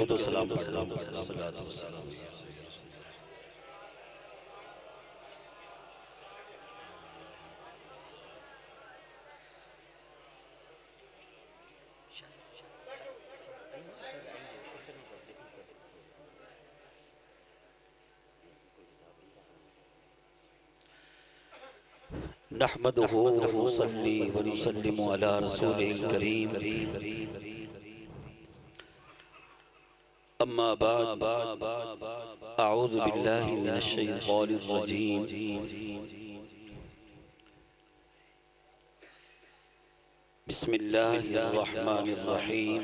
दरूद सलाम पढ़ नहमदहु व नुसल्ली व नुसल्लिमु अला रसूलिल करीम। अम्मा बाद अऊज़ु बिल्लाहि मिनश शैतानिर रजीम बिस्मिल्लाहिर रहमानिर रहीम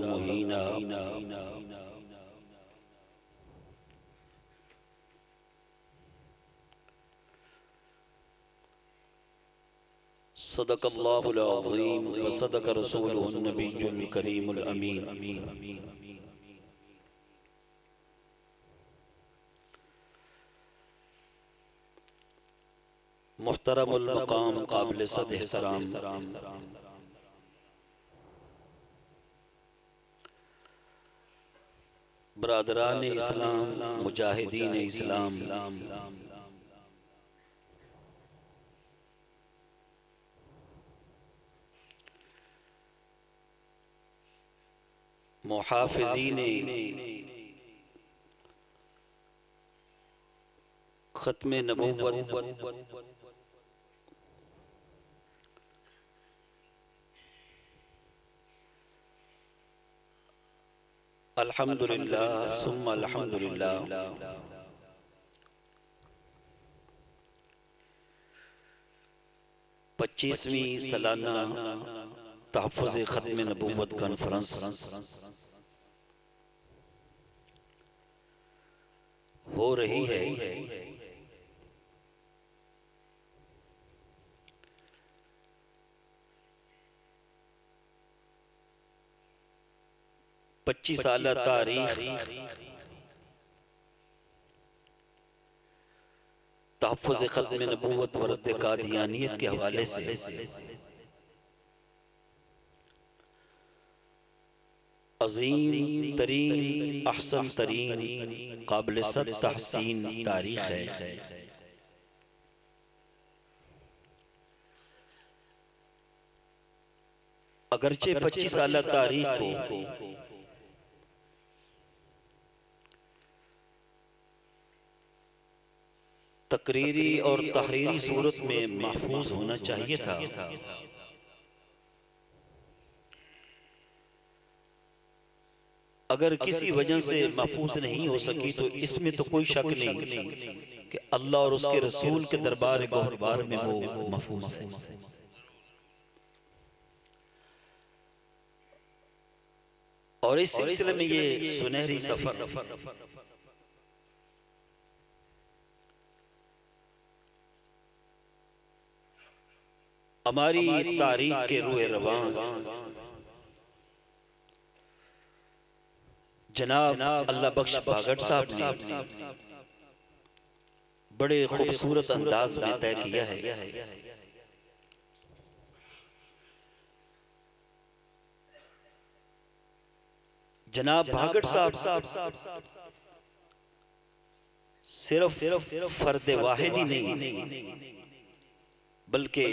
वहीना सदक अल्लाहुल्अज़ीम व सदक रसूलुहुन नबीयुल करीमुल अमीन मुहतरम मकाम काबिल सद एहतराम बरदरान इस्लाम मुजाहिदीन इस्लाम। मुहाफिजीन ख़त्म नबूवत अल्हम्दुलिल्लाह सुम्मा पच्चीसवीं सालाना तहफ़ुज़ ख़त्म नबूवत कॉन्फ्रेंस। हो रही है पच्चीस साल तारीख। तहफ़ुज़ ख़त्म नबूवत वरद कादियानियत के हवाले से। अजीम तरीन अहसन तरीन काबिल सद तहसीन तारीख है। अगरचे पच्चीस साल तारीख को तकरीरी और तहरीरी सूरत में महफूज होना चाहिए था। अगर किसी वजह से महफूज नहीं हो सकी तो इसमें तो कोई शक नहीं कि अल्लाह और उसके रसूल के दरबार गौरबार में वो महफूज है। और इस सिलसिले में ये सुनहरी सफ़र। हमारी तारीख के रूए रवान। जनाब अल्लाह बख्श बागट साहब ने बड़े खूबसूरत अंदाज में तय किया है। जनाब भागट साहब सिर्फ़ सिर्फ़ फर्द वाहिद ही नहीं। बल्कि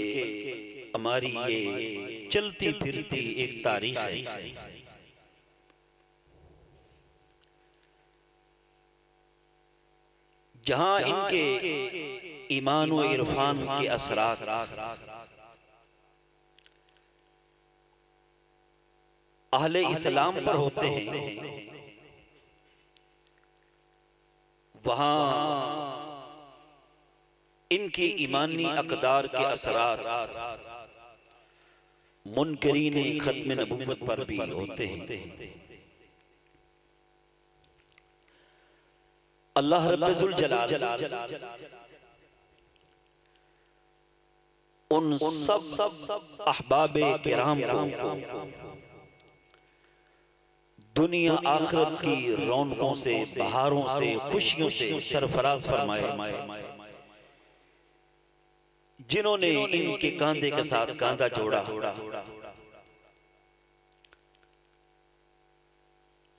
हमारी ये चलती फिरती एक तारीख है। जहाँ इनके ईमान व इरफान के असरात। अहले इस्लाम पर होते हैं। वहाँ इनकी ईमानी अकदार के असरात मुनकरीन खत्म नबूवत पर भी होते हैं। अल्लाह रब्बुल जलाल उन सब सब अहबाब किराम को दुनिया आखिरत की रौनकों से बहारों से खुशियों से सरफराज फरमाए। जिन्होंने इनके कांधे के साथ कांधा जोड़ा।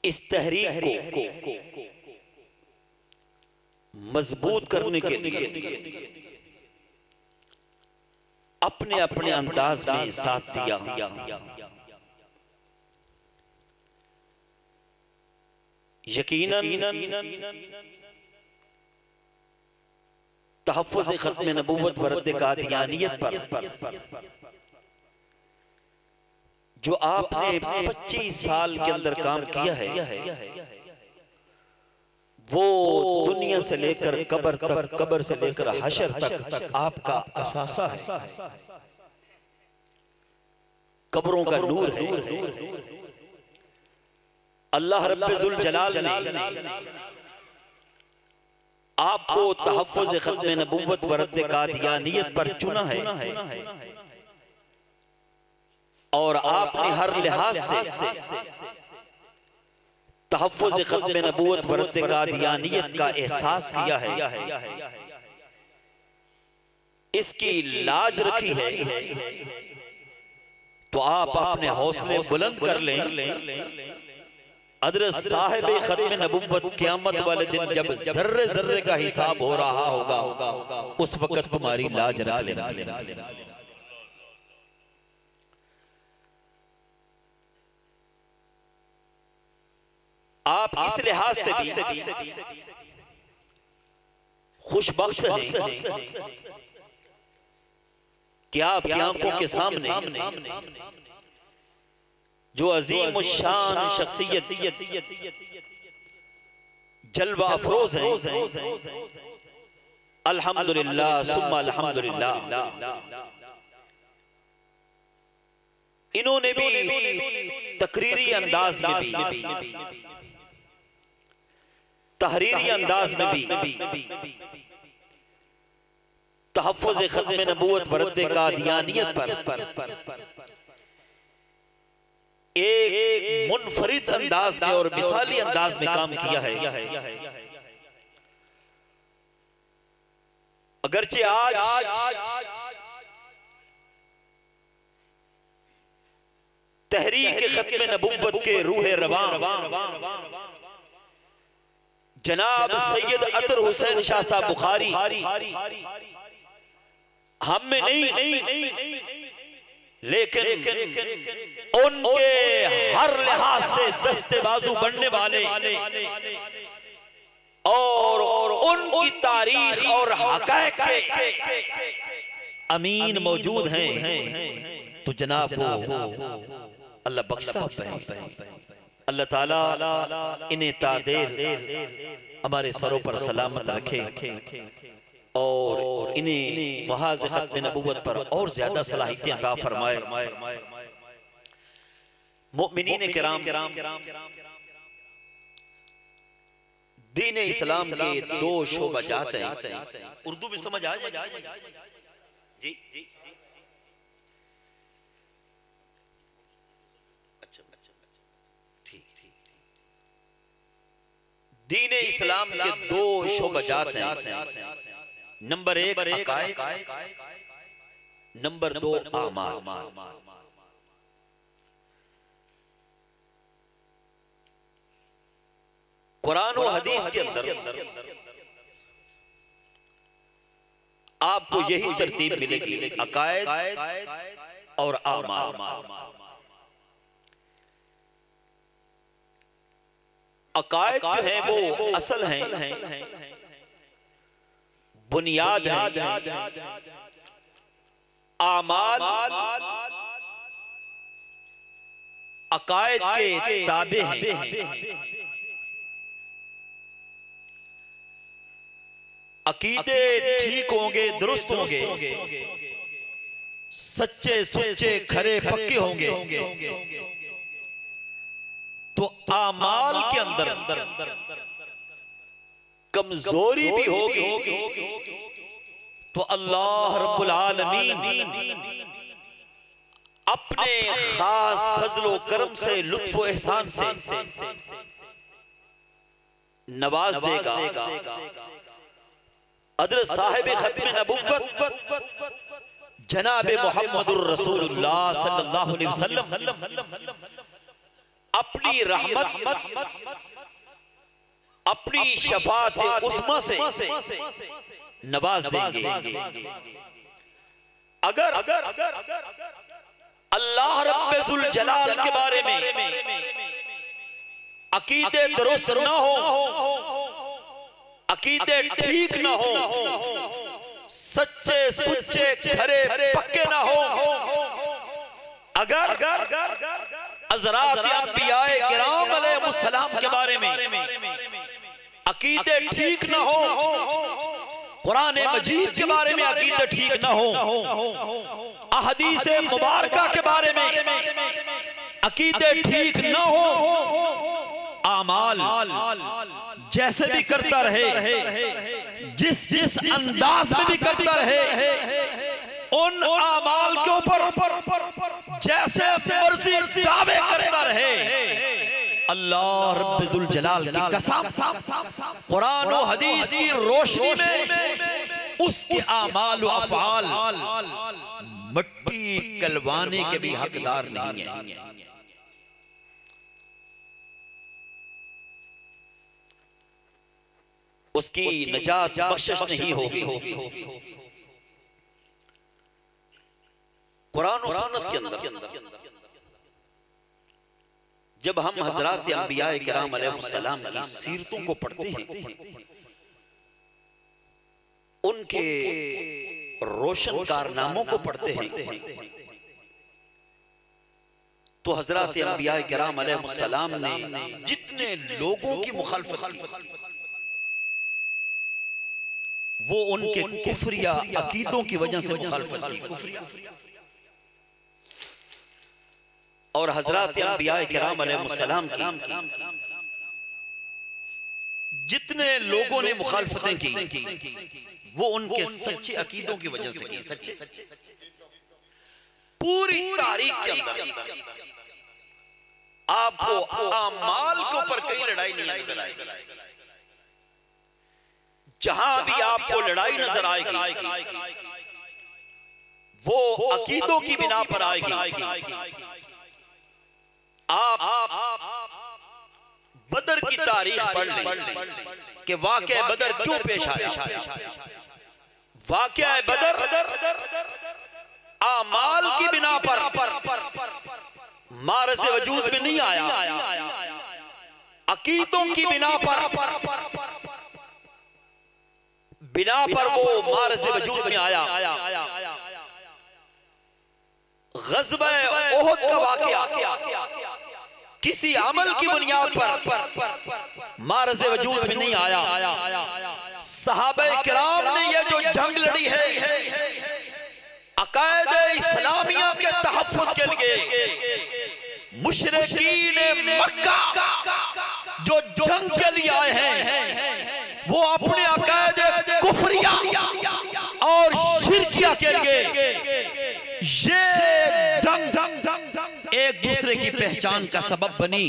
इस तहरीक को मज़बूत करने के लिए अपने अपने अंदाज में साथ दिया। यकीनन तहफ़ ख़त्म नबूवत वरद कादियानियत पर। जो आपने पच्चीस साल के अंदर काम किया है वो दुनिया से लेकर कबर तक कबर से लेकर हशर तक आपका असासा है। कब्रों का नूर है। अल्लाह रब्बुल जलाल ने आपको तहफ़ ख़त्म नबूवत वरद कादियानियत पर चुना है। और आपने हर लिहाज से तहफ़ ख़त्म नबूत वरत कादियानियत का एहसास किया है। इसकी लाज रखी है। तो आप अपने हौसले बुलंद कर लें। अदर साहिब खत्म नबूवत क्यामत वाले दिन जब जर्रे जर्रे का हिसाब हो रहा होगा। उस वक्त तुम्हारी लाज रख लेना आप इस लिहाज से भी खुशबख्त हैं। कि आपकी आँखों के सामने? जो अजीम शान शख्सियत जलवा अफरोज है। अल्हम्दुलिल्लाह इन्होंने भी तकरीरी अंदाज में भी तहरीरी अंदाज में भी। तहफ़ ख़त्म नबूत वरद कादियानियत पर। एक मुनफरिद अंदाज में और मिसाली अंदाज में काम किया है। अगरचे आज तहरीक खत्म नबूबत के रूह रवा। जनाब सैयद अतर हुसैन शाह साहब बुखारी। हम में नहीं। लेकिन उनके हर लिहाज से दस्ते बाजू बनने वाले और उनकी तारीख और हकायक के अमीन मौजूद हैं। तो जनाब अल्लाह बख्शा अल्लाह ताला इन्हें तादेर, हमारे सरों पर सलामत रखे। और इन्हें नबूवत पर और ज़्यादा सलाहितें अता फरमाए। मोमिनीन कराम दीन इस्लाम के दो शोबा जाते हैं। उर्दू में समझ आ जाए? जी। जी दीन इस्लाम के दो शोबजात हैं। नंबर एक नंबर दो आमाल। कुरान और हदीस के अंदर आपको यही तरतीब मिलेगी अकायद और आमाल। अकायद जो है वो असल है। बुनियाद आमाल, अकायद के ताबे अकीदे ठीक होंगे, दुरुस्त होंगे। सच्चे, सुच्चे, खरे, पक्के होंगे। तो आमाल के अंदर अंदर अंदर। कमज़ोरी भी होगी। तो अल्लाह रब्बुल आलमीन अपने खास फजलो करम से लुत्फ एहसान से। नवाज़ देगा। अदर साहिब खत्म जनाब मोहम्मद सल्लल्लाहु अलैहि वसल्लम। अपनी रहमत। अपनी शफात उस्मा से नवाज़ देंगे। अगर अगर अगर अल्लाह रब्बुल जलाल के बारे में अकीदे दुरुस्त न हो। अकीदे ठीक न हो। सच्चे सुच्चे खरे पक्के ना हो। अगर हजरात अंबियाए किराम अलैहिस्सलाम के बारे में। अकीदे ठीक ना हो। कुरान मजीद के बारे में अकीदे ठीक ना हो। अहदीस मुबारका के बारे में। अकीदे ठीक ना हो। आमाल जैसे भी करता रहे। जिस जिस अंदाज में भी करता रहे। उन आमाल के ऊपर जैसे मर्ज़ी दावे करता रहे। अल्लाह रब्बुल जलाल की कसम। कुरान और हदीस की रोशनी में उसके आमाल व अफआल। मट्टी कलवाने के भी हकदार नहीं है। उसकी नजात बख्शिश नहीं होगी। कुरान और सुन्नत के अंदर। जब हम हज़रत कराम सलाम की सीरतों को पढ़ते हैं उनके रोशन कारनामों को पढ़ते हैं। तो हज़रत अंबिया कराम सलाम ने जितने लोगों की मुखालफत वो उनके कुफरिया अकीदों की वजह से मुखालफत और हज़रत कराम की। जितने लोगों ने मुखालफतें की वो उनके सच्चे अकीदों की वजह से की। सच्चे पूरी तारीख के अंदर। आपको अमाल के ऊपर कई लड़ाई नहीं नज़र आएगी। जहाँ भी आपको लड़ाई नज़र आएगी वो अकीदों की बिना पर आएगी। आप बदर की तारीख पढ़ लें कि वाक्य बदर क्यों पेश आया? वाक्य बदर। आमाल की बिना पर। मार से वजूद में नहीं आया। अकीदों की बिना पर। बिना पर। वो मार से वजूद में आया। गजब ओहद का वाकया। किसी अमल की बुनियाद पर। मार से वजूद में नहीं आया। साहब कराम ने यह जो जंग लड़ी है अकायद इस्लामिया के तहफ़ के लिए। मुशरकीन मक्का जो जंग के लिए आए हैं वो अपने अकायद कुफरिया और शिरकिया के लिए। ये एक दूसरे की पहचान का सबब बनी।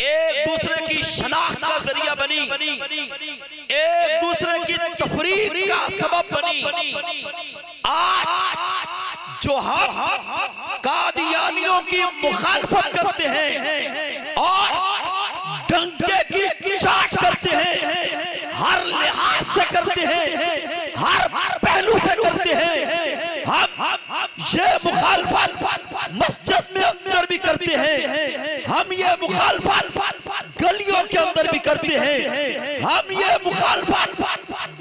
एक दूसरे की शनाख्त का ज़रिया बनी। एक दूसरे की तफरीक का सबब बनी। आज जो हम कादियानियों की मुखालफत करते हैं और डंके की चाट करते हैं हर लिहाज से करते हैं हर हर पहलू से करते हैं हम ये मुखालफत मस्जिद में अंदर भी करते हैं। हम ये मुखालफत गलियों के अंदर भी करते हैं। हम ये मुखालफत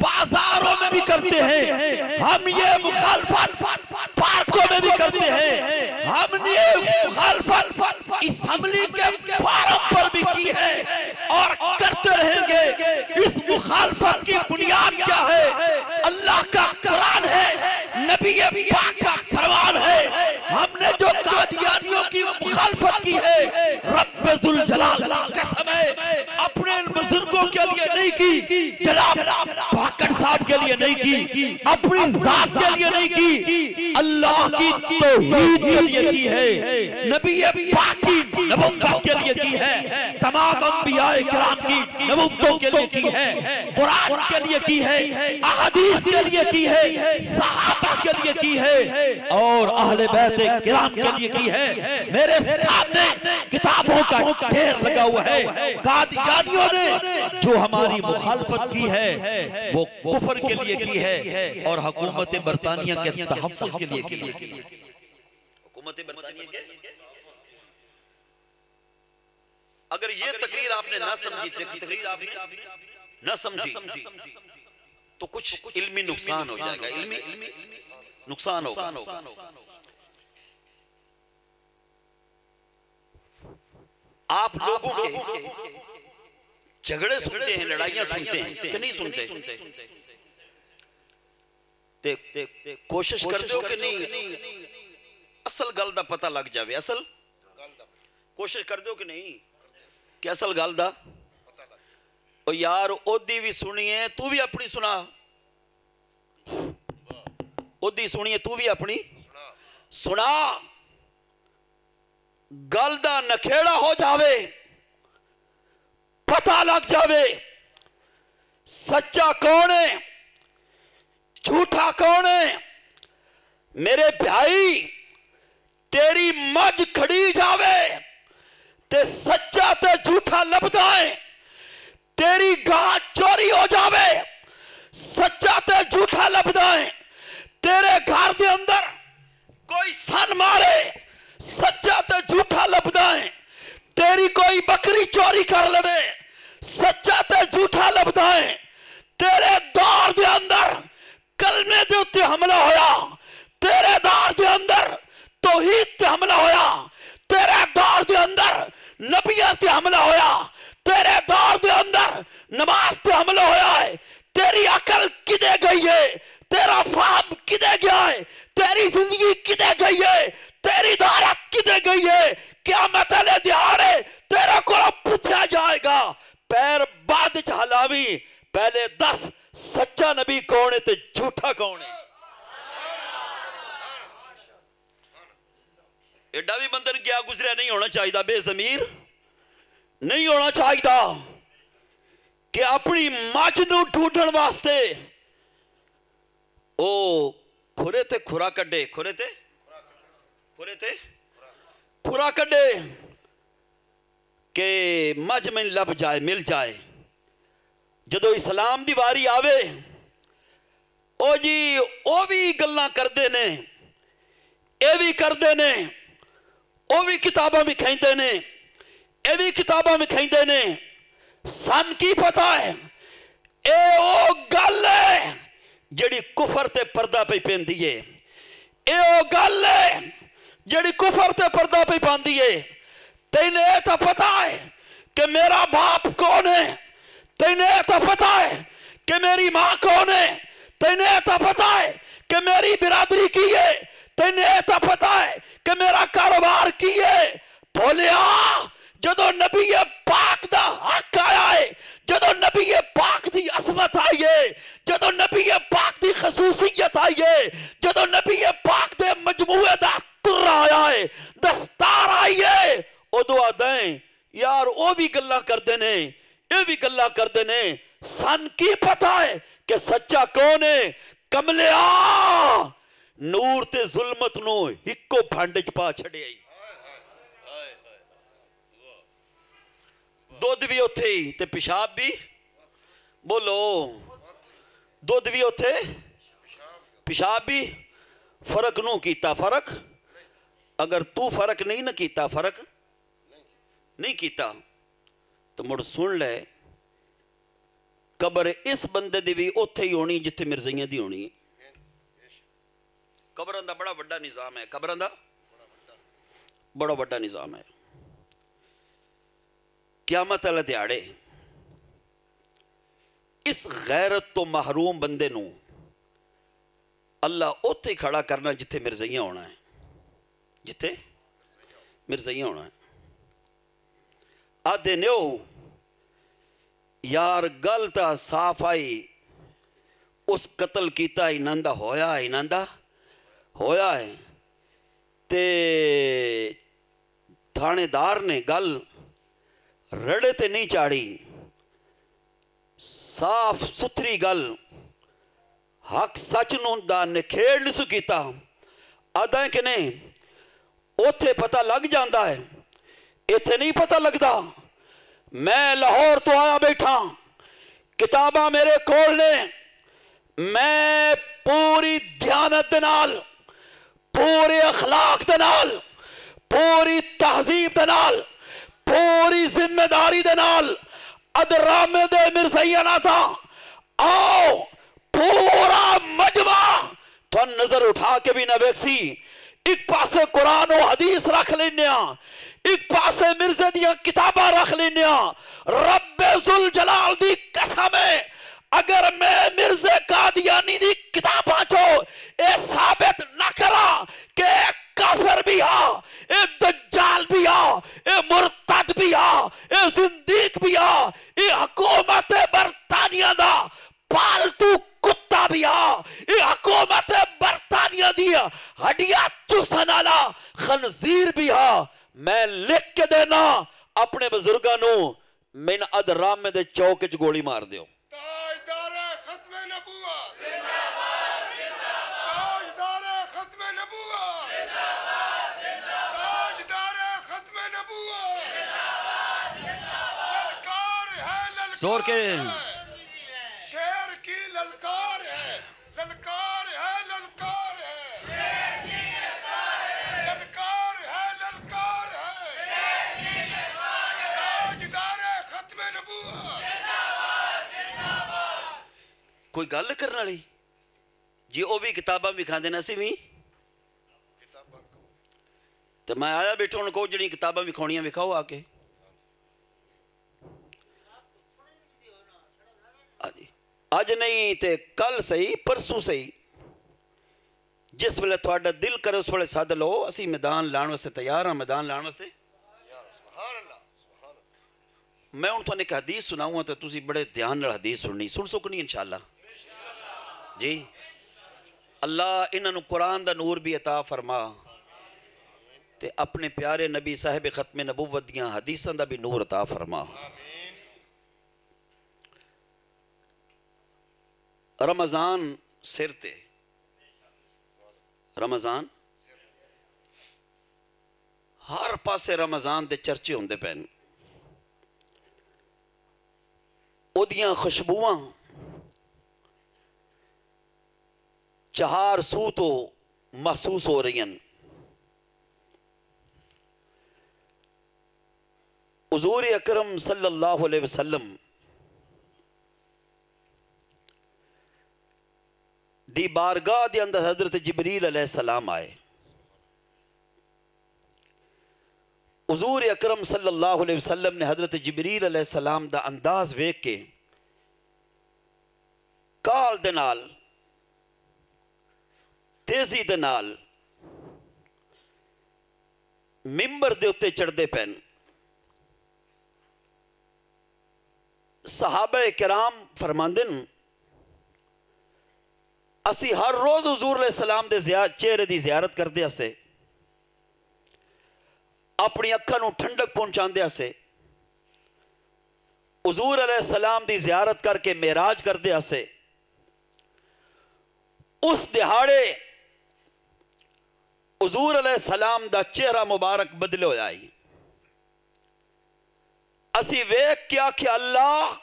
बाजारों में भी करते हैं। हम ये मुखालफत पार्कों में भी करते हैं। हमने मुखालफत असम्बली के फारम पर भी की है और करते रहेंगे। इस मुखालफत की बुनियाद क्या है? अल्लाह का कुरान है, नबी पाक का फरमान है। हमने जो कादियानियों की मुखालफत की है रब्बुल जलाल कसम है अपने बुज़ुर्गों के लिए नहीं की, जनाब भाकड़ साहब के लिए नहीं की, अपनी जात के लिए नहीं की, अल्लाह की तौहीद के लिए की है, नबी पाक की नबुव्वत के लिए की है, तमाम अंबिया किराम की नबुव्वतों के लिए की है, कुरान के लिए की है, अहदीस के लिए की है, सहाबा के लिए की है और अहले बैत किराम के लिए की है। मेरे सामने किताबों का ढेर लगा हुआ है। कादियानियों ने जो हमारी मुखालफत की है वो कुफर के लिए की है और हुकूमत बरतानिया के तहफ़्फ़ुज़ के लिए की है। हुकूमत बरतानिया के? अगर ये तकरीर आपने ना समझी तकरीर आपने ना समझी तो कुछ इल्मी नुकसान हो जाएगा। इल्मी नुकसान होगा। आप लोगों के झगड़े सुनते हैं, लड़ाइयाँ सुनते हैं कि नहीं सुनते कोशिश कर दो कि नहीं, असल गल का पता लग जाए असल? कोशिश कर दो कि नहीं। कि असल गल का यार, ओदी भी सुनिए, तू भी अपनी सुना। ओदी सुनिए तू भी अपनी सुना गल का नखेड़ा हो जावे पता लग जावे सच्चा कौन है झूठा कौन है मेरे भाई तेरी मज खड़ी जावे ते सच्चा ते झूठा लभदा है तेरी गां चोरी हो जावे सच्चा ते झूठा लभदा है तेरे घर के अंदर कोई सन मारे, सच्चा ते झूठा लभदा है तेरी कोई बकरी चोरी कर लवे, सच्चा ते झूठा लभदा है तेरे दौर के अंदर कलमे के उत्ते हमला होया। तेरे दौर के अंदर ते हमला होया। तेरे दौर के अंदर नबिया ते हमला होया। तेरे दौर के अंदर नमाज़ ते हमला होया है। तेरी अकल किदे गई है? तेरा फाम किदे गया है? तेरी ज़िंदगी किदे गई है? तेरी दारत किदे गई है? क्या मतले दिहाड़े तेरे को पूछा जाएगा। पैर बाद च पहले दस, सच्चा नबी कौन है ते झूठा कौन है? एडा भी बंदन क्या गुजरिया नहीं होना चाहिए बेजमीर? नहीं होना चाहिए कि अपनी मज न ढूंढण वास्ते ओ खुरे ते खुरा कड्डे खुरे ते खुरे ते खुरा कड्डे के मज में लब जाए मिल जाए ਜਦੋਂ ਇਸਲਾਮ ਦੀ ਵਾਰੀ ਆਵੇ ਉਹ ਜੀ ਉਹ ਵੀ ਗੱਲਾਂ ਕਰਦੇ ਨੇ ਇਹ ਵੀ ਕਰਦੇ ਨੇ ਉਹ ਵੀ ਕਿਤਾਬਾਂ ਵਿਖਾਉਂਦੇ ਨੇ ਇਹ ਵੀ ਕਿਤਾਬਾਂ ਵਿਖਾਉਂਦੇ ਨੇ ਸਨ ਕੀ ਪਤਾ ਹੈ ਇਹ ਉਹ ਗੱਲ ਹੈ ਜਿਹੜੀ ਕੁਫਰ ਤੇ ਪਰਦਾ ਪਈ ਪੈਂਦੀ ਏ ਇਹ ਉਹ ਗੱਲ ਹੈ ਜਿਹੜੀ ਕੁਫਰ ਤੇ ਪਰਦਾ ਪਈ ਪਾਉਂਦੀ ਏ ਤੈਨੂੰ ਇਹ ਤਾਂ ਪਤਾ ਹੈ ਕਿ ਮੇਰਾ ਬਾਪ ਕੌਣ ਹੈ ਤੈਨੂੰ ਇਹ ਤਾਂ ਪਤਾ ਹੈ ਕਿ ਮੇਰੀ ਮਾਂ ਕੌਣ ਹੈ ਤੈਨੂੰ ਇਹ ਤਾਂ ਪਤਾ ਹੈ ਕਿ ਮੇਰੀ ਬਿਰਾਦਰੀ ਕੀ ਹੈ ਤੈਨੂੰ ਇਹ ਤਾਂ ਪਤਾ ਹੈ ਕਿ ਮੇਰਾ ਕਾਰੋਬਾਰ ਕਿ ਸੱਚਾ ਕੌਣ ਹੈ ਕਮਲਿਆ ਨੂਰ ਤੇ ਜ਼ੁਲਮਤ ਨੂੰ ਇੱਕੋ ਭੰਡ ਚ ਪਾ ਛੜਿਆ ਈ ਦੁੱਧ ਵੀ ਉੱਥੇ ਹੀ ਤੇ ਪਿਸ਼ਾਬ ਵੀ ਬੋਲੋ ਦੁੱਧ ਵੀ ਉੱਥੇ ਪਿਸ਼ਾਬ ਵੀ ਫਰਕ ਨੂੰ ਕੀਤਾ ਫਰਕ ਅਗਰ ਤੂੰ ਫਰਕ ਨਹੀਂ ਨਾ ਕੀਤਾ ਫਰਕ ਨਹੀਂ ਕੀਤਾ ਤਾਂ ਮੁੜ ਸੁਣ ਲੈ ਕਬਰ ਇਸ ਬੰਦੇ ਦੀ ਵੀ ਉੱਥੇ ਹੀ ਹੋਣੀ ਜਿੱਥੇ ਮਿਰਜ਼ਈਆਂ ਦੀ ਹੋਣੀ ਹੈ ਕਬਰਾਂ ਦਾ ਬੜਾ ਵੱਡਾ ਨਿਜ਼ਾਮ ਹੈ ਕਬਰਾਂ ਦਾ ਬੜਾ ਵੱਡਾ ਨਿਜ਼ਾਮ ਹੈ ਕਿਆਮਤ ਵਾਲੇ ਦਿਹਾੜੇ ਇਸ ਗੈਰਤ ਤੋਂ ਮਹਰੂਮ ਬੰਦੇ ਨੂੰ ਅੱਲਾ ਉੱਥੇ ਹੀ ਖੜਾ ਕਰਨਾ ਜਿੱਥੇ ਮਿਰਜ਼ਈਆਂ ਹੋਣਾ ਹੈ ਜਿੱਥੇ ਮਿਰਜ਼ਈਆਂ ਹੋਣਾ ਹੈ ਆਦੇ ਨੇ ਉਹ ਯਾਰ ਗੱਲ ਤਾਂ ਸਾਫ਼ ਆਈ। ਉਸ ਕਤਲ ਕੀਤਾ ਇਹਨਾਂ ਦਾ, ਹੋਇਆ ਇਹਨਾਂ ਦਾ, ਹੋਇਆ ਹੈ। ਤੇ ਥਾਣੇਦਾਰ ਨੇ ਗੱਲ ਰੜੇ ਤੇ ਨਹੀਂ ਚਾੜੀ। ਸਾਫ਼ ਸੁਥਰੀ ਗੱਲ, ਹੱਕ ਸੱਚ ਨੂੰ ਦਾ ਨਿਖੇੜ ਨਹੀਂ ਸੀ ਕੀਤਾ। ਆਦਾ ਕਿ ਨਹੀਂ, ਉੱਥੇ ਪਤਾ ਲੱਗ ਜਾਂਦਾ ਹੈ। ਇੱਥੇ ਨਹੀਂ ਪਤਾ ਲੱਗਦਾ। मैं लाहौर तो आया बैठा किताबा मेरे कोल ने। मैं पूरी ध्यानत पूरे अखलाक पूरी तहजीब पूरी ज़िम्मेदारी अदरामे दे मिर्जैया ना था। आओ, पूरा मजमा तो नज़र उठा के भी ना वेखसी एक पासे कुरान और हदीस रख लेने एक पासे मिर्जे दिया किताबा रख लेने रब्बे जुल जलाल दी कसम है अगर मैं मिर्जे कादियानी दी किताबा चो, ए साबित ना करा कि काफिर भी हा ए दज्जाल भी हा ए मुर्तद भी हा ए जिंदीक भी हा ए हुकूमत बरतानिया दा पालतू कुत्ता भी आ ये हुकूमत बरतानिया दी हड्डियाँ चूसन वाला खनजीर भी आ। मैं लिख के देना अपने बुज़ुर्गों नु। मिन दे चौक च गोली मार दौ ज़ोर के गल करने जी वह भी किताबा विखाते असं भी तो मैं आया बैठो हूँ कहो जी किताबा विखाणिया विखाओ आके अज नहीं तो कल सही परसू सही जिस वे थोड़ा दिल करे उस वे सद लो असी मैदान लाने वास्ते तैयार हाँ मैदान लाने वास्ते मैं हूँ एक हदीस सुनाऊँ तो तुम बड़े ध्यान हदीस सुननी सुन सुकनी इनशाला जी। अल्लाह इन्हों कुरान का नूर भी अता फरमा। ते अपने प्यारे नबी साहब खत्म नबूवत दियाँ हदीसा का भी नूर अता फरमा। रमज़ान सिर ते। रमज़ान? हर पासे रमज़ान के चर्चे होंगे पैन। खुशबुआ चार सू तो महसूस हो रही हजूर अक्रम सल्लल्लाहु अलैहि वसल्लम, दी बारगाह के अंदर हज़रत जबरील सलाम आए। हजूर अक्रम सल्लल्लाहु अलैहि वसल्लम ने हज़रत जबरील सलाम का अंदाज वेख के, काल ਤੇਜ਼ੀ ਦੇ ਨਾਲ ਮਿੰਬਰ ਦੇ ਉੱਤੇ ਚੜਦੇ ਪੈਣ ਸਹਾਬਾ ਕਿਰਾਮ ਫਰਮਾਉਂਦੇ ਨੇ ਅਸੀਂ ਹਰ ਰੋਜ਼ ਹਜ਼ੂਰ ਅਲੈਹਿ ਸਲਾਮ ਦੇ ਜ਼ਿਆ- ਚਿਹਰੇ ਦੀ ਜ਼ਿਆਰਤ ਕਰਦੇ ਹਸੇ ਆਪਣੀ ਅੱਖਾਂ ਨੂੰ ਠੰਡਕ ਪਹੁੰਚਾਉਂਦੇ ਹਸੇ ਹਜ਼ੂਰ ਅਲੈਹਿ ਸਲਾਮ ਦੀ ਜ਼ਿਆਰਤ ਕਰਕੇ ਮਿਰਾਜ ਕਰਦੇ ਹਸੇ ਉਸ हजूर सलाम का चेहरा मुबारक बदल हो जाएगी असि वेख क्या कि अल्लाह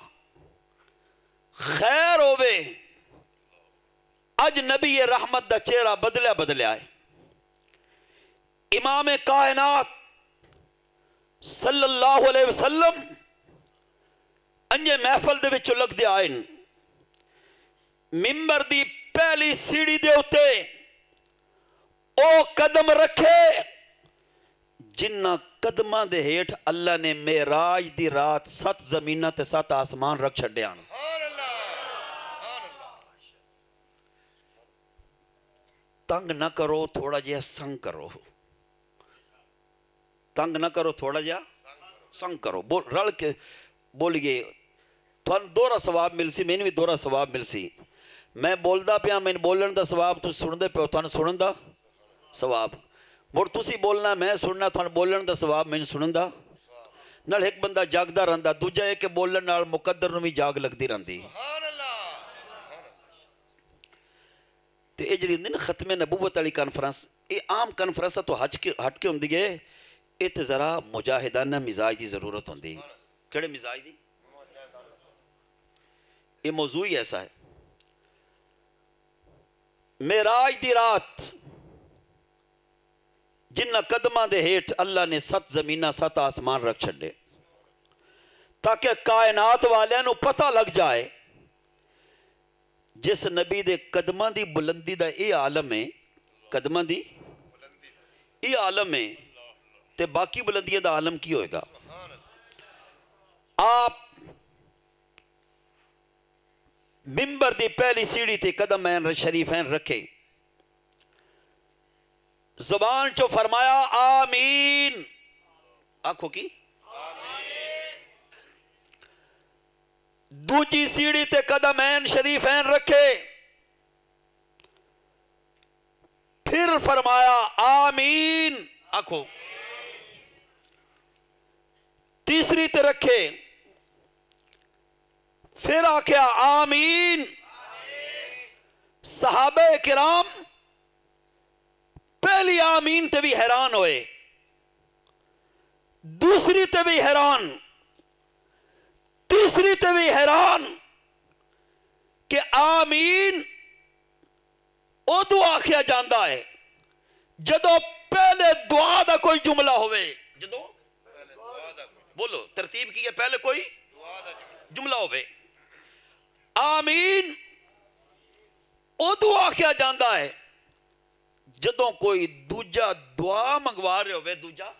खैर होवे, अज नबी रहमत का चेहरा बदलिया बदलिया है। इमाम कायनात सल्लल्लाहु अलैहि वसल्लम अंजे महफल दे विच लगदे आए मिंबर दी पहली सीढ़ी दे उत्ते ओ कदम रखे जिन्ना कदम हेठ अल्लाह ने मेराज की रात सत ज़मीन सत आसमान रख छड़िया तंग ना करो थोड़ा जहा संग करो तंग ना करो थोड़ा जहा संग करो बोल रल के बोलिए दोहरा स्वाब मिल सी मैंने भी दोहरा स्वाब मिल सी मैं बोलता पाया मैं बोलन का स्वाब तुम सुन दे पे थानू सुन दिया ਸਵਾਬ ਮੁੜ ਤੁਸੀਂ ਬੋਲਣਾ ਮੈਂ ਸੁਣਨਾ ਤੁਹਾਨੂੰ ਬੋਲਣ ਦਾ ਸਵਾਬ ਮੈਨੂੰ ਸੁਣਨ ਦਾ ਨਾਲ ਇੱਕ ਬੰਦਾ ਜਾਗਦਾ ਰਹਿੰਦਾ ਦੂਜਾ ਇਹ ਕਿ ਬੋਲਣ ਨਾਲ ਮੁਕੱਦਰ ਨੂੰ ਵੀ ਜਾਗ ਲੱਗਦੀ ਰਹਿੰਦੀ सुभान अल्लाह ਤੇ ਇਹ ਜਿਹੜੀ ਹੁੰਦੀ ਨਾ ਖਤਮੇ ਨਬੂਵਤ ਵਾਲੀ ਕਾਨਫਰੰਸ ਇਹ ਆਮ ਕਾਨਫਰੰਸਾਂ ਤੋਂ ਹਟ ਕੇ ਹਟ ਕੇ ਹੁੰਦੀ ਹੈ ਇਹ ਤੇ ਜ਼ਰਾ ਮੁਜਾਹਿਦਾਨਾ ਮਿਜ਼ਾਜ ਦੀ ਜ਼ਰੂਰਤ ਹੁੰਦੀ ਕਿਹੜੇ ਮਿਜ਼ਾਜ ਦੀ ਇਹ ਮੌਜੂ ਹੀ ਐਸਾ ਹੈ ਮੇਰਾਜ ਦੀ ਰਾਤ जिन्हों कदम के हेठ अल्लाह ने सत ज़मीन, सत आसमान रख छे ताकि कायनात वाल पता लग जाए, जिस नबी दे कदम की बुलंदी का यह आलम है कदम की यह आलम है तो बाकी बुलंदियों का आलम की होगा आप मिंबर की पहली सीढ़ी से कदम शरीफ एन रखे। ज़ुबान चो फरमाया, आमीन। आखो की। दूजी सीढ़ी ते कदम एन शरीफ एन रखे। फिर फरमाया, आमीन। आखो। तीसरी ते रखे। फिर आख्या, आमीन। साहब किराम पहली आमीन ते भी हैरान होए। दूसरी ते भी हैरान। तीसरी ते भी हैरान कि आमीन उदो आखिया जाता है, जदों पहले दुआ का कोई जुमला कोई बोलो, तरतीब की है, पहले कोई जुमला होवे। आमीन उदो आखिया जाता है ਜਦੋਂ ਕੋਈ ਦੂਜਾ ਦੁਆ ਮੰਗਵਾ ਰਿਹਾ ਹੋਵੇ ਦੂਜਾ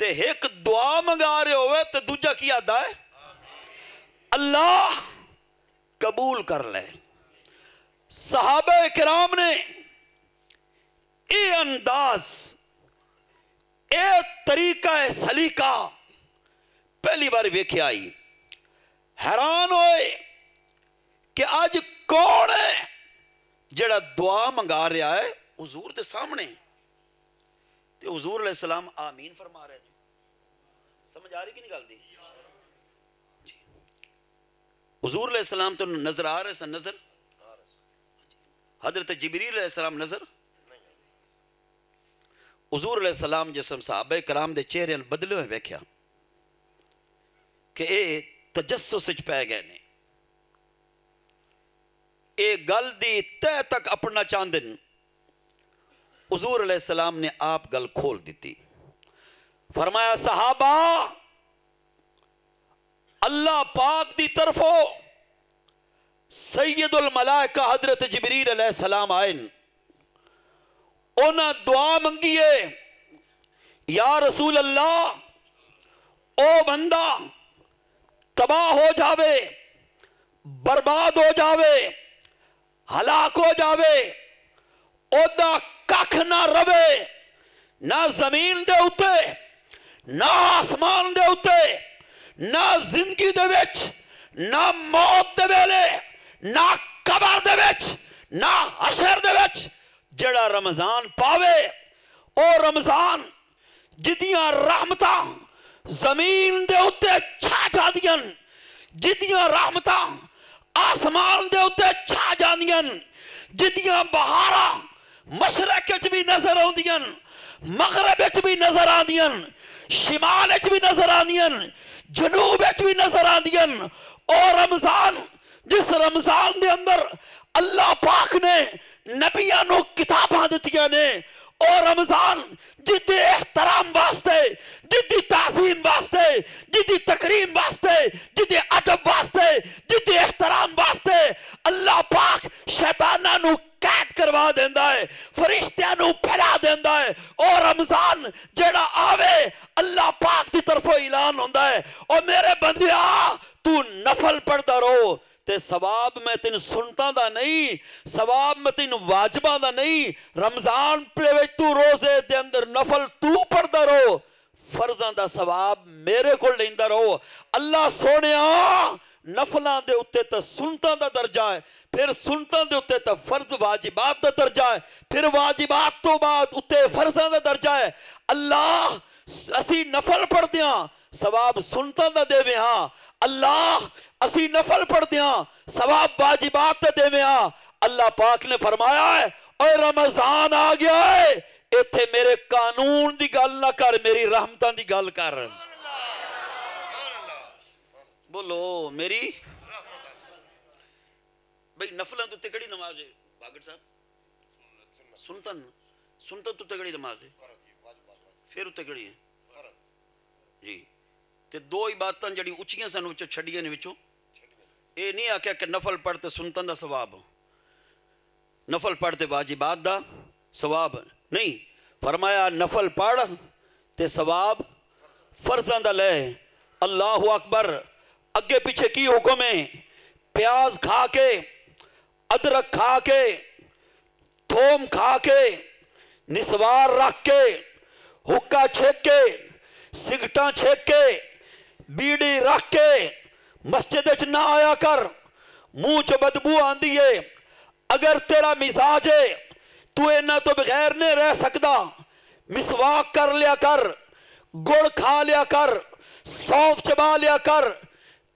ਤੇ ਇੱਕ ਦੁਆ ਮੰਗਾ ਰਿਹਾ ਹੋਵੇ ਤੇ ਦੂਜਾ ਕੀ ਆਦਾ ਹੈ ਅੱਲਾਹ ਕਬੂਲ ਕਰ ਲੈ ਸਹਾਬੇ ਕਿਰਾਮ ਨੇ ਇਹ ਅੰਦਾਜ਼ ਇਹ ਤਰੀਕਾ ਹੈ ਸਲੀਕਾ ਪਹਿਲੀ ਵਾਰ ਵੇਖਿਆ ਹੀ ਹੈਰਾਨ ਹੋਏ ਕਿ ਅੱਜ ਕੌਣ ਹੈ ਜਿਹੜਾ ਦੁਆ ਮੰਗਾ ਰਿਹਾ ਹੈ ਹਜ਼ੂਰ ਦੇ ਸਾਹਮਣੇ ਤੇ ਹਜ਼ੂਰ ਅਲੈਹ ਸਲਾਮ ਆਮੀਨ ਫਰਮਾ ਰਹੇ ਨੇ ਸਮਝ ਆ ਰਹੀ ਕਿ ਨਹੀਂ ਗੱਲ ਦੀ ਜੀ ਹਜ਼ੂਰ ਅਲੈਹ ਸਲਾਮ ਤੋਂ ਨਜ਼ਰ ਆ ਰਹੇ ਸਨ ਨਜ਼ਰ हजरत जबरील अलैहिस्सलाम नजर हजूर अलैहिस्सलाम जिसम साहबे कराम ਦੇ ਚਿਹਰੇ ਨੂੰ ਬਦਲੇ ਹੋਏ ਵੇਖਿਆ ਕਿ ਇਹ ਤਜੱਸੁਸ ਵਿੱਚ ਪੈ ਗਏ ਨੇ ਇਹ ਗੱਲ ਦੀ ਤਹਿ ਤੱਕ ਆਪਣਾ ਚਾਹੁੰਦੇ ਨੇ ਹਜ਼ੂਰ अलैहिस्सलाम ਨੇ ਆਪ ਗੱਲ ਖੋਲ ਦਿੱਤੀ फरमाया सहाबा अल्लाह पाक दी तरफों सैयदुल मलाइका हजरत जबरील अलैहि सलाम आए न। उन्हें दुआ मंगी है या रसूल अल्लाह ओ बंदा तबाह हो जावे बर्बाद हो जावे हलाक हो जावे, ओदा कख ना रवे, ना ज़मीन दे उत्ते ना आसमान दे उत्ते ना ज़िंदगी ना मौत दे वेले, ना कबर ना हशर जेड़ा रमज़ान पावे, ओ रमज़ान जिदियाँ रहमतां ज़मीन दे उत्ते छा जादियाँ जिदियाँ रहमतां आसमान दे उत्ते छा जादियाँ जिदियाँ बहारां मशरक भी नज़र आउंदियाँ मगरब भी नज़र आंदियाँ शिमाल भी नज़र आंदियाँ जनूब भी नज़र आंदियाँ और रमज़ान, जिस रमज़ान दे अंदर अल्लाह पाक ने नबियाँ किताबां दित्तियाँ ने और रमज़ान, जिद्दी एहतराम वास्ते, जिद्दी ताजीम वास्ते, जिद्दी तकरीम वास्ते, जिद्दी अदब वास्ते, जिद्दी एहतराम वास्ते, अल्लाह पाक शैताना कैद करवा देंदा है फरिश्तियाँ फैला देंदा है, और रमज़ान जेड़ा आवे, अल्लाह पाक दी तरफों ऐलान होंदा है, और मेरे बंदिया, तू नफल पढ़दा रहो ਤੇ ਸਵਾਬ ਮੈਂ ਤੈਨੂੰ ਸੁਣਤਾ ਦਾ ਨਹੀਂ ਸਵਾਬ ਮੈਂ ਤੈਨੂੰ ਵਾਜਬਾਂ ਦਾ ਨਹੀਂ ਰਮਜ਼ਾਨ ਦੇ ਵਿੱਚ ਤੂੰ ਰੋਜ਼ੇ ਦੇ ਅੰਦਰ ਨਫਲ ਤੂੰ ਪੜਦਾ ਰਹੋ ਫਰਜ਼ਾਂ ਦਾ ਸਵਾਬ ਮੇਰੇ ਕੋਲ ਲੈਂਦਾ ਰਹੋ ਅੱਲਾ ਸੋਹਣਿਆ ਨਫਲਾਂ ਦੇ ਉੱਤੇ ਤਾਂ ਸੁਨਤਾਂ ਦਾ ਦਰਜਾ ਹੈ ਫਿਰ ਸੁਨਤਾਂ ਦੇ ਉੱਤੇ ਤਾਂ ਫਰਜ਼ ਵਾਜਿਬਾਤ ਦਾ ਦਰਜਾ ਹੈ ਫਿਰ ਵਾਜਿਬਾਤ ਤੋਂ ਬਾਅਦ ਉੱਤੇ ਫਰਜ਼ਾਂ ਦਾ ਦਰਜਾ ਹੈ ਅੱਲਾਹ ਸ- ਅਸੀਂ ਨਫਲ ਪੜਦੇ ਹਾਂ ਸਵਾਬ ਸੁਨਤਾਂ ਦਾ ਦੇਵੇਂ ਹਾਂ अल्लाह असी नफल पढ़ दिया सवाब वाजिबात देवे अल्लाह पाक ने फरमाया है और रमज़ान आ गया है इतने मेरे कानून की गल ना कर मेरी रहमत की गल कर। बोलो मेरी? बी नफलों तो तगड़ी नमाज़ है? बागट साहब? सुनतन सुनतन तो तगड़ी नमाज़ है? फिर तगड़ी है? जी। ਤੇ ਦੋ ਇਬਾਦਤਾਂ ਜਿਹੜੀ ਉੱਚੀਆਂ ਸਨ ਵਿੱਚੋਂ ਛੱਡੀਆਂ ਨੇ ਵਿੱਚੋਂ। ਇਹ ਨਹੀਂ ਆਖਿਆ ਕਿ ਨਫਲ ਪੜ੍ਹ ਤੇ ਸੁਨਤਨ ਦਾ ਸਵਾਬ। ਨਫਲ ਪੜ੍ਹ ਤੇ ਵਾਜਿਬਾਤ ਦਾ ਸਵਾਬ। ਨਹੀਂ, ਫਰਮਾਇਆ ਨਫਲ ਪੜ੍ਹ ਤੇ ਸਵਾਬ ਫਰਜ਼ਾਂ ਦਾ ਲੈ। ਅੱਲਾਹੁ ਅਕਬਰ, ਅੱਗੇ ਪਿੱਛੇ ਕੀ ਹੁਕਮ ਹੈ? ਪਿਆਜ਼ ਖਾ ਕੇ, ਅਦਰਕ ਖਾ ਕੇ, ਥੋਮ ਖਾ ਕੇ, ਨਿਸਵਾਰ ਰੱਖ ਕੇ, ਹੁੱਕਾ ਛੇਕ ਕੇ, ਸਿਗਟਾਂ ਛੇਕ ਕੇ बीड़ी रख के मस्जिद च ना आया कर। मुँह च बदबू आंदी है। अगर तेरा मिजाज है, तू इन्ना तो बगैर नहीं रह सकता मिसवाक कर लिया कर, गुड़ खा लिया कर, सौंफ चबा लिया कर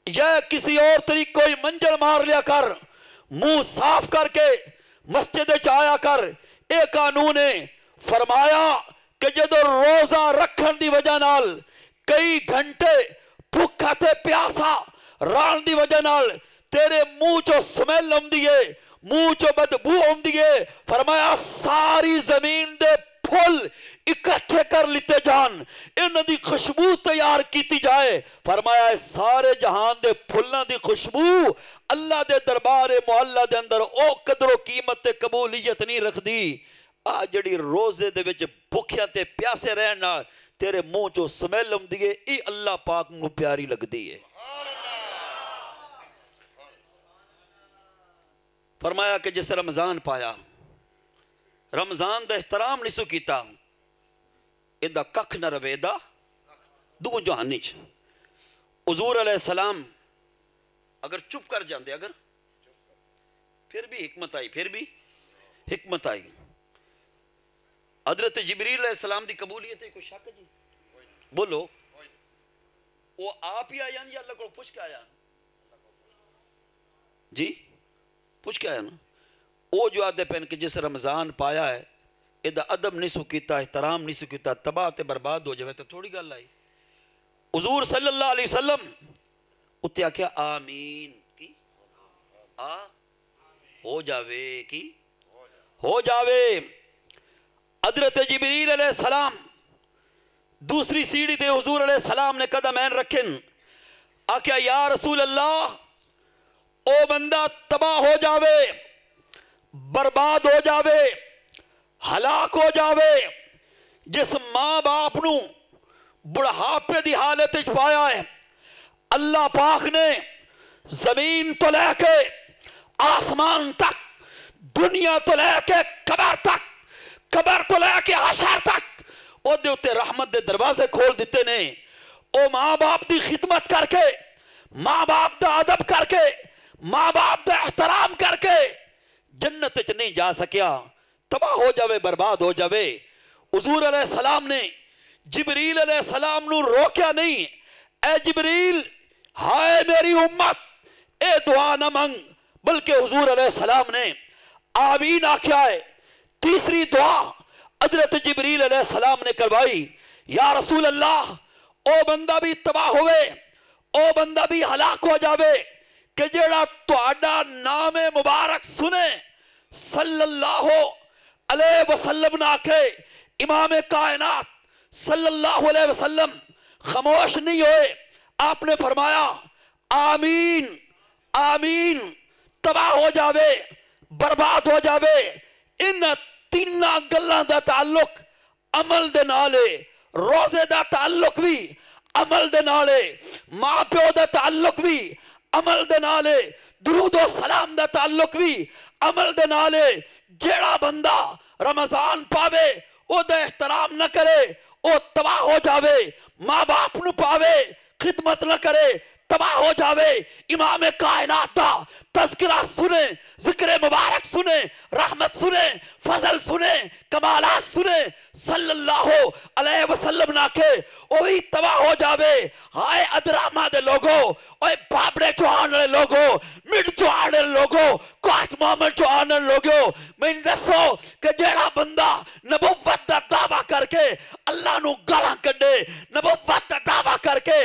यह किसी और तरीक कोई मंजर मार लिया कर। मुँह साफ़ करके मस्जिद आया कर। यह कानून है, फरमाया कि जो रोजा रखने की वजह कई घंटे ਭੁੱਖਾ ਤੇ ਪਿਆਸਾ ਰਹਿਣ ਦੀ ਵਜ੍ਹਾ ਨਾਲ ਤੇਰੇ ਮੂੰਹ ਚੋਂ ਸਮੈਲ ਆਉਂਦੀ ਏ ਮੂੰਹ ਚੋਂ ਬਦਬੂ ਆਉਂਦੀ ਏ ਫਰਮਾਇਆ ਸਾਰੀ ਜ਼ਮੀਨ ਦੇ ਫੁੱਲ ਇਕੱਠੇ ਕਰ ਲਿੱਤੇ ਜਾਣ ਇਹਨਾਂ ਦੀ ਖੁਸ਼ਬੂ ਤਿਆਰ ਕੀਤੀ ਜਾਏ ਫਰਮਾਇਆ ਇਹ ਸਾਰੇ ਜਹਾਨ ਦੇ ਫੁੱਲਾਂ ਦੀ ਖੁਸ਼ਬੂ ਅੱਲਾ ਦੇ ਦਰਬਾਰ ਮੁਹੱਲਾ ਦੇ ਅੰਦਰ ਉਹ ਕਦਰੋ ਕੀਮਤ ਤੇ ਕਬੂਲੀਅਤ ਨਹੀਂ ਰੱਖਦੀ ਆ ਜਿਹੜੀ ਰੋਜ਼ੇ ਦੇ ਵਿੱਚ तेरे मुँह चो समेल आती है ये अल्लाह पाक न प्यारी लगती है। फरमाया कि जिस रमज़ान पाया, रमज़ान का एहतराम नहीं सो किया यदा कख न रवे यदा दो जहानी हजूर सलाम अगर चुप कर जाते अगर, फिर भी हिकमत आई, फिर भी हिकमत आई। हजरत जबरील सलाम की कबूलियत है कोई शक जी बोलो वो आप ही आया या अल्लाह को पूछ के आया जी पूछ के आया ना वो जो आदे पहन के जिस रमजान पाया है ਇਹਦਾ ਅਦਬ ਨਹੀਂ ਸੁ ਕੀਤਾ ਇhtਰਾਮ ਨਹੀਂ ਸੁ ਕੀਤਾ ਤਬਾਹ ਤੇ ਬਰਬਾਦ ਹੋ ਜਾਵੇ ਤਾਂ ਥੋੜੀ ਗੱਲ ਆਈ ਹਜ਼ੂਰ ਸੱਲੱਲਾਹੁ ਅਲੈਹਿ ਵਸੱਲਮ ਉੱਤੇ ਆਖਿਆ ਆਮੀਨ ਕੀ ਆ ਹੋ ਜਾਵੇ ਕੀ ਹੋ ਜਾਵੇ अदरत जबरील सलाम, दूसरी सीढ़ी ते हजूर सलाम ने कदम ऐन रखे। आख्या, या रसूल अल्लाह ओ बंदा तबाह हो जावे, बर्बाद हो जावे, हलाक हो जावे, जिस माँ बाप न बुढ़ापे की हालत पाया है, अल्लाह पाक ने ज़मीन तो लैके, आसमान तक, दुनिया तो लैके, कबर तक ਕੇ ਕਬਰ ਤੱਕ ਕਬਰ ਤੋਂ ਲੈ ਕੇ ਹਸ਼ਰ ਤੱਕ ਉਹਦੇ ਉੱਤੇ ਰਹਿਮਤ ਦੇ ਦਰਵਾਜ਼ੇ ਖੋਲ ਦਿੱਤੇ ਨੇ ਉਹ ਮਾਂ-ਬਾਪ ਦੀ ਖਿਦਮਤ ਕਰਕੇ ਮਾਂ-ਬਾਪ ਦਾ ਅਦਬ ਕਰਕੇ ਮਾਂ-ਬਾਪ ਦਾ ਇhtਰਾਮ ਕਰਕੇ ਜੰਨਤ ਵਿੱਚ ਨਹੀਂ ਜਾ ਸਕਿਆ ਤਬਾਹ ਹੋ ਜਾਵੇ ਬਰਬਾਦ ਹੋ ਜਾਵੇ ਹਜ਼ੂਰ ਅਲੈਹ ਸਲਾਮ ਨੇ ਜਿਬਰੀਲ ਅਲੈਹ ਸਲਾਮ ਨੂੰ ਰੋਕਿਆ ਨਹੀਂ ਐ ਜਿਬਰੀਲ ਹਾਏ ਮੇਰੀ ਉਮਤ ਇਹ ਦੁਆ ਨਾ ਮੰਗ ਬਲਕਿ ਹਜ਼ੂਰ ਅਲੈਹ ਸਲਾਮ ਨੇ ਆਮੀਨ ਆਖਿਆ ਹੈ तीसरी दुआ हजरत जबरील सलाम ने करवाई या रसूल अल्लाह ओ बंदा भी तबाह होवे ओ बंदा भी हलाक हो जावे कि जेड़ा ਤੁਹਾਡਾ ਨਾਮ ਮੁਬਾਰਕ ਸੁਨੇ सल्लल्लाहु अलैहि वसल्लम ना आखे इमाम कायनात सल्लल्लाहु अलैहि वसल्लम खामोश नहीं होए आपने फरमाया आमीन आमीन तबाह हो जावे बर्बाद हो जावे ਇਹਨਾਂ ਤਿੰਨਾਂ ਗੱਲਾਂ ਦਾ ਤਾਲੁਕ ਅਮਲ ਦੇ ਨਾਲ ਹੈ ਰੋਜ਼ੇ ਦਾ ਤਾਲੁਕ ਵੀ ਅਮਲ ਦੇ ਨਾਲ ਹੈ ਮਾਪਿਓ ਦਾ ਤਾਲੁਕ ਵੀ ਅਮਲ ਦੇ ਨਾਲ ਹੈ ਦਰੂਦ ਔਰ ਸਲਾਮ ਦਾ ਤਾਲੁਕ ਵੀ ਅਮਲ ਦੇ ਨਾਲ ਹੈ ਜਿਹੜਾ ਬੰਦਾ ਰਮਜ਼ਾਨ ਪਾਵੇ ਉਹਦਾ ਇhtਰਾਮ ਨਾ ਕਰੇ ਉਹ ਤਬਾਹ ਹੋ ਜਾਵੇ ਮਾਂ ਬਾਪ ਨੂੰ ਪਾਵੇ ਖਿਦਮਤ ਨਾ ਕਰੇ तबाह हो जावे। इमाम कायनात दा, तज़किरा सुने, ज़िक्र मुबारक सुने, रहमत सुने, फजल सुने, कमालात सुने, सल्लल्लाहु अलैहि वसल्लम ना के ओ भी तबाह हो जावे। हाय अदरामा दे लोगो, ओए बाबड़े चो आने लोगो, मिड चो आने लोगो काट मोमेंट चो आने लोगो मैं दसो कि जेड़ा बंदा नबुव्वत दा दावा करके अल्लाह नु गालां कड्डे नबुव्वत दा दावा करके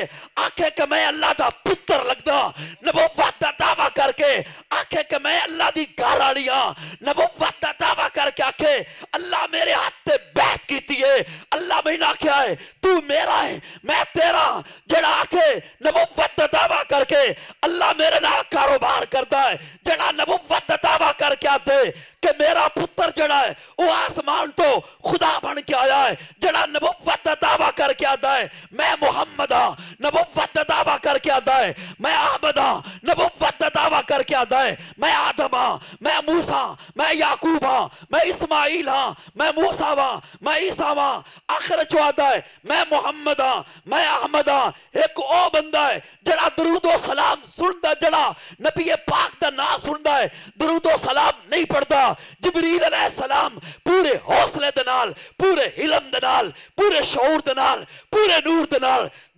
आखे कि मैं अल्लाह दा पुत्र लगदा नबुव्वत दा दावा करके आखे कि मैं अल्लाह दी घर वाली हाँ नबुव्वत दा दावा करके आखे, अल्लाह मेरे हाथ ते बैठ कीती है। अल्लाह मैंने आख्या है? तू मेरा है, मैं तेरा। जेड़ा आखे नबुव्वत दा दावा करके अल्लाह मेरे नाल कारोबार करदा है। जेड़ा नबुव्वत दा दावा करके आते कि मेरा पुत्र जड़ा है, वो आसमान तो खुदा बन के आया है। जड़ा नबुव्वत दा दावा करके आता है, मैं मोहम्मद हाँ। नबुव्वत दा दावा करके आता है मैं अहमद हाँ नबुव्वत दावा करके आता है मैं आदम हाँ मैं मूसा, मैं याकूब हाँ मैं इस्माइल हाँ मैं मूसा हाँ मैं ईसा हाँ आखिर चो आता है मैं मोहम्मद हाँ मैं अहमद। हाँ एक ओ बंदा है जड़ा दरूदो सलाम सुनदा जड़ा नबी पाक दा ना सुनदा है। दरूदो सलाम नहीं पढ़ता जबरील सलाम पूरे हौसले पूरे नाल पूरे नाल, पूरे नूर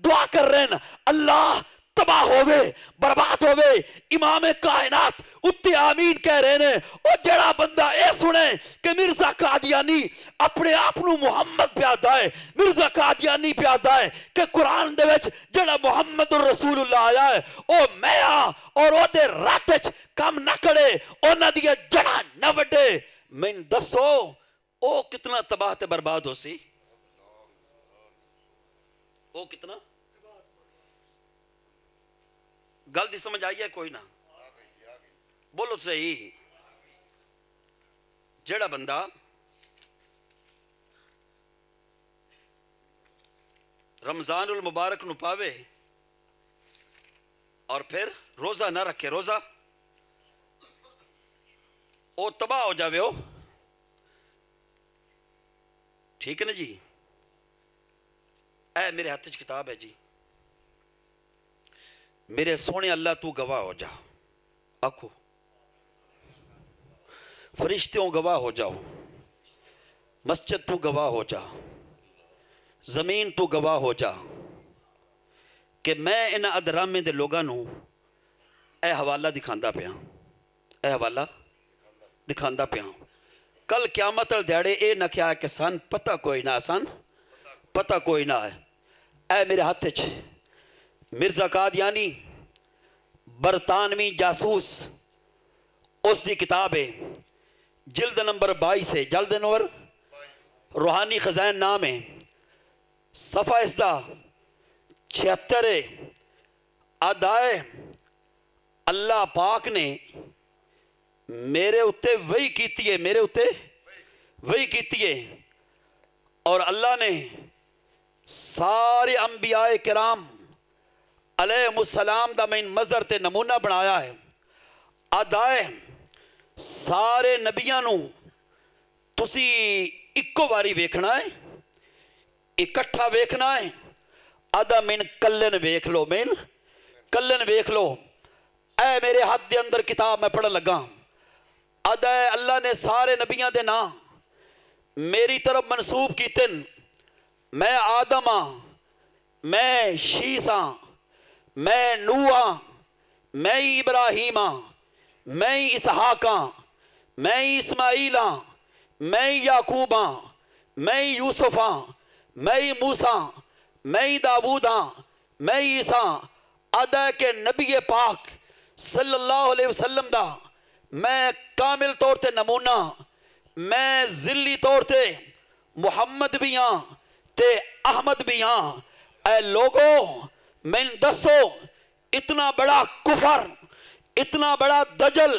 दुआ कर रहे हैं। अल्लाह तबाह होवे, बर्बाद होवे। इमाम कायनात उत्ते आमीन कह रहे ने ओ जड़ा बंदा ए सुने कि मिर्ज़ा कादियानी अपने आप नु मुहम्मद प्यादा है, मिर्ज़ा कादियानी प्यादा है कि कुरान दे विच जड़ा मुहम्मद रसूलुल्लाह आया है, ओ मैं आ और ओदे रट च कम न करे ओना दी जड़ा न वडे मैं दसो ओ कितना तबाह ते बर्बाद हो सी ओ कितना गल समझ आई है कोई ना? बोलो तो सही। जेड़ा बंदा रमज़ान उल मुबारक नु पावे और फिर रोजा ना रखे, रोजा, ओ तबाह हो जावे हो। ठीक है ना जी? ए मेरे हाथ च किताब है जी। मेरे सोने अल्लाह, तू गवाह हो जा। आखो। फरिश्तों गवाह हो जाओ। मस्जिद, तू गवाह हो जा। ज़मीन, तू गवाह हो जा। कि मैं इन अदरामे दे लोगों ए हवाला दिखांदा पिया। ए हवाला दिखांदा पिया। कल क्यामत दिहाड़े ये न क्या कि सन पता कोई ना, सन पता कोई ना है। ए मेरे हाथ च। मिर्ज़ा कादियानी, बरतानवी जासूस उस दी किताब है जिल्द नंबर बाईस है, जल्द नंबर? रूहानी खजान नाम है। सफ़ा इसदा छिहत्तर है। अदाए अल्लाह पाक ने मेरे उत्ते वही कीती है, मेरे उत्ते वही कीती है। और अल्लाह ने सारे अंबियाए कराम अलैहिस्सलाम दा मैं मज़र ते नमूना बनाया है अदाए ਸਾਰੇ ਨਬੀਆਂ ਨੂੰ ਤੁਸੀਂ ਇੱਕੋ ਵਾਰੀ ਵੇਖਣਾ ਹੈ ਇਕੱਠਾ ਵੇਖਣਾ ਹੈ ਆਦਾ ਮੈਨ ਕੱਲਨ ਵੇਖ ਲਓ ਮੈਨ ਕੱਲਨ ਵੇਖ ਲਓ ਐ ਮੇਰੇ ਹੱਥ ਦੇ ਅੰਦਰ ਕਿਤਾਬ ਮੈਂ ਪੜਨ ਲੱਗਾ ਆਦਾ ਅੱਲਾ ਨੇ ਸਾਰੇ ਨਬੀਆਂ ਦੇ ਨਾਂ ਮੇਰੀ ਤਰਫ ਮਨਸੂਬ ਕੀਤੇ ਨੇ ਮੈਂ ਆਦਮ ਹਾਂ ਮੈਂ ਸ਼ੀਸ मैं नूआ, मैं इब्राहिमा, मैं इसहाका, मैं इसमाईला मैं याकूबा, मैं यूसुफा, मैं मूसा, मैं दाबूदा मैं ईसा, अदा के नबी पाक सल्लल्लाहु अलैहि वसल्लम दा, मैं कामिल तौर पर नमूना, मैं जिली तौर पर मुहम्मद भी हाँ ते अहमद भी हाँ। ए लोगों मैं दसो, इतना बड़ा कुफर, इतना बड़ा दजल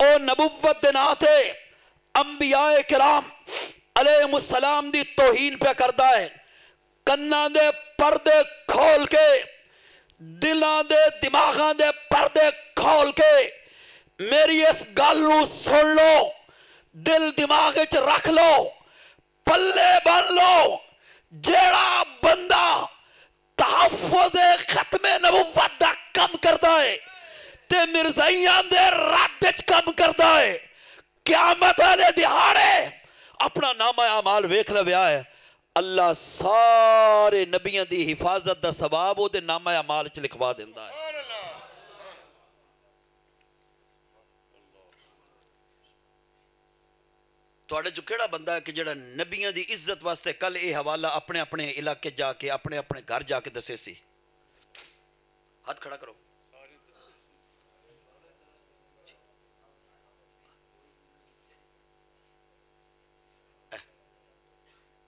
और नबुवत नाते अंबियाए कराम अलैहिस्सलाम दी तोहीन पे करदा है। कन्ना दे पर्दे खोल के, दिलां दे दिमागां दे पर्दे खोल के, मेरी इस गल सुन लो, दिल दिमाग च रख लो, पल्ले बन लो, जेड़ा बंदा तहफुज खत्मे नबुवत दा काम करता है ਤੇ ਮਿਰਜ਼ਾਈਆਂ ਦੇ ਰੱਦ ਵਿੱਚ ਕੰਮ ਕਰਦਾ ਹੈ ਕਿਆਮਤ ਵਾਲੇ ਦਿਹਾੜੇ ਆਪਣਾ ਨਾਮਾ ਅਮਾਲ ਵੇਖ ਲਵਿਆ ਹੈ ਅੱਲਾ ਸਾਰੇ ਨਬੀਆਂ ਦੀ ਹਿਫਾਜ਼ਤ ਦਾ ਸਵਾਬ ਉਹਦੇ ਨਾਮਾ ਅਮਾਲ ਚ ਲਿਖਵਾ ਦਿੰਦਾ ਹੈ ਤੁਹਾਡੇ ਚ ਕਿਹੜਾ ਬੰਦਾ ਹੈ ਕਿ ਜਿਹੜਾ ਨਬੀਆਂ ਦੀ ਇੱਜ਼ਤ ਵਾਸਤੇ ਕੱਲ ਇਹ ਹਵਾਲਾ ਆਪਣੇ ਆਪਣੇ ਇਲਾਕੇ ਜਾ ਕੇ ਆਪਣੇ ਆਪਣੇ ਘਰ ਜਾ ਕੇ ਦੱਸੇ ਸੀ ਹੱਥ ਖੜਾ ਕਰੋ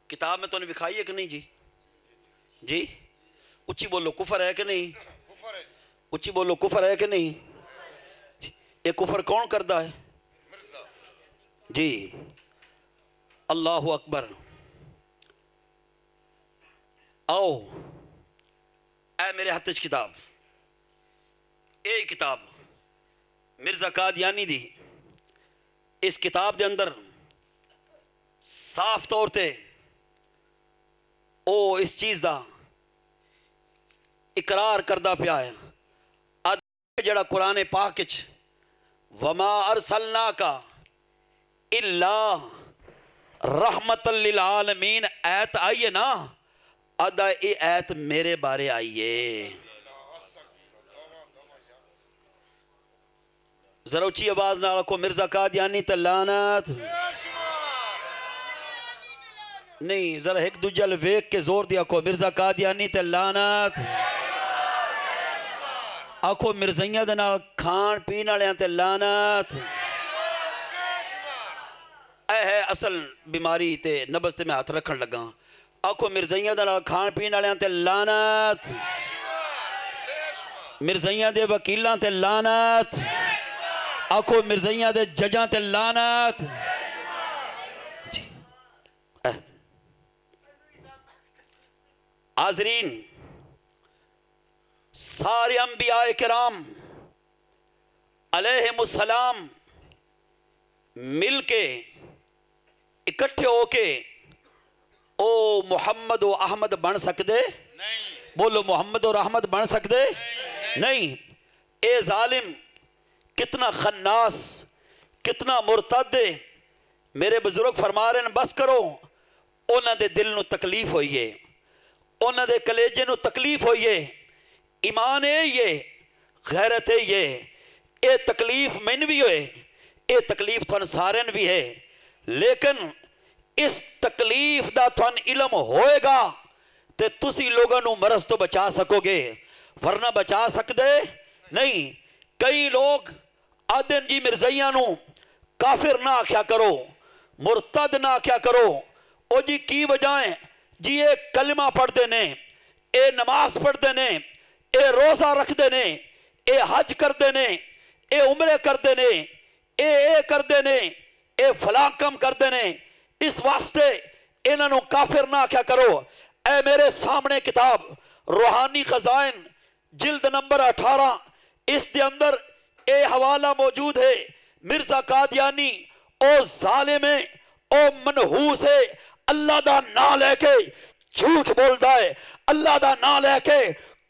किताब में तूने दिखाई है कि नहीं जी जी उच्ची बोलो कुफर है कि नहीं कुफर है उच्ची बोलो कुफर है कि नहीं ये कुफर कौन करता है मिर्जा जी अल्लाह अकबर आओ ए मेरे हथ किताब। ए किताब, मिर्ज़ा कादयानी दी। इस किताब के अंदर साफ़ तौर पर ओ इस चीज़ का इकरार करता पाया है। जरा कुरान पाक वमा अरसलना का इला लिल आलमीन, ऐत आई है ना। अदा ये ऐत मेरे बारे आई है जरा उच्ची आवाज़ नाल को मिर्ज़ा कादियानी ते लानत। नहीं, जरा एक दूजे वेख के ज़ोर दिया को मिर्ज़ा कादियानी ते लानत। आखो, मिर्जाइया खान पीन वालियाँ ते लानत। ਇਹ ਹੈ ਅਸਲ ਬਿਮਾਰੀ ਤੇ ਨਬਜ਼ ਤੇ ਮੈਂ ਹੱਥ ਰੱਖਣ ਲੱਗਾ ਆਖੋ ਮਿਰਜ਼ਾਈਆਂ ਦੇ ਨਾਲ ਖਾਣ ਪੀਣ ਵਾਲਿਆਂ ਤੇ ਲਾਨਤ ਮਿਰਜ਼ਾਈਆਂ ਦੇ ਵਕੀਲਾਂ ਤੇ ਲਾਨਤ ਆਖੋ ਮਿਰਜ਼ਾਈਆਂ ਦੇ ਜੱਜਾਂ ਤੇ ਲਾਨਤ ਜੀ ਇਹ। हाजरीन सारे अंबिया कराम अलैहिमुस्सलाम मिल के इकट्ठे होके ओ मुहम्मद और अहमद बन सकते बोलो मुहम्मद और अहमद बन सकते नहीं, नहीं। ए जालिम कितना खन्नास कितना मुरतद मेरे बुज़ुर्ग फरमा रहे बस करो। उन्होंने दिल में तकलीफ़ हुई उन्होंने कलेजे न तकलीफ़ हुई ईमान है ये गैरत है ये ये तकलीफ़ मैन भी होए ये तकलीफ़ थोड़ा सारे भी है। ਲੇਕਿਨ ਇਸ ਤਕਲੀਫ ਦਾ ਤੁਹਾਨੂੰ ਇਲਮ ਹੋਏਗਾ ਤੇ ਤੁਸੀਂ ਲੋਕਾਂ ਨੂੰ ਮਰਜ਼ ਤੋਂ ਬਚਾ ਸਕੋਗੇ। ਵਰਨਾ ਬਚਾ ਸਕਦੇ ਨਹੀਂ। ਕਈ ਲੋਕ ਆਦਨ ਜੀ ਮਿਰਜ਼ਈਆਂ ਨੂੰ ਕਾਫਿਰ ਨਾ ਆਖਿਆ ਕਰੋ, ਮੁਰਤਦ ਨਾ ਆਖਿਆ ਕਰੋ। ਉਹ ਜੀ ਕੀ ਵਜ੍ਹਾ ਹੈ? ਜੀ ਇਹ ਕਲਮਾ ਪੜ੍ਹਦੇ ਨੇ, ਇਹ ਨਮਾਜ਼ ਪੜ੍ਹਦੇ ਨੇ, ਇਹ ਰੋਜ਼ਾ ਰੱਖਦੇ ਨੇ, ਇਹ ਹਜ ਕਰਦੇ ਨੇ, ਇਹ ਉਮਰੇ ਕਰਦੇ ਨੇ, ਇਹ ਇਹ ਕਰਦੇ ਨੇ। ਇਹ ਫਲਾਂ ਕੰਮ ਕਰਦੇ ਨੇ ਇਸ ਵਾਸਤੇ ਇਹਨਾਂ ਨੂੰ ਕਾਫਿਰ ਨਾ ਆਖਿਆ ਕਰੋ ਐ ਮੇਰੇ ਸਾਹਮਣੇ ਕਿਤਾਬ ਰੂਹਾਨੀ ਖਜ਼ਾਇਨ जिल्द नंबर 18 इस दे अंदर ए हवाला मौजूद है मिर्जा कादियानी ओ जालिम है ओ मनहूस है अल्लाह दा ना लेके झूठ बोलदा है अल्लाह दा ना लेके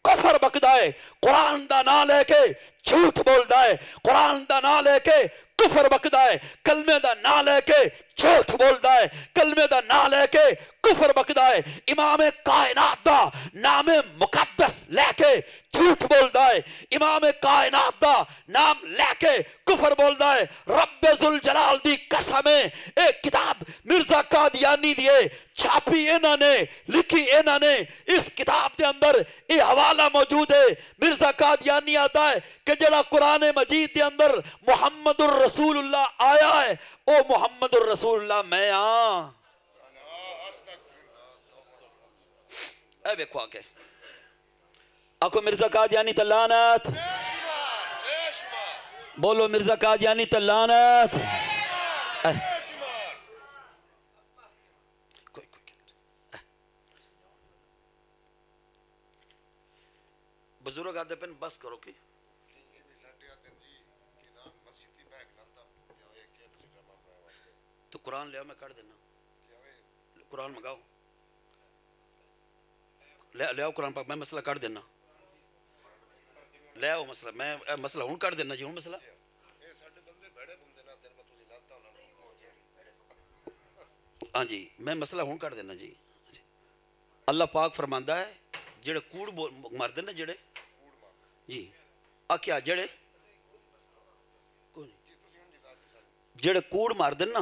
कफर बकदा है कुरान दा ना लेके झूठ बोलदा है, कुरान दा ना लेके कुफर बकदा है, कलमे का ना लेके झूठ बोलदा है, कलमे दा ना लेके कुफर बकदा है, इमाम कायनात दा नाम मुकद्दस लेके झूठ बोलदा है, इमाम कायनात दा नाम लेके कुफर बोलदा है, रब्बे जुल जलाल दी कसम है, ए किताब मिर्ज़ा कादियानी दी है, छापी इन्हों ने लिखी इन्हों ने इस किताब के अंदर ये हवाला मौजूद है, मिर्ज़ा कादियानी आता है कि जड़ा कुरान मजीद के अंदर मुहम्मदुर रसूलुल्लाह आया है। ओ मुहम्मदुर रसूलुल्लाह, मैं आ। आको मिर्ज़ा कादियानी तलानत बोलो मिर्ज़ा कादियानी तलानत कोई बुज़ुर्ग पेन बस करो कि। तो कुरान ले आओ मैं कर देना कुरान मंगाओ ले ले आओ कुरान पाक मैं मसला कर देना ਲੈ ਉਹ ਮਸਲਾ ਮੈਂ ਇਹ ਮਸਲਾ ਹੁਣ ਕੱਢ ਦੇਣਾ ਜੀ ਹੁਣ ਮਸਲਾ ਇਹ ਸਾਡੇ ਬੰਦੇ ਬੜੇ ਬੰਦੇ ਨਾ ਦਿਨ ਬਾ ਤੁਸੀਂ ਲਾਤਾ ਉਹਨਾਂ ਨੂੰ ਹਾਂਜੀ ਮੈਂ ਮਸਲਾ ਹੁਣ ਕੱਢ ਦੇਣਾ ਜੀ ਅੱਲਾਹ ਪਾਕ ਫਰਮਾਂਦਾ ਹੈ ਜਿਹੜੇ ਕੂੜ ਬੋਲ- ਮਰਦੇ ਨੇ ਜਿਹੜੇ ਜੀ ਆਖਿਆ ਜਿਹੜੇ ਕੋਈ ਨਹੀਂ। ਜਿਹੜੇ ਕੂੜ ਮਾਰਦੇ ਨੇ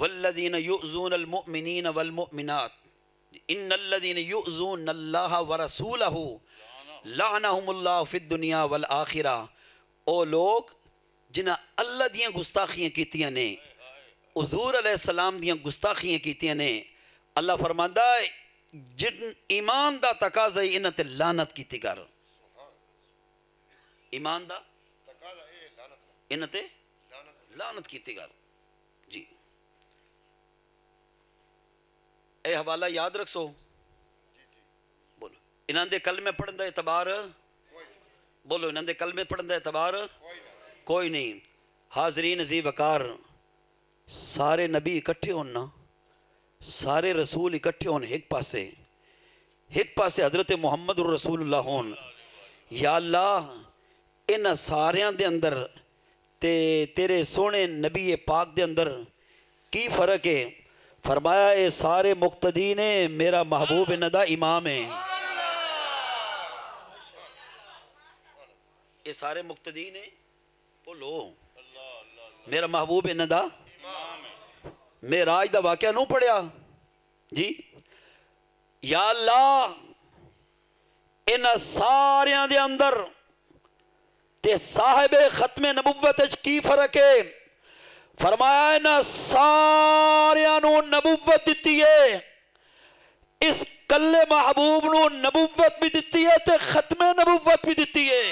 वल्लदीन युजून अलमिन वलमिनत इन्नल्लदीन युजून अल्लाह व रसूलहू लानहुमुल्लाह फिद दुनिया वल आखिरा ओ लोग जिन्हें अल्लाह दियाँ गुस्ताखियाँ कीतियाँ ने हजूर अलैहिस्सलाम दियाँ गुस्ताखियाँ कीतियाँ ने अल्लाह फरमांदा जिन ईमान का तकाजा इन्हें ते लानत की कर। ईमान का इन्हें लानत की कर। ਇਹ ਹਵਾਲਾ ਯਾਦ ਰੱਖੋ ਬੋਲੋ ਇਹਨਾਂ ਦੇ ਕਲਮੇ ਪੜਨ ਦਾ ਇਤਬਾਰ ਕੋਈ ਬੋਲੋ ਇਹਨਾਂ ਦੇ ਕਲਮੇ ਪੜਨ ਦਾ ਇਤਬਾਰ ਕੋਈ ਨਾ ਕੋਈ ਨਹੀਂ ਹਾਜ਼ਰੀਨ ਅਜ਼ੀ ਵਕਾਰ ਸਾਰੇ ਨਬੀ ਇਕੱਠੇ ਹੋਣ ਨਾ ਸਾਰੇ ਰਸੂਲ ਇਕੱਠੇ ਹੋਣ ਇੱਕ ਪਾਸੇ ਇੱਕ ਪਾਸੇ ਹਜ਼ਰਤ ਮੁਹੰਮਦ ਰਸੂਲullah ਹੋਣ ਯਾ ਅੱਲਾ ਇਹਨਾਂ ਸਾਰਿਆਂ ਦੇ ਅੰਦਰ ਤੇ ਤੇਰੇ ਸੋਹਣੇ ਨਬੀ ਪਾਕ ਦੇ ਅੰਦਰ ਕੀ ਫਰਕ ਹੈ फरमाया ये सारे मुक्तदी ने मेरा महबूब नदा इमाम है। ये सारे मुक्तदी ने बोलो मेरा महबूब नदा मेराज का वाक्य नू पढ़िया। जी, या ला इन सारे अंदर ते साहब खत्म नबूवत की फ़र्क है? फरमाया, ना नबूवत दी है इस कले महबूब न नबूवत भी दी है खत्मे नबूवत भी दी है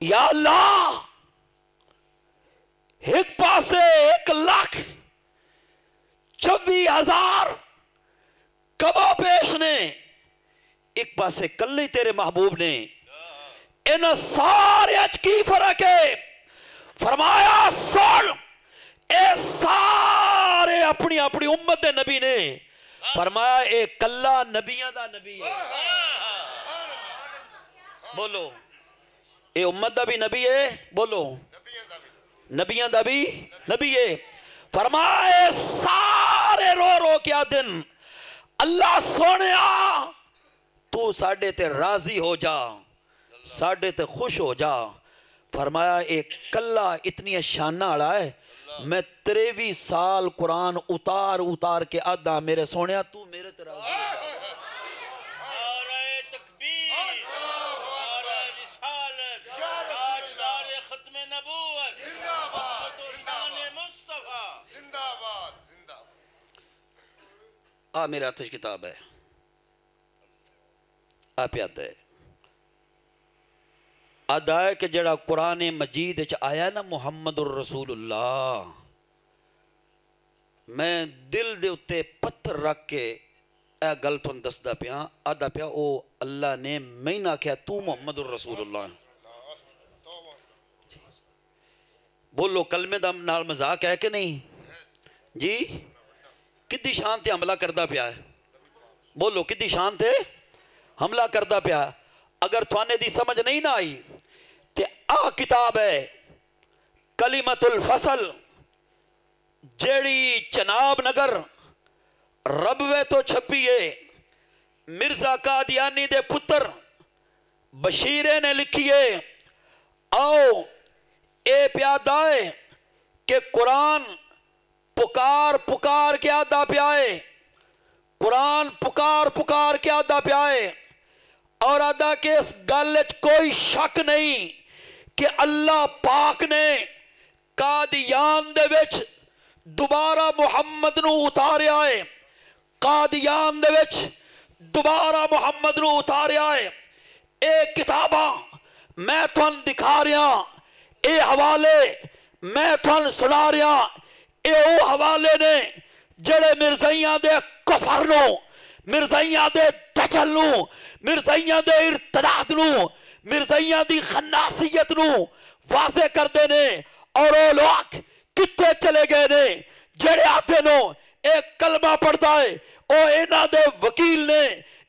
या ला एक पासे एक लाख छब्बी हज़ार कमा पेश ने, एक पासे कल तेरे महबूब ने। इन सारे की फ़र्क है? फरमाया, सुन, ए सारे अपनी अपनी उम्मत दे नबी ने। फरमाया, ए कल्ला नबियाँ दा नबी है। बोलो, ए उम्मत दा भी नबी है? बोलो, नबियाँ दा भी नबी है। फरमाए सारे रो रो क्या दिन, अल्लाह सोने तू साढ़े ते राज़ी हो जा, साढ़े ते खुश हो जा। फरमाया एक कल्ला इतनी शाना आला है। मैं त्रेवी साल कुरान उतार उतार के आधा मेरे सोने तू मेरे तेरा मेरा हथ किताब है। आप याद है। अदाय के जड़ा कुरान मजीद आया ना मुहम्मद उर रसूल मैं दिल के उत्ते पत्थर रख के यह गल तुम दसदा पिया आदा पिया, ओ अल्लाह ने मैं ना आख्या तू मुहम्मद उर रसूल बोलो, कलमे दाल मज़ाक है कि नहीं? जी? कि शान से हमला करता पिया बोलो कि शान से हमला करता पिया अगर थाने की समझ नहीं ना आई आ किताब है, कलीमतुल फ़सल, जेड़ी चनाब नगर रबवे तो छपी है, मिर्ज़ा कादियानी दे पुत्र, बशीरे ने लिखी है, आओ, ए प्यादाए के कुरान पुकार पुकार के आदा प्याए कुरान पुकार पुकार के आदा प्याए और आदा के इस गल कोई शक नहीं। ਔਰ ਆਦਾ ਕਿ ਇਸ ਗੱਲ ਵਿੱਚ ਕੋਈ ਸ਼ੱਕ ਨਹੀਂ ਕਿ ਅੱਲਾਹ ਪਾਕ ਨੇ ਕਾਦੀਆਨ ਦੇ ਵਿੱਚ ਦੁਬਾਰਾ ਮੁਹੰਮਦ ਨੂੰ ਉਤਾਰਿਆ ਹੈ ਕਾਦੀਆਨ ਦੇ ਵਿੱਚ ਦੁਬਾਰਾ ਮੁਹੰਮਦ ਨੂੰ ਉਤਾਰਿਆ ਹੈ ਇਹ ਕਿਤਾਬਾਂ ਮੈਂ ਤੁਹਾਨੂੰ ਦਿਖਾ ਰਿਹਾ ਇਹ ਹਵਾਲੇ ਮੈਂ ਤੁਹਾਨੂੰ ਸੁਣਾ ਰਿਹਾ ਇਹ ਉਹ ਹਵਾਲੇ ਨੇ ਜਿਹੜੇ ਮਿਰਜ਼ਾਈਆਂ ਦੇ ਕਫਰ ਨੂੰ ਮਿਰਜ਼ਾਈਆਂ ਦੇ ਦਜਲ ਨੂੰ ਮਿਰਜ਼ਾਈਆਂ ਦੇ ਇਰਤਦਾਦ ਨੂੰ ਮਿਰਜ਼ਾਈਆਂ ਦੀ ਖਨਾਸੀਅਤ ਨੂੰ ਵਾਜ਼ੇ ਕਰਦੇ ਨੇ ਔਰ ਉਹ ਲੋਕ ਕਿੱਥੇ ਚਲੇ ਗਏ ਨੇ ਜਿਹੜੇ ਆਤੇ ਨੂੰ ਇਹ ਕਲਮਾ ਪੜਦਾ ਹੈ ਉਹ ਇਹਨਾਂ ਦੇ ਵਕੀਲ ਨੇ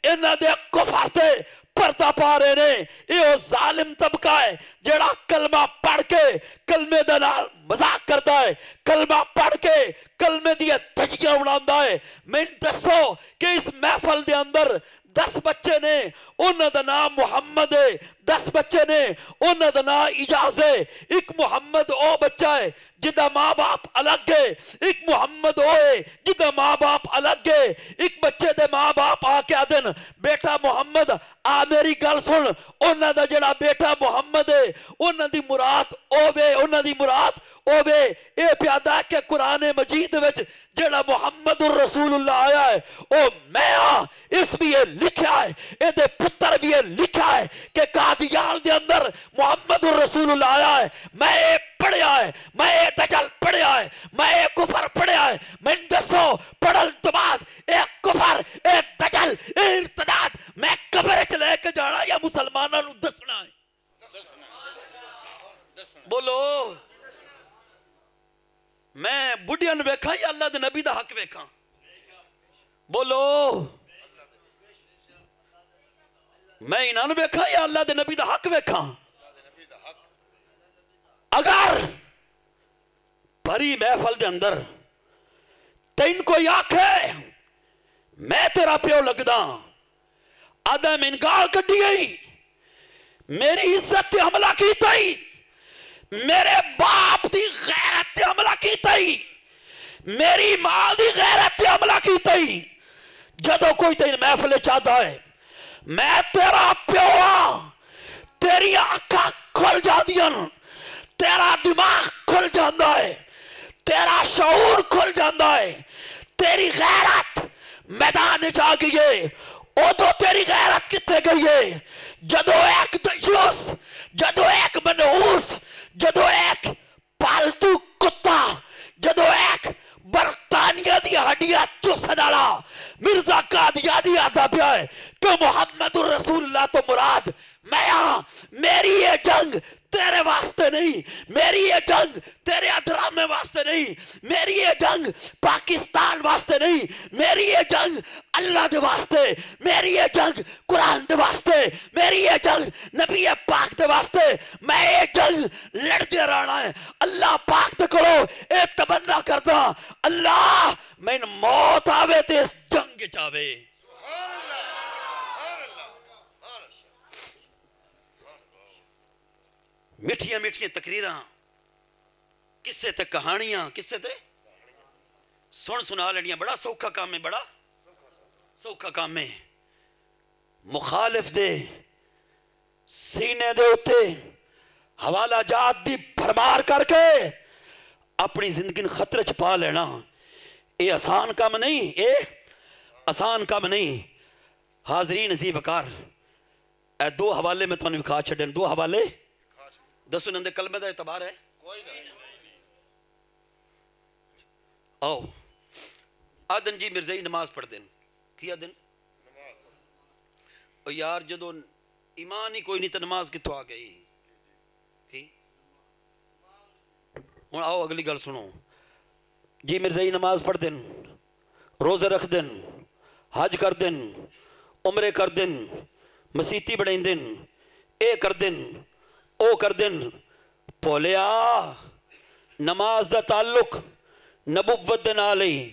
ਇਹਨਾਂ ਦੇ ਕੁਫਰ ਤੇ ਪਰਦਾ ਪਾ ਰਹੇ ਨੇ ਇਹ ਉਹ ਜ਼ਾਲਿਮ ਤਬਕਾ ਹੈ ਜਿਹੜਾ ਕਲਮਾ ਪੜ ਕੇ ਕਲਮੇ ਦੇ ਨਾਲ ਮਜ਼ਾਕ ਕਰਦਾ ਹੈ ਕਲਮਾ ਪੜ ਕੇ ਕਲਮੇ ਦੀਆਂ ਧਜੀਆਂ ਉਡਾਉਂਦਾ ਹੈ ਮੈਨੂੰ ਦੱਸੋ ਕਿ ਇਸ ਮਹਿਫਲ ਦੇ ਅੰਦਰ 10 ਬੱਚੇ ਨੇ ਉਹਨਾਂ ਦਾ ਨਾਮ ਮੁਹੰਮਦ ਹੈ 10 ਬੱਚੇ ਨੇ ਉਹਨਾਂ ਦਾ ਨਾਮ ਇਜਾਜ਼ ਹੈ ਇੱਕ ਮੁਹੰਮਦ ਉਹ ਬੱਚਾ ਹੈ ਜਿਹਦਾ ਮਾਂ-ਬਾਪ ਅਲੱਗ ਹੈ ਇੱਕ ਮੁਹੰਮਦ ਉਹ ਹੈ ਜਿਹਦਾ ਮਾਂ-ਬਾਪ ਅਲੱਗ ਹੈ ਇੱਕ ਬੱਚੇ ਦੇ ਮਾਂ-ਬਾਪ ਆ ਕੇ ਆਦਨ ਬੇਟਾ ਮੁਹੰਮਦ ਆ ਮੇਰੀ ਗੱਲ ਸੁਣ ਉਹਨਾਂ ਦਾ ਜਿਹੜਾ ਬੇਟਾ ਮੁਹੰਮਦ ਹੈ ਉਹਨਾਂ ਦੀ ਮੁਰਾਦ ਹੋਵੇ ਉਹਨਾਂ ਦੀ ਮੁਰਾਦ ਹੋਵੇ ਇਹ ਪਿਆਦਾ ਕਿ ਕੁਰਾਨ ਮਜੀਦ ਵਿੱਚ ਜਿਹੜਾ ਮੁਹੰਮਦੁਰ ਰਸੂਲullah ਆਇਆ ਹੈ ਉਹ ਮੈਂ ਆ ਇਸ ਵੀ ਇਹ ਲਿਖਿਆ ਹੈ ਇਹਦੇ ਪੁੱਤਰ ਵੀ ਇਹ ਲਿਖਿਆ ਹੈ ਕਿ ਕਾਦੀਆਨ अदियाल के अंदर मुहम्मद रसूल आया है। मैं ये पढ़िया है, मैं ये दजल पढ़िया है, मैं ये कुफर पढ़िया है। मैं दसो पढ़ल तो तुमाद एक कुफर, एक दजल, इर्तदाद। मैं कब्र च लेके जाना या मुसलमानों नु दसना है। बोलो। मैं बुढ़िया वेखा या अल्लाह के नबी का हक वेखा? बोलो। मैं इन्हों वेखा या अल्लाह के नबी का हक वेखा? अगर भरी महफल के अंदर तेन कोई आख है मैं तेरा प्यो लगदा। आदम इनकार कटी गई, मेरी इज़्ज़त से हमला किया मेरे बाप की गैरत से हमला किया मेरी माँ की गैरत से हमला किया जो कोई तेन महफल चाहता है मैं तेरा प्यो तेरी अखा खुल जादियाँ तेरा दिमाग खुल जाता है। तेरा शूर खुल जाता है। तेरी गैरत मैदान च आ गई है। उदो तेरी गैरत कितने गई है? जो एक दयूस जो एक मनहूस जो एक पालतू कुत्ता जो एक कादियानिया दी चुस डाला मिर्ज़ा कादियानी आता है। तो कि मोहम्मद रसूल तो मुराद, मैं मेरी ये जंग तेरे वास्ते नहीं, मेरी ये जंग तेरे अधराम में वास्ते नहीं, मेरी ये जंग पाकिस्तान वास्ते नहीं, मेरी ये जंग अल्लाह दे वास्ते, मेरी ये जंग कुरान दे वास्ते, मेरी ये जंग नबी पाक दे वास्ते, मैं ये जंग लड़ते रहना है। अल्लाह पाक तो करो ए तमन्ना करता अल्लाह मैं मौत आवे ते इस जंग अल्लाह। मिठिया मिठिया तकरीर। किस्से ते कहानियाँ, किस्से ते? सुन सुना लैनिया बड़ा सौखा काम है, बड़ा सौखा काम है। मुखालिफ दे सीने दे उत्ते हवाला जात दी फरमार करके अपनी ज़िंदगी खतरे च पा लेना। ये आसान काम नहीं ये आसान काम नहीं। हाजरी नसीब वकार ए दो हवाले मैं तुम्हें विखा छन दो हवाले દસું અંદર કલમેદાય તો બારે आओ। आदन जी मिर्जाई नमाज़ पढ़ते हैं। किया दिन और यार जो ईमान ही कोई नहीं तो नमाज़ कितों आ गई? की? हूँ आओ अगली गल सुनो। जी मिर्जाई नमाज़ पढ़ते हैं रोज़े रखते हैं हज करते हैं उमरे करते हैं मसीती बनाते हैं ये करते हैं ਉਹ ਕਰਦੇ ਨੇ ਭੋਲਿਆ ਨਮਾਜ਼ ਦਾ ਤਾਲੁਕ ਨਬੂਵਤ ਦੇ ਨਾਲ ਹੀ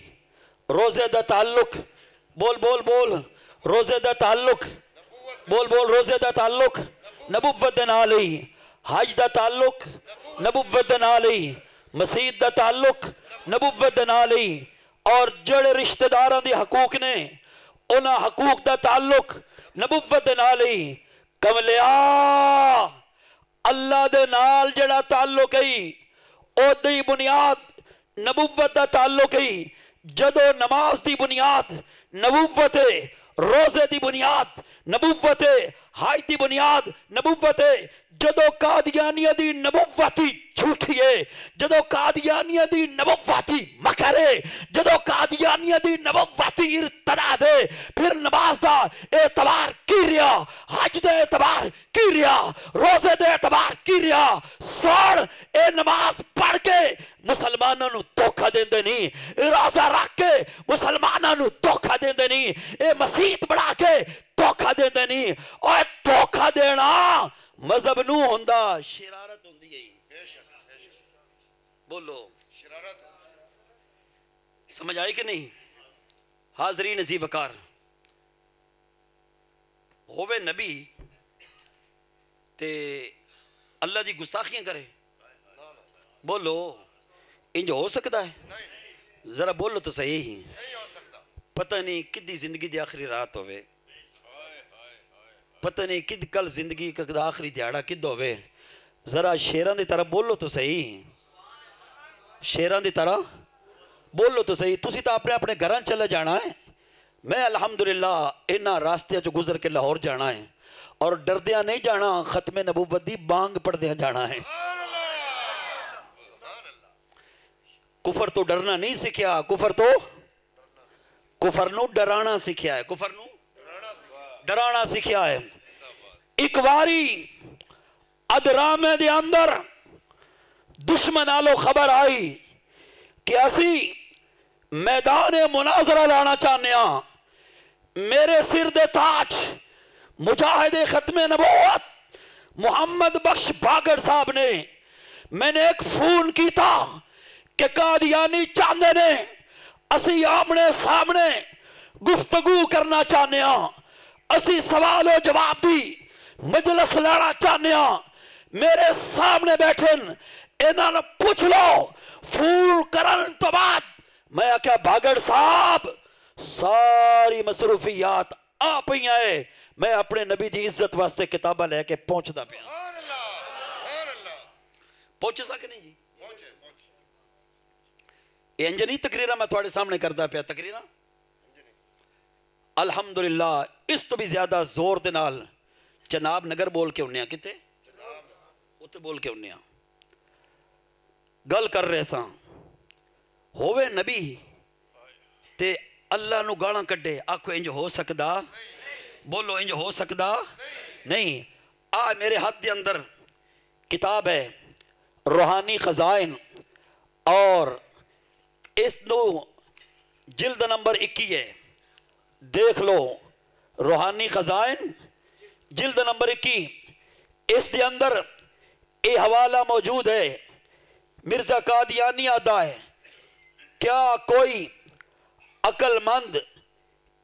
ਰੋਜ਼ੇ ਦਾ ਤਾਲੁਕ ਬੋਲ ਬੋਲ ਬੋਲ ਰੋਜ਼ੇ ਦਾ ਤਾਲੁਕ ਬੋਲ ਬੋਲ ਰੋਜ਼ੇ ਦਾ ਤਾਲੁਕ ਨਬੂਵਤ ਦੇ ਨਾਲ ਹੀ ਹਜ ਦਾ ਤਾਲੁਕ ਨਬੂਵਤ ਦੇ ਨਾਲ ਹੀ ਮਸਜਿਦ ਦਾ ਤਾਲੁਕ ਨਬੂਵਤ ਦੇ ਨਾਲ ਹੀ ਔਰ ਜਿਹੜੇ ਰਿਸ਼ਤੇਦਾਰਾਂ ਦੇ ਹਕੂਕ ਨੇ ਉਹਨਾਂ अल्लाह दे नाल जड़ा ताल्लुक ही ओद बुनियाद नबूवत का ताल्लुक ही। जदों नमाज़ की बुनियाद नबूवत रोज़े की बुनियाद नबूवत हायती बुनियाद नबुवत है। जदों कादियानिया दी नबुवती झूठी है। जदों कादियानिया दी नबुवती मकर है। जदों कादियानिया दी नबुवती इरतदाद है। फिर नमाज़ दा एतबार किरिया हज दे एतबार किरिया रोज़े दे एतबार किरिया सड़ ए नमाज़ पढ़ के मुसलमानों नु धोखा देंदे नहीं रोजा रख के मुसलमानों धोखा देंदे नहीं मसीत बना के ਧੋਖਾ ਦਿੰਦੇ ਨਹੀਂ ਰੋਜ਼ਾ ਰੱਖ ਕੇ ਮੁਸਲਮਾਨਾਂ ਨੂੰ ਧੋਖਾ ਦਿੰਦੇ ਨਹੀਂ ਇਹ ਮਸਜਿਦ ਬਣਾ ਕੇ ਧੋਖਾ ਦਿੰਦੇ ਨਹੀਂ ਓਏ ਧੋਖਾ ਦੇਣਾ ਮਜ਼ਹਬ ਨੂੰ ਹੁੰਦਾ ਸ਼ਰਾਰਤ ਹੁੰਦੀ ਹੈ बेशक बेशक ਬੋਲੋ शरारत समझ आई कि नहीं हाजरी नजीब वकार होवे नबी ते अल्लाह दी गुस्ताखियां करे बोलो इंज हो सकता है नहीं जरा बोलो तो सही नहीं हो सकता पता नहीं किदी जिंदगी दी आखिरी रात होवे पता नहीं किद कल ज़िंदगी का आखिरी दिहाड़ा किद होवे। जरा शेरां दी तरह बोलो तो सही। शेरां दी तरह बोलो तो सही। तुसी तो अपने घरां चले जाना है। मैं अल्हम्दुलिल्लाह इन्हां रास्ते चो गुजर के लाहौर जाना है। और डरदियाँ नहीं जाना, खत्मे नबूबत दी बांग पढ़दियाँ जाना है। कुफर तो डरना नहीं सीखिया कुफर तो कुफर नु डराना सीखिया है। कुफर नु डराना सीखिया है। एक वारी अदरामे दे अंदर दुश्मन आलो खबर आई कि असी मैदान मुनाजरा लाना चाहने मेरे सिर दे ताज, मुजाहिद खत्मे नबूवत, मोहम्मद बख्श बागड़ साहब ने मैंने एक फ़ोन किया कि कादियानी चाहते ने, असी आमने सामने गुफ्तगू करना चाहने हाँ। असी सवाल और जवाब दी मजलस लाना चाहने हाँ मेरे सामने बैठे इन्हों ने पूछ लो फूल करन तो बाद मैं आख्या बागड़ साहब सारी मसरूफियात आ पई है मैं अपने नबी की इज्जत वास्ते किताबा लेके पहुंचता पिया सुभान अल्लाह सुभान अल्लाह पहुंच सके नहीं जी पहुंचे पहुंचे ਇਹ ਇੰਜ ਨਹੀਂ ਤਕਰੀਰਾਂ ਮੈਂ ਤੁਹਾਡੇ ਸਾਹਮਣੇ ਕਰਦਾ ਪਿਆ ਤਕਰੀਰਾਂ ਅਲਹਮਦੁਲਿਲਾ ਇਸ ਤੋਂ ਵੀ ਜ਼ਿਆਦਾ ਜ਼ੋਰ ਦੇ ਨਾਲ ਜਨਾਬ ਨਗਰ ਬੋਲ ਕੇ ਹੁੰਨੇ ਆ ਕਿਤੇ ਉੱਥੇ ਬੋਲ ਕੇ ਹੁੰਨੇ ਆ ਗੱਲ ਕਰ ਰਹੇ ਸਾਂ ਹੋਵੇ ਨਬੀ ਤੇ ਅੱਲਾ ਨੂੰ ਗਾਲਾਂ ਕੱਢੇ ਆਖੋ ਇੰਜ ਹੋ ਸਕਦਾ ਬੋਲੋ ਇੰਜ ਹੋ ਸਕਦਾ ਨਹੀਂ ਆ ਮੇਰੇ ਹੱਥ ਦੇ ਅੰਦਰ ਕਿਤਾਬ ਹੈ ਰੂਹਾਨੀ ਖਜ਼ਾਇਨ ਔਰ ਇਸ ਨੂੰ ਜਿਲਦ ਨੰਬਰ 21 ਹੈ देख लो, रूहानी खजाइन, जिल्द नंबर इक्की इस दे अंदर ये हवाला मौजूद है। मिर्ज़ा कादियानी आता है। क्या कोई अकलमंद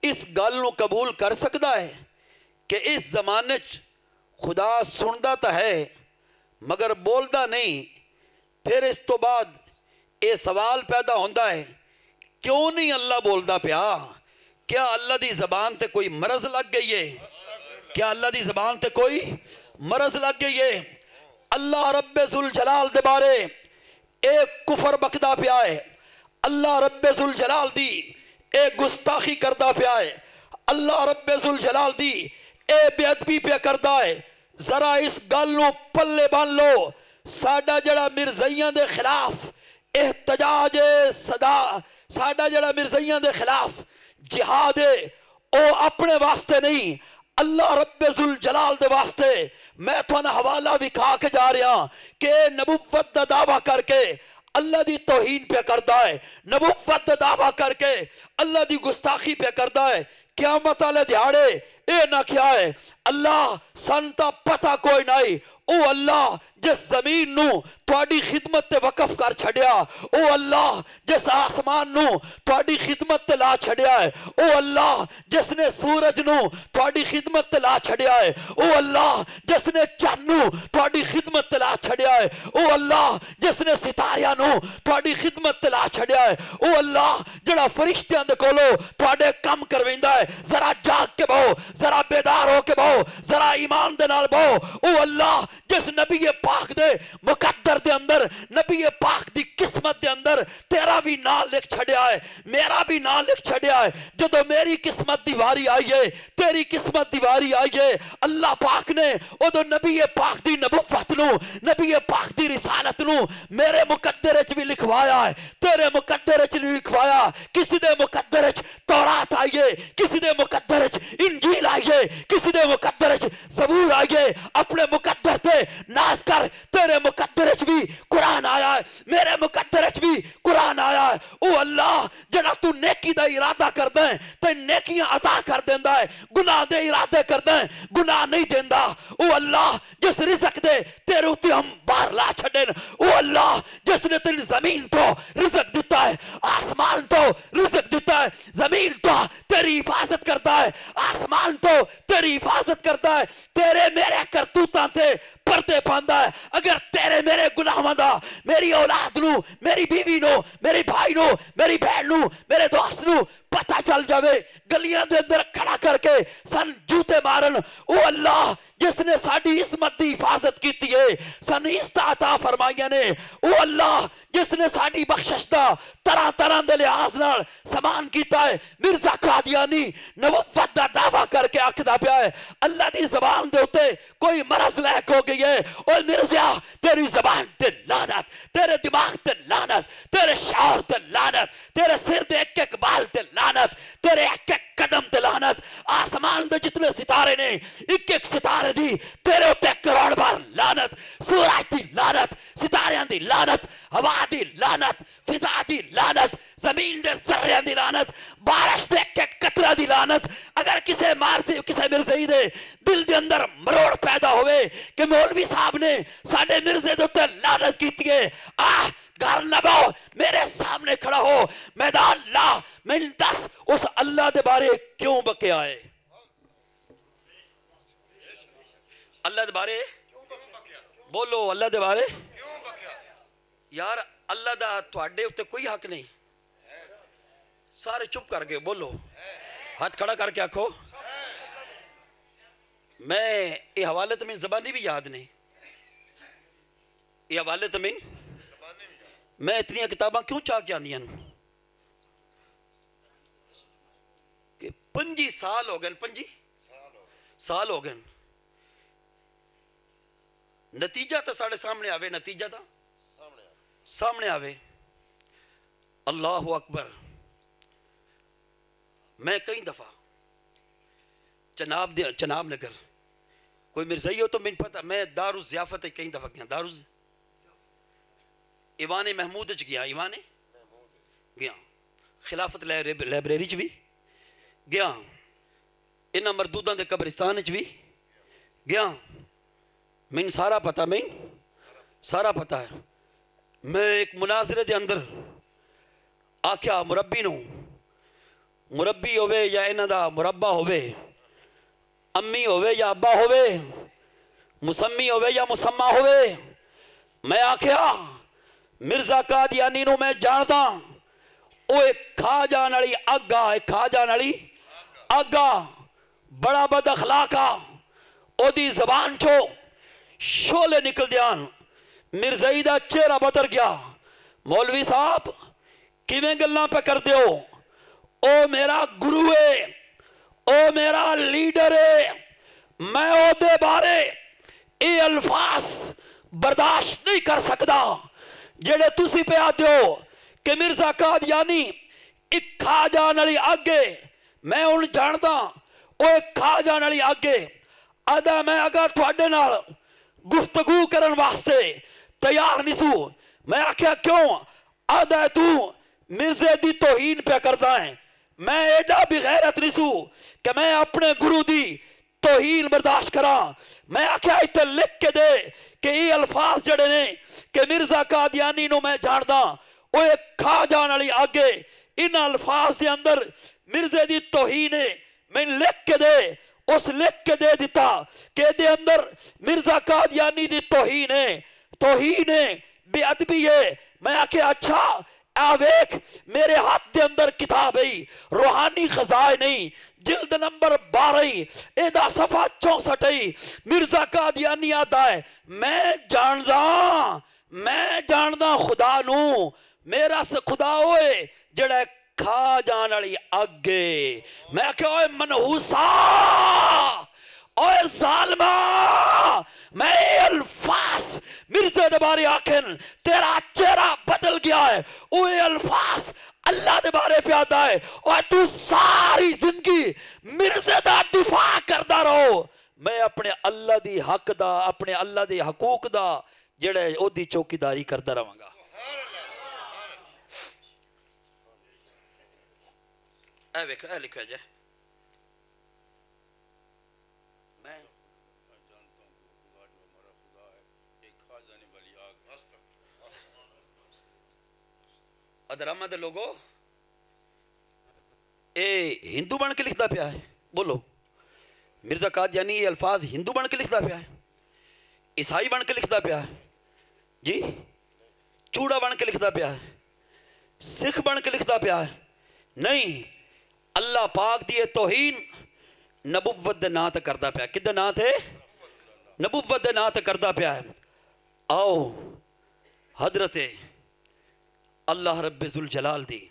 इस गल को कबूल कर सकता है कि इस जमाने खुदा सुनता तो है, मगर बोलता नहीं? फिर इस तो बाद ये सवाल पैदा होता है, क्यों नहीं अल्लाह बोलता प्या? क्या अल्लाह की जबान से कोई मरज लग गई है? क्या अल्लाह की जबान से कोई मरज लग गई है? अल्लाह रबे सुल जलाल के बारे एक कुफर बकता पिया है। अल्लाह रबे सुल जलाल दी एक गुस्ताखी करता पिया है। अल्लाह रबे सुल जलाल दी ए बेअदबी पे करता है। जरा इस गल पल्ले बन लो। साडा जड़ा मिर्जइया के खिलाफ एहतजाज सदा, साडा जड़ा मिर्जइया के खिलाफ जिहाद है ओ अपने वास्ते नहीं, अल्लाह रबुल जलाल दे वास्ते मैं थोड़ा हवाला भी खा के जा रहा के नबुवत दा दावा करके अल्लाह की तोहीन पे करता है। नबुवत दा दावा करके अल्लाह की गुस्ताखी पे करता है। क्या मत आले दिहाड़े ये ना क्या है, अल्लाह, सन पता कोई नहीं। ओ अल्लाह जिस ज़मीन नी खिदमत वकफ कर छड़िया, ओ अल्लाह जिस आसमान नी खिदमत ला छड़िया है, ओ अल्लाह जिसने सूरज नी खिदमत ला छड़िया है, ओ अल्लाह जिसने चंद नु खिदमत ला छड़िया है, ओ अल्लाह जिसने सितारिया नु थोड़ी खिदमत ला छड़िया है, ओ अल्लाह जरा फरिश्तियाँ दे कोलो थोड़े कम करवेंदा है, जरा जाग के बहो, जरा बेदार हो के बहो, जरा ईमान बहो, ओ अल्लाह जिस नबी पा पाक दे, मुकद्दर दे अंदर नबी पाक दी किस्मत दे अंदर, तेरा भी ना लिख छड़िया है, मेरा भी ना लिख छड़िया है। जदों मेरी किस्मत दी वारी आई है, तेरी किस्मत दी वारी आई है, अल्लाह पाक ने उदो नबी पाक दी नबुवत नु नबी पाक दी रिसालत नु मेरे मुकद्दर च भी लिखवाया है, तेरे मुकद्दर च भी लिखवाया। किसी दे मुकद्दर च तौरात आई है, किसी दे मुकद्दर च इंजील आई है, किसी दे मुकद्दर च सबूर आई है। अपने मुकद्दर ते नाज कर तेरे मुकद्दर भी कुरान आया है, मेरे मुकद्दर भी कुरान आया है। ओ अल्लाह जड़ा तू नेकी दा इरादा करदा है ते नेकियाँ अता कर देंदा है, गुनाह दे इरादे करदा है गुनाह नहीं देंदा। ओ अल्लाह, जिस रिज़्क दे तेरे उत्ते हम बाहर ला छड़न ओ अल्लाह, जिसने तेरी ज़मीन तो रिज़्क दिता है, आसमान तो रिज़्क दिता है, ज़मीन तो तेरी हिफाजत करता है, आसमान तो तेरी हिफाजत करता है, तेरे मेरे करतूतां ते पर्दे पाता है। अगर तेरे मेरे गुनाहां का मेरी औलाद न, मेरी बीवी नो, मेरी भाई नो, मेरी बहन नु, मेरे दोस्त पता चल जावे, गलियाँ दे अंदर खड़ा करके सन जूते मारन। ओ अल्लाह, जिसने साडी इस्मत दी हिफाजत कीती है, सन इस्ता फरमाइयाँ ने। ओ अल्लाह, जिसने साडी बख्शिश दा तरह तरह दे लिहाज नाल समान कीता है, मिर्ज़ा कादियानी नबुव्वत दा दावा करके आखदा पिया है, अल्लाह की जबान दे उत्ते कोई मरज लैक हो गई है। ओ मिर्ज़ा, तेरी जबान ते लानत, तेरे दिमाग ते लानत, तेरे शौर ते लानत, तेरे सिर के एक एक बाल ते लानत आसमान दे जितने सितारे ने करके, बोलो। हाथ खड़ा करके आखो। मैं ये हवाले तमीन जबानी भी याद नहीं। ये हवाले तमीन, मैं इतनी किताबा क्यों चाह के आदि पंजी साल हो गए पंजी? साल हो गए नतीजा तो साढ़े सामने आवे, नतीजा तो सामने आवे। अल्लाह अकबर। मैं कई दफ़ा चनाब चनाब नगर, कोई मिर्जई हो तो मैं पता, मैं दारू जियाफत कई दफ़ा गया, दारू ईवान महमूद च गया ईवान गया। खिलाफत लाइब्रे- लाइब्रेरी च भी गया। इन्होंने मरदूदा के कब्रिस्तान च भी गया। मैंने सारा पता, मैंने सारा पता है। मैं एक मुनाजरे के अंदर आख्या मुरबी ਨੂੰ ਮੁਰੱਬੀ ਹੋਵੇ ਜਾਂ ਇਹਨਾਂ ਦਾ ਮੁਰੱਬਾ ਹੋਵੇ ਅੰਮੀ ਹੋਵੇ ਜਾਂ ਅੱਬਾ ਹੋਵੇ ਮੁਸੰਮੀ ਹੋਵੇ ਜਾਂ ਮੁਸੰਮਾ ਹੋਵੇ ਮੈਂ ਆਖਿਆ ਮਿਰਜ਼ਾ ਕਾਦੀਆਨੀ ਨੂੰ ਮੈਂ ਜਾਣਦਾ ਉਹ ਇੱਕ ਖਾ ਜਾਣ ਵਾਲੀ ਅੱਗ ਆ ਇੱਕ ਖਾ ਜਾਣ ਵਾਲੀ ਅੱਗ ਆ ਬੜਾ ਬਦ ਅਖਲਾਕ ਆ ਉਹਦੀ ਜ਼ਬਾਨ ਚੋਂ ਸ਼ੋਲੇ ਨਿਕਲਦੇ ਹਨ ਮਿਰਜ਼ਈ ਦਾ ਚਿਹਰਾ ਬਦਲ ਗਿਆ ਮੌਲਵੀ ਸਾਹਿਬ ਕਿਵੇਂ ਗੱਲਾਂ ਪੇ ਕਰਦੇ ਹੋ ओ मेरा गुरु है, ओ मेरा लीडर है, मैं ओदे बारे ये अल्फाज बर्दाश्त नहीं कर सकता जेडे तुसी पे आते हो कि मिर्ज़ा कादयानी एक खा जान वाली आगे मैं हूँ जानता वो एक खा जान वाली आगे अदा मैं अगर थोड़े नाल गुफ्तगु करने वास्ते तैयार नहीं सू, मैं आख्या, क्यों? अदा तू मिर्जे की तोहीन पे करता है मैं एडा भी गैरत नहीं कि मैं अपने गुरु दी तोहीन बर्दाश्त करा। मैं आख्या इतने लिख के दे कि ये अल्फाज जड़े ने कि मिर्ज़ा कादियानी नु मैं जानदा। ओ खा जान आगे इन अल्फाज दे अंदर मिर्जे दी तोहीन है। मैं लिख के दे, उस लिख के दे दिता कि अंदर मिर्ज़ा कादियानी दी तोहीन है। तोहीन है, बेअदबी है। मैं आख्या अच्छा आवेख मेरे हाथ के अंदर किताब है, रूहानी खजाए नहीं, जिल्द नंबर बारह एदा सफ़ा चौसठ है, मिर्ज़ा का दियानी आता है, मैं जानदा मैं जानदा खुदा नू, मेरा से खुदा होए जड़ा खा जान वाली अगे मैं क्या मनहूसा, ओए जालमा मैं ये अल्फाज मिर्जे दे बारे आखन तेरा चेहरा बदल गया है। वो ये अल्फाज अल्लाह दे बारे पे आता है। और तू सारी ज़िंदगी मिर्जे दा दिफा करदा रहो। मैं अपने अल्लाह दी हक दा, अपने अल्लाह दी हकूक दा जेड़ा ओदी चौकीदारी करदा रवांगा। ए, वेखो, ए लिखो जे मैं अदरामा लोगो, ए, हिंदू बन के लिखता पाया है। बोलो, मिर्ज़ा काद ये अल्फाज हिंदू बन के लिखता पाया है? ईसाई बन के लिखता पाया है? जी, चूड़ा बन के लिखता पाया है। सिख बन के लिखता पाया है। नहीं, अल्लाह पाक दिए तोहीन नबुवत ना करता पाया कि ना थे नबुवत ना करता पाया है आओ, हज़रत अल्लाह रब्बुल जलाल दी।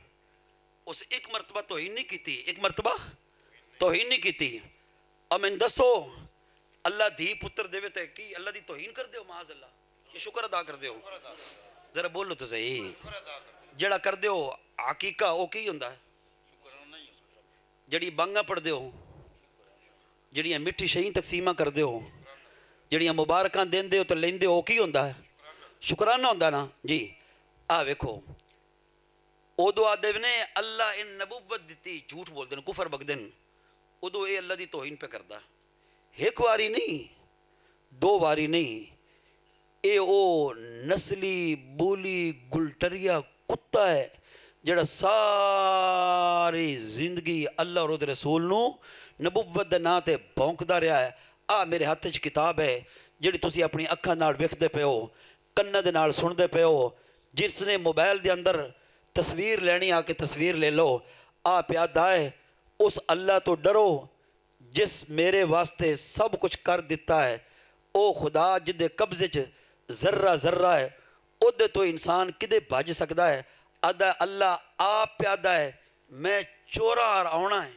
उस एक मरतबा तोहीन नहीं की एक मरतबा तोहीन नहीं की और दसो, अल्लाह धी पुत्र देवे ते की, अल्लाह दी तोहीन कर दो माज अल्लाह। शुक्र अदा कर दो जरा बोलो तो सही। जड़ा कर दो हकीका वो की होंदा है? जड़ी बांगा पढ़ दो जड़ियाँ मिट्टी शही तकसीमा कर दो जड़ियाँ मुबारकां देंदे हो तो लेंदे हो की होंदा है? शुकराना होंदा ना? जी, आ वेखो। ਉਦੋਂ ਆਦੇ ਨੇ ਅੱਲਾ ਇਹ ਨਬੂਵਤ ਦਿੱਤੀ ਝੂਠ ਬੋਲਦੇ ਨੇ ਕੁਫਰ ਬਕਦੇ ਨੇ ਉਦੋਂ ਇਹ ਅੱਲਾ ਦੀ ਤੋਹੀਨ ਪੇ ਕਰਦਾ ਇੱਕ ਵਾਰੀ ਨਹੀਂ ਦੋ ਵਾਰੀ ਨਹੀਂ ਇਹ ਉਹ ਨਸਲੀ ਬੋਲੀ ਗੁਲਟਰੀਆ ਕੁੱਤਾ ਹੈ ਜਿਹੜਾ ਸਾਰੀ ਜ਼ਿੰਦਗੀ ਅੱਲਾ ਔਰ ਉਹਦੇ ਰਸੂਲ ਨੂੰ ਨਬੂਵਤ ਦੇ ਨਾਂ ਤੇ ਭੌਂਕਦਾ ਰਿਹਾ ਹੈ ਆ ਮੇਰੇ ਹੱਥ 'ਚ ਕਿਤਾਬ ਹੈ ਜਿਹੜੀ ਤੁਸੀਂ ਆਪਣੀ ਅੱਖਾਂ ਨਾਲ ਵੇਖਦੇ ਪਏ ਹੋ ਕੰਨਾਂ ਦੇ ਨਾਲ ਸੁਣਦੇ ਪਏ ਹੋ ਜਿਸ ਨੇ ਮੋਬਾਈਲ ਦੇ ਅੰਦਰ तस्वीर लेनी आके तस्वीर ले लो। आप याद आए, उस अल्लाह तो डरो, जिस मेरे वास्ते सब कुछ कर दिता है। ओ खुदा, जिदे कब्जे च जर्रा जर्रा है ओदे तो इंसान किदे भज सकता है? अदा अल्लाह, आप प्यादा है मैं चोरा आना है।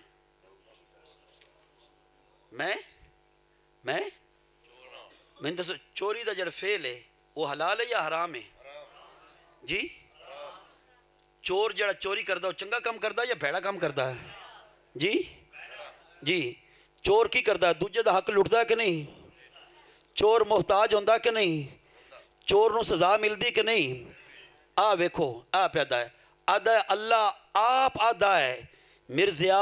मैं? मैं? मैंने दसो चोरी का जरा फेल है, वो हलाल है या हराम है? जी? ਚੋਰ ਜਿਹੜਾ ਚੋਰੀ ਕਰਦਾ ਉਹ ਚੰਗਾ ਕੰਮ ਕਰਦਾ ਜਾਂ ਭੈੜਾ ਕੰਮ ਕਰਦਾ ਹੈ ਜੀ ਜੀ ਚੋਰ ਕੀ ਕਰਦਾ ਦੂਜੇ ਦਾ ਹੱਕ ਲੁੱਟਦਾ ਕਿ ਨਹੀਂ ਚੋਰ ਮੁਹਤਾਜ ਹੁੰਦਾ ਕਿ ਨਹੀਂ ਚੋਰ ਨੂੰ ਸਜ਼ਾ ਮਿਲਦੀ ਕਿ ਨਹੀਂ ਆ ਵੇਖੋ ਆ ਪਿਆਦਾ ਹੈ ਆਦਾ ਅੱਲਾ ਆਪ ਆਦਾ ਹੈ ਮਿਰਜ਼ਿਆ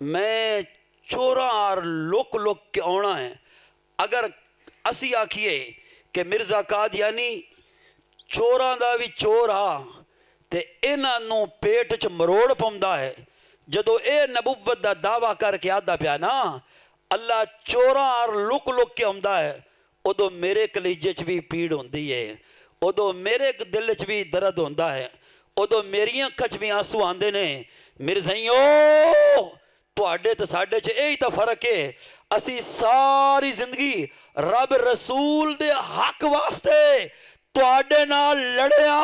ਮੈਂ ਚੋਰਾਂ ਔਰ ਲੁਕ ਲੁਕ ਕੇ ਆਉਣਾ ਹੈ ਅਗਰ ਅਸੀਂ ਆਖੀਏ ਕਿ ਮਿਰਜ਼ਾ ਕਾਦੀਆਨੀ ਚੋਰਾਂ ਦਾ ਵੀ ਚੋਰ ਆ ਤੇ ਇਹਨਾਂ ਨੂੰ ਪੇਟ 'ਚ ਮਰੋੜ ਪਾਉਂਦਾ ਹੈ। ਜਦੋਂ ਇਹ ਨਬੂਵਤ ਦਾ ਦਾਵਾ ਕਰਕੇ ਆਦਾ ਪਿਆ ਨਾ, ਅੱਲਾ ਚੋਰਾਂ ਔਰ ਲੁਕ ਲੁਕ ਕੇ ਆਉਂਦਾ ਹੈ। ਉਦੋਂ ਮੇਰੇ ਕਲੀਜੇ 'ਚ ਵੀ ਪੀੜ ਹੁੰਦੀ ਹੈ ਉਦੋਂ ਮੇਰੇ ਦਿਲ 'ਚ ਵੀ ਦਰਦ ਹੁੰਦਾ ਹੈ। ਉਦੋਂ ਮੇਰੀਆਂ ਅੱਖਾਂ 'ਚ ਵੀ ਆਂਸੂ ਆਉਂਦੇ ਨੇ। ਮਿਰਜ਼ਈਓ ਤੁਹਾਡੇ ਤੇ ਸਾਡੇ 'ਚ ਇਹ ਹੀ ਤਾਂ ਫ਼ਰਕ ਹੈ ਅਸੀਂ ਸਾਰੀ ਜ਼ਿੰਦਗੀ ਰੱਬ ਰਸੂਲ ਦੇ ਹੱਕ ਵਾਸਤੇ ਤੁਹਾਡੇ ਨਾਲ ਲੜਿਆ।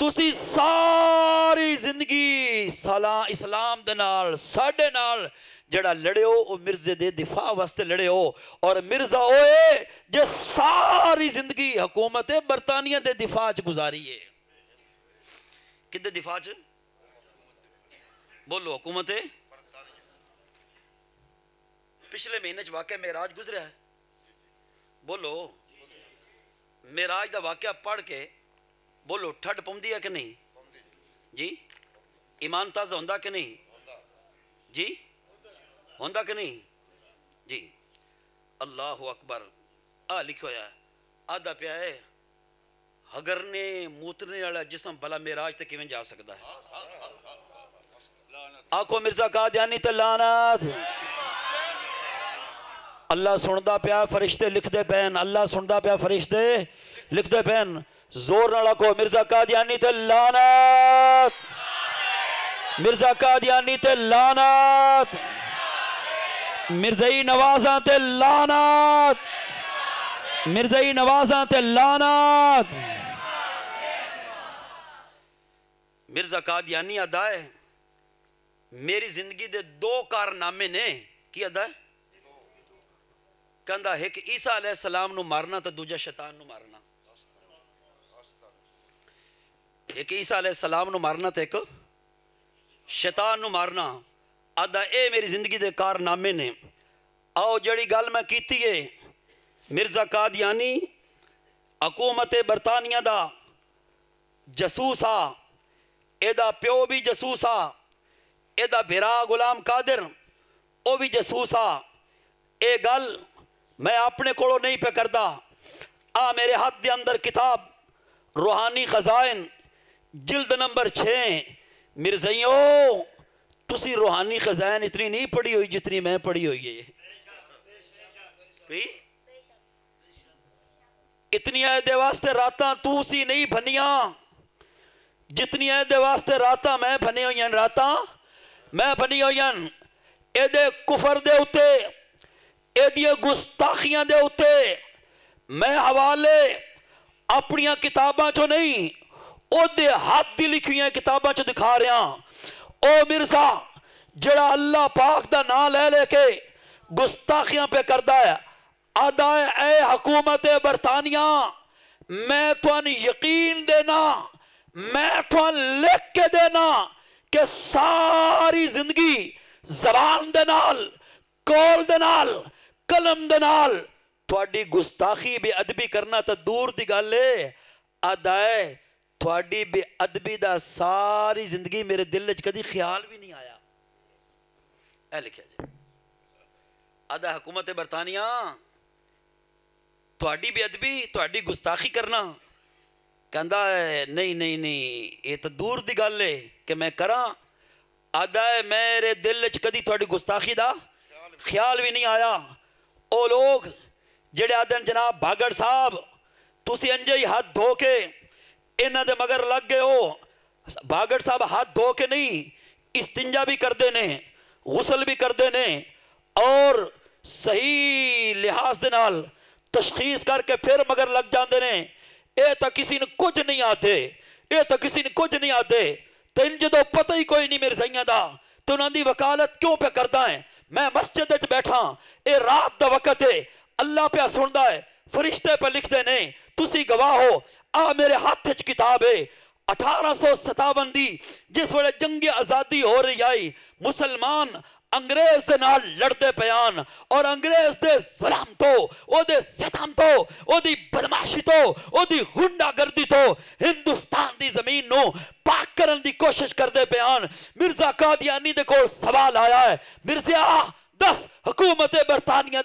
ਤੁਸੀਂ ਸਾਰੀ ਜ਼ਿੰਦਗੀ ਸਲਾ ਇਸਲਾਮ ਦੇ ਨਾਲ ਸਾਡੇ ਨਾਲ ਜਿਹੜਾ ਲੜਿਓ ਉਹ ਮਿਰਜ਼ੇ ਦੇ ਦਿਫਾ ਵਾਸਤੇ ਲੜਿਓ ਔਰ ਮਿਰਜ਼ਾ ਓਏ ਜੇ ਸਾਰੀ ਜ਼ਿੰਦਗੀ ਹਕੂਮਤ ਬਰਤਾਨੀਆ ਦੇ ਦਿਫਾ ਚ ਗੁਜ਼ਾਰੀ ਹੈ ਕਿੱਦੇ ਦਿਫਾ ਚ ਬੋਲੋ ਹਕੂਮਤ ਪਿਛਲੇ ਮਹੀਨੇ ਚ ਵਾਕਿਆ ਮੇਰਾਜ ਗੁਜ਼ਰਿਆ ਹੈ ਬੋਲੋ ਮੇਰਾਜ ਦਾ ਵਾਕਿਆ बोलो ठड पौंदी है कि नहीं? जी? ईमान ताज़ा होंदा कि नहीं? जी? होंदा कि नहीं? जी। अल्लाह अकबर। आ लिखो होया आधा प्या है। हगरने, मूतरने वाला जिसम भला मेराज तक किवें जा सकता है? आखो मिर्ज़ा कादयानी ते लानत। अल्लाह सुनदा पिया, फरिश्ते लिखदे पैन। अल्लाह सुनदा पिया, फरिश्ते लिखदे पैन। ज़ोर नड़को मिर्ज़ा कादियानी ते लानत। मिर्ज़ा कादियानी ते लानत। मिर्जई नवाजा ते लानत। मिर्जई नवाजा ते लानत। मिर्ज़ा कादयानी अदा है। मेरी ज़िंदगी दे दो कारनामे ने, की अदा है? कहता एक ईसा अलैहिस्सलाम नु मारना तो दूजा शैतान नु मारना। ਇੱਕ ਈਸਾ ਅਲੈਹ ਸਲਾਮ ਨੂੰ ਮਾਰਨਾ ਤੇ ਇੱਕ ਸ਼ੈਤਾਨ ਨੂੰ ਮਾਰਨਾ ਆਦਾ ਇਹ ਮੇਰੀ ਜ਼ਿੰਦਗੀ ਦੇ ਕਾਰਨਾਮੇ ਨੇ ਆਓ ਜਿਹੜੀ ਗੱਲ ਮੈਂ ਕੀਤੀ ਏ ਮਿਰਜ਼ਾ ਕਾਦੀਆਨੀ ਹਕੂਮਤ ਬਰਤਾਨੀਆ ਦਾ ਜਸੂਸ ਆ ਇਹਦਾ ਪਿਓ ਵੀ ਜਸੂਸ ਆ ਇਹਦਾ ਭਰਾ ਗੁਲਾਮ ਕਾਦਰ ਉਹ ਵੀ ਜਸੂਸ ਆ ਇਹ ਗੱਲ मैं अपने कोलों नहीं पे करता आ मेरे हाथ के अंदर किताब रूहानी खजाइन जिल्द नंबर छः मिर्जयो तुसी रूहानी खजान इतनी नहीं पढ़ी हुई जितनी मैं पढ़ी हुई है। इतनी आयदे वास्ते रात तू सी नहीं भनिया जितनी आयदे वास्ते रात मैं भनी हुई रात मैं भनी हुई एदे कुफर दे उते एदिया गुस्ताखियाँ दे उते मैं हवाले अपनिया किताबा चो नहीं ਉਹਦੇ ਹੱਥ ਦੀ ਲਿਖੀਆਂ ਕਿਤਾਬਾਂ ਚ ਦਿਖਾ ਰਿਹਾ ਉਹ ਮਿਰਜ਼ਾ ਜਿਹੜਾ ਅੱਲਾਹ ਪਾਕ ਦਾ ਨਾਮ ਲੈ ਲੈ ਕੇ ਗੁਸਤਾਖੀਆਂ ਪੇ ਕਰਦਾ ਹੈ ਆਦਾ ਹੈ ਐ ਹਕੂਮਤ ਬਰਤਾਨੀਆ ਮੈਂ ਤੁਹਾਨੂੰ ਯਕੀਨ ਦੇਣਾ ਮੈਂ ਤੁਹਾਨੂੰ ਲਿਖ ਕੇ ਦੇਣਾ ਕਿ ਸਾਰੀ ਜ਼ਿੰਦਗੀ ਜ਼ਬਾਨ ਦੇ ਨਾਲ ਕੋਲ ਦੇ ਨਾਲ ਕਲਮ ਦੇ ਨਾਲ ਤੁਹਾਡੀ ਗੁਸਤਾਖੀ ਬੇਅਦਬੀ ਕਰਨਾ ਤਾਂ ਦੂਰ ਦੀ ਗੱਲ ਏ ਅਦਾਏ ਤੁਹਾਡੀ ਬੇਅਦਬੀ ਦਾ ਸਾਰੀ ਜ਼ਿੰਦਗੀ ਮੇਰੇ ਦਿਲ ਵਿੱਚ ਕਦੀ ਖਿਆਲ ਵੀ ਨਹੀਂ ਆਇਆ ਇਹ ਲਿਖਿਆ ਜੀ ਅਦਾ ਹਕੂਮਤ ਬਰਤਾਨੀਆ ਤੁਹਾਡੀ ਬੇਅਦਬੀ ਤੁਹਾਡੀ ਗੁਸਤਾਖੀ ਕਰਨਾ ਕਹਿੰਦਾ ਨਹੀਂ ਨਹੀਂ ਨਹੀਂ ਇਹ ਤਾਂ ਦੂਰ ਦੀ ਗੱਲ ਏ ਕਿ ਮੈਂ ਕਰਾਂ ਆਦਾ ਮੇਰੇ ਦਿਲ ਵਿੱਚ ਕਦੀ ਤੁਹਾਡੀ ਗੁਸਤਾਖੀ ਦਾ ਖਿਆਲ ਵੀ ਨਹੀਂ ਆਇਆ ਉਹ ਲੋਕ ਜਿਹੜੇ ਆਦਨ ਜਨਾਬ ਬਾਗੜ ਸਾਹਿਬ ਤੁਸੀਂ ਅੰਜੇ ਹੀ ਹੱਥ ਧੋ ਕੇ ਇਹਨਾਂ ਦੇ ਮਗਰ ਲੱਗ ਗਏ ਹੋ ਬਾਗੜ ਸਾਹਿਬ ਹੱਥ ਧੋ ਕੇ ਨਹੀਂ ਇਸਤਿੰਜਾ ਵੀ ਕਰਦੇ ਨੇ ਗੁਸਲ ਵੀ ਕਰਦੇ ਨੇ ਔਰ ਸਹੀ ਲਿਹਾਜ਼ ਦੇ ਨਾਲ ਤਸ਼ਖੀਸ ਕਰਕੇ ਫਿਰ ਮਗਰ ਲੱਗ ਜਾਂਦੇ ਨੇ ਇਹ ਤਾਂ ਕਿਸੇ ਨੂੰ ਕੁਝ ਨਹੀਂ ਆਦੇ ਇਹ ਤਾਂ ਕਿਸੇ ਨੂੰ ਕੁਝ ਨਹੀਂ ਆਦੇ ਤੈਨੂੰ ਜਦੋਂ ਪਤਾ ਹੀ ਕੋਈ ਨਹੀਂ ਮੇਰੇ ਸਈਆਂ ਦਾ ਤੇ ਉਹਨਾਂ ਦੀ ਵਕਾਲਤ ਕਿਉਂ ਪਿਆ ਕਰਦਾ ਹੈ मैं मस्जिद च बैठा ये रात का वक्त है अल्लाह पे सुनता है फरिश्ते पे लिखते ने तुसी गवाह हो आ मेरे हाथ च किताब है। अठारह सौ सतावन दी, जिस वे जंगी आज़ादी हो रही आई, मुसलमान अंग्रेज़ दे नाल लड़ते पयान और अंग्रेज़ दे जुलम तो सितम तो बदमाशी तो गुंडागर्दी तो हिंदुस्तान दी ज़मीन नु पाक करन दी कोशिश करते पयान मिर्ज़ा कादियानी कोल सवाल आया है, मिर्ज़ा, दस हुकूमत बरतानिया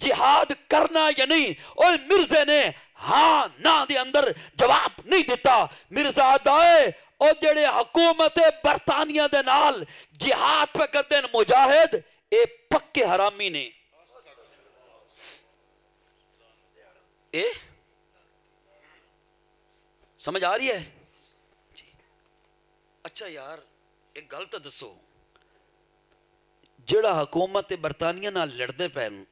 जिहाद करना या नहीं? ओए मिर्जे ने हाँ ना दे अंदर जवाब नहीं दिता। मिर्ज़ा दाए और जेडे हकूमत बरतानिया के नाल जिहाद पे करते हैं मुजाहिद ये पक्के हरामी ने। ए? समझ आ रही है? जी। अच्छा यार, एक गलत तो दसो। जड़ा हकूमत बरतानिया लड़ते पैन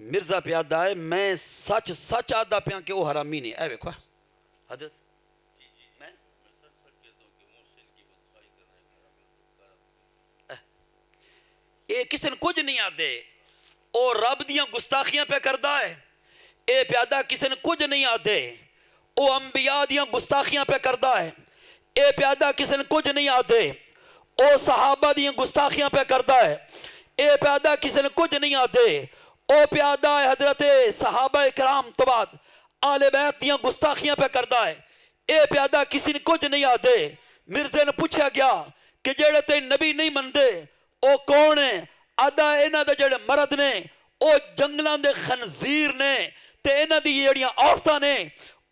मिर्ज़ा पे प्यादा है, मैं सच सच आदा पिया कि वह हरामी ने वेखो हज़रत। ये किसी कुछ नहीं आते। और रब दिया गुस्ताखियाँ पे करता है। ये प्यादा, किसी कुछ नहीं आते। वो अंबिया दिया गुस्ताखियाँ पे करता है। ये प्यादा, किसी कुछ नहीं आते। वो सहाबा दिया गुस्ताखियाँ पे करता है। ये प्यादा, किसी कुछ नहीं आते। ओ प्यादा हज़रत सहाब कराम तबाद तो आल बैत दियाँ गुस्ताखियाँ पे करता है। ए प्यादा किसी ने कुछ नहीं आते। मिर्जे ने पूछा गया कि जेड़े ते नबी नहीं मनते ओ कौन है? आदा इन्हों के जेडे मर्द ने, ओ जंगलों के खनजीर ने तो इन्हों जड़िया औरत ने,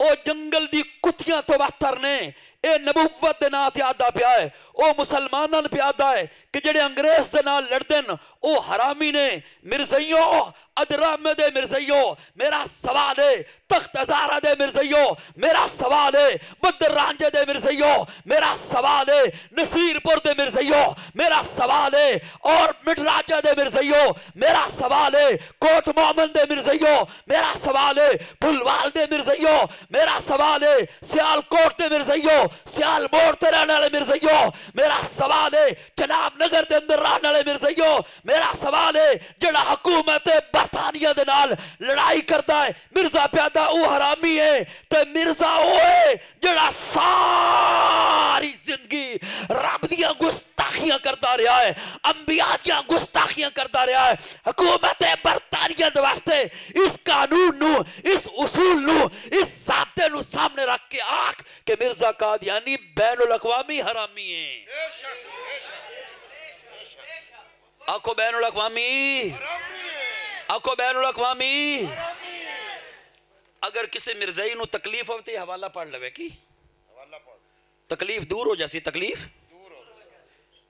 ओ जंगल की कुत्तियाँ तो बहतर ने ਜੰਗਲ ਦੀ ਕੁੱਤੀਆਂ ਤੋਂ ਬਦਤਰ ਨੇ ਇਹ ਨਬੂਵਤ ਦੇ ਨਾਂ ਤੇ ਆਦਾ ਪਿਆ ਹੈ ਉਹ ਮੁਸਲਮਾਨਾਂ ਨੂੰ ਪਿਆਦਾ ਹੈ ਕਿ ਜਿਹੜੇ ਅੰਗਰੇਜ਼ ਦੇ ਨਾਲ ਲੜਦੇ ਨੇ ਉਹ ਹਰਾਮੀ ਨੇ ਮਿਰਜ਼ਈਓ ਅਦਰਾਮੇ ਦੇ ਮਿਰਜ਼ਈਓ ਮੇਰਾ ਸਵਾਲ ਹੈ ਤਖਤ ਹਜ਼ਾਰਾ ਦੇ ਮਿਰਜ਼ਈਓ ਮੇਰਾ ਸਵਾਲ ਹੈ ਬਦਰ ਰਾਂਝੇ ਦੇ ਮਿਰਜ਼ਈਓ ਮੇਰਾ ਸਵਾਲ ਹੈ ਨਸੀਰਪੁਰ ਦੇ ਮਿਰਜ਼ਈਓ ਮੇਰਾ ਸਵਾਲ ਹੈ ਔਰ ਮਿਟਰਾਜਾ ਦੇ ਮਿਰਜ਼ਈਓ ਮੇਰਾ ਸਵਾਲ ਹੈ ਕੋਟ मोहम्मद दे मिर्जइयो मेरा सवाल है फुलवाल दे मिर्जइयो मेरा सवाल है सियालकोट दे मिर्जइयो सियाल मोड़ ते रहने वाले मिर्जइयो मेरा सवाल है, जनाब नगर दे अंदर रहने वाले मिर्जइयो मेरा सवाल है, जेड़ा हुकूमत बरतानिया दे नाल लड़ाई करता है, मिर्ज़ा प्यादा वो हरामी है, ते मिर्ज़ा वो है, जेड़ा सारी ज़िंदगी रब दियाँ गुस्ताखियाँ करता रहा है, अंबिया दियाँ गुस्ताखियाँ करता रहा है। हुकूमत बरतानिया दे वास्ते इस कानून इस उसूल इस ज़ाब्ते सामने रख के आख कि मिर्ज़ा बाद, यानी बैन अवी हरामी है। आखो बैन अवी आखो बैन अवी अगर किसी मिर्जाई नु तकलीफ़ होती तो हवाला पढ़ लवे की? तकलीफ़ दूर हो जासी, तकलीफ़?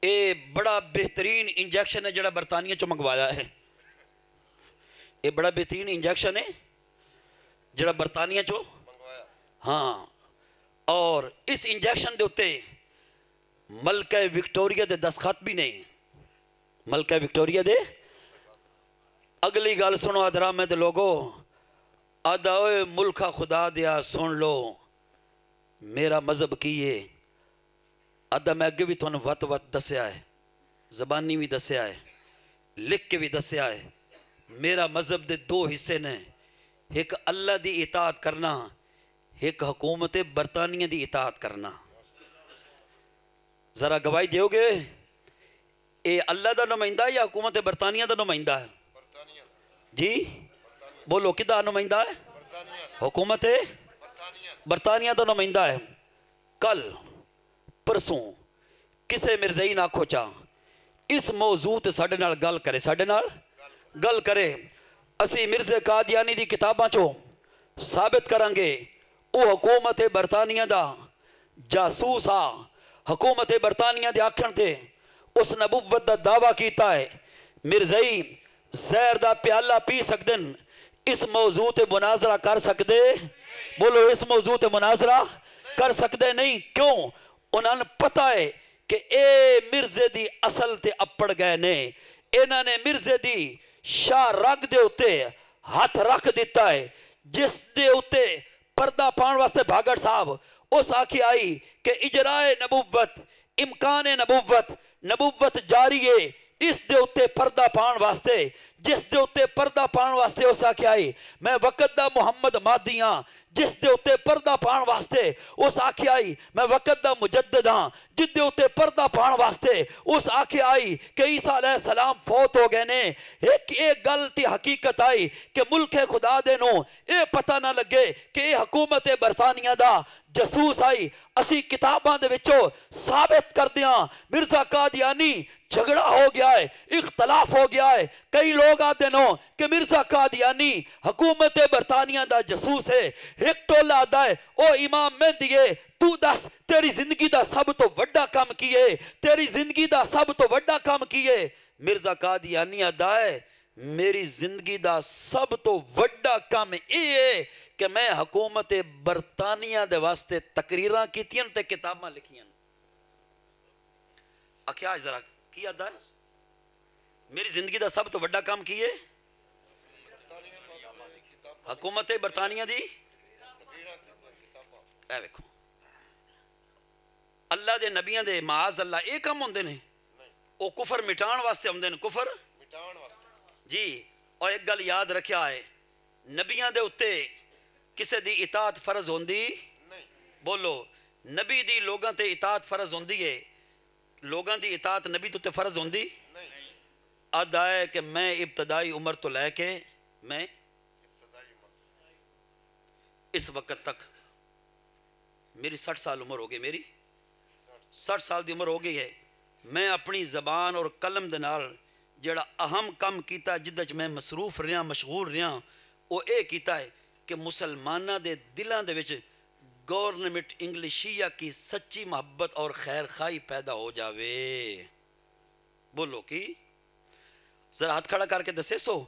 ए बड़ा बेहतरीन इंजेक्शन है जरा बरतानिया चो मंगवाया है। ये बड़ा बेहतरीन इंजेक्शन है जरा बरतानिया चो? हाँ। ਔਰ ਇਸ ਇੰਜੈਕਸ਼ਨ ਦੇ ਉੱਤੇ ਮਲਕਾ ਵਿਕਟੋਰੀਆ ਦੇ ਦਸਖਤ ਵੀ ਨੇ ਮਲਕਾ ਵਿਕਟੋਰੀਆ ਦੇ ਅਗਲੀ ਗੱਲ ਸੁਣੋ ਅਦਰਾਮੇ ਦੇ ਲੋਗੋ ਆਦਾ ਓਏ ਮੁਲਕਾ ਖੁਦਾ ਦਿਆ ਸੁਣ ਲੋ ਮੇਰਾ ਮਜ਼ਹਬ ਕੀ ਹੈ ਅਦਾ ਮੈਂ ਅੱਗੇ ਵੀ ਤੁਹਾਨੂੰ ਵਤ ਵਤ ਦੱਸਿਆ ਹੈ ਜ਼ਬਾਨੀ ਵੀ ਦੱਸਿਆ ਹੈ ਲਿਖ ਕੇ ਵੀ ਦੱਸਿਆ ਹੈ ਮੇਰਾ ਮਜ਼ਹਬ ਦੇ ਦੋ ਹਿੱਸੇ ਨੇ ਇੱਕ ਅੱਲਾ ਦੀ ਇਤਾਅਤ एक हकूमत बरतानिया की इतात करना। ज़रा गवाही दोगे ये अल्लाह का नुमाइंदा या हुकूमत बरतानिया का नुमाइंदा है? जी? बोलो कि नुमाइंदा है? हुकूमत बरतानिया। का नुमाइंदा है। कल परसों किसी मिर्जई ना खोचा इस मौजूद साढ़े गल करे। साढ़े नाल गल करे। असी मिर्जे कादयानी दी किताबां चो साबित करांगे। ਕਿਤਾਬਾਂ ਚੋਂ ਸਾਬਿਤ ਕਰਾਂਗੇ ਉਹ ਹਕੂਮਤ ਬਰਤਾਨੀਆ ਦਾ ਜਾਸੂਸ ਆ ਹਕੂਮਤ ਬਰਤਾਨੀਆ ਦੇ ਆਖਣ ਤੇ ਉਸ ਨਬੂਵਤ ਦਾ ਦਾਵਾ ਕੀਤਾ ਹੈ ਮਿਰਜ਼ਈ ਜ਼ਹਿਰ ਦਾ ਪਿਆਲਾ ਪੀ ਸਕਦੇ ਨੇ ਇਸ ਮੌਜੂ ਤੇ ਮੁਨਾਜ਼ਰਾ ਕਰ ਸਕਦੇ ਬੋਲੋ ਇਸ ਮੌਜੂ ਤੇ ਮੁਨਾਜ਼ਰਾ ਕਰ ਸਕਦੇ ਨਹੀਂ ਕਿਉਂ ਉਹਨਾਂ ਨੂੰ ਪਤਾ ਹੈ ਕਿ ਇਹ ਮਿਰਜ਼ੇ ਦੀ ਅਸਲ ਤੇ ਅੱਪੜ ਗਏ ਨੇ ਇਹਨਾਂ ਨੇ ਮਿਰਜ਼ੇ ਦੀ ਸ਼ਾਹ ਰਗ ਦੇ ਉੱਤੇ ਹੱਥ ਰੱਖ ਦਿੱਤਾ ਹੈ ਜਿਸ पर्दा पा वास्ते भागड़ साहब। उस आखी आई कि इजराए नबुवत, इमकान नबुवत नबुवत जारी है। इस दे उत्ते पर्दा पाण वास्ते ਜਿਸ ਦੇ ਉੱਤੇ ਪਰਦਾ ਪਾਉਣ ਵਾਸਤੇ ਉਸ ਆਖਿਆ ਹੈ ਮੈਂ ਵਕਤ ਦਾ ਮੁਹੰਮਦ ਮਾਦੀ ਹਾਂ ਜਿਸ ਦੇ ਉੱਤੇ ਪਰਦਾ ਪਾਉਣ ਵਾਸਤੇ ਉਸ ਆਖਿਆ ਹੈ ਮੈਂ ਵਕਤ ਦਾ ਮੁਜੱਦਦ ਹਾਂ ਜਿਸ ਦੇ ਉੱਤੇ ਪਰਦਾ ਪਾਉਣ ਵਾਸਤੇ ਉਸ ਆਖਿਆ ਹੈ ਕਿ ਈਸਾ ਅਲੈਹ ਸਲਾਮ ਫੌਤ ਹੋ ਗਏ ਨੇ। ਇੱਕ ਇਹ ਗੱਲ ਤੇ ਹਕੀਕਤ ਆਈ ਕਿ ਮੁਲਕ ਖੁਦਾ ਦੇ ਨੂੰ ਇਹ ਪਤਾ ਨਾ ਲੱਗੇ ਕਿ ਇਹ ਹਕੂਮਤ ਬਰਤਾਨੀਆ ਦਾ। ਜਸੂਸ ਆਈ। ਅਸੀਂ ਕਿਤਾਬਾਂ ਦੇ ਵਿੱਚੋਂ ਸਾਬਿਤ ਕਰਦੇ ਹਾਂ ਮਿਰਜ਼ਾ ਕਾਦੀਆਨੀ झगड़ा हो गया है इख्तलाफ हो गया है कई लोग आते नो कि मिर्जा कादियानी हुकूमत बरतानिया दा जसूस है एक टोला आता है ओ इमाम मेहदी है तू दस तेरी जिंदगी दा सब तो वड्डा काम की है तेरी जिंदगी दा सब तो वड्डा काम की है मिर्जा कादियानी अदा है ਮੇਰੀ ਜ਼ਿੰਦਗੀ ਦਾ ਸਭ ਤੋਂ ਵੱਡਾ ਕੰਮ ਇਹ ਹੈ ਕਿ ਮੈਂ ਹਕੂਮਤ ਬਰਤਾਨੀਆ ਦੇ ਵਾਸਤੇ ਤਕਰੀਰਾਂ ਕੀਤੀਆਂ ਤੇ ਕਿਤਾਬਾਂ ਲਿਖੀਆਂ ਆਖਿਆ ਜ਼ਰਾ ਕੀ ਆਦਾ ਮੇਰੀ ਜ਼ਿੰਦਗੀ ਦਾ ਸਭ ਤੋਂ ਵੱਡਾ ਕੰਮ ਕੀ ਹੈ ਹਕੂਮਤ ਬਰਤਾਨੀਆ ਦੀ ਇਹ ਵੇਖੋ ਅੱਲਾ ਦੇ ਨਬੀਆਂ ਦੇ ਮਾਜ਼ ਅੱਲਾ ਇਹ ਕੰਮ ਹੁੰਦੇ ਨੇ ਉਹ ਕਫਰ ਮਿਟਾਉਣ ਵਾਸਤੇ ਆਉਂਦੇ ਨੇ ਕਫਰ ਮਿਟਾਉਣ ਵਾਸਤੇ ਜੀ ਔਰ ਇੱਕ ਗੱਲ ਯਾਦ ਰੱਖਿਆ ਹੈ ਨਬੀਆਂ ਦੇ ਉੱਤੇ ਕਿਸੇ ਦੀ ਇਤਾਤ ਫਰਜ਼ ਹੁੰਦੀ ਨਹੀਂ ਬੋਲੋ ਨਬੀ ਦੀ ਲੋਕਾਂ ਤੇ ਇਤਾਤ ਫਰਜ਼ ਹੁੰਦੀ ਹੈ ਲੋਕਾਂ ਦੀ ਇਤਾਅਤ ਨਬੀ ਤੋਂ ਤੇ ਫਰਜ਼ ਹੁੰਦੀ नहीं ਅਦਾ ਹੈ ਕਿ ਮੈਂ ਇਬਤਦਾਈ ਉਮਰ ਤੋਂ ਲੈ ਕੇ ਮੈਂ इब्तदाई उम्र ਇਸ ਵਕਤ ਤੱਕ ਮੇਰੀ 60 ਸਾਲ ਉਮਰ ਹੋ ਗਈ ਮੇਰੀ 60 ਸਾਲ ਦੀ ਉਮਰ ਹੋ ਗਈ ਹੈ ਮੈਂ ਆਪਣੀ ਜ਼ਬਾਨ ਔਰ ਕਲਮ ਦੇ ਨਾਲ ਜਿਹੜਾ ਅਹਮ ਕੰਮ ਕੀਤਾ ਜਿੱਦੇ ਚ ਮੈਂ ਮਸਰੂਫ ਰਿਹਾ ਮਸ਼ਗੂਲ ਰਿਹਾ ਉਹ ਇਹ ਕੀਤਾ ਹੈ ਕਿ ਮੁਸਲਮਾਨਾਂ ਦੇ ਦਿਲਾਂ ਦੇ ਵਿੱਚ गवर्नमेंट इंग्लिशिया की सच्ची मोहब्बत और खैर खाई पैदा हो जावे। बोलो कि? जरा हाथ खड़ा करके दसे सो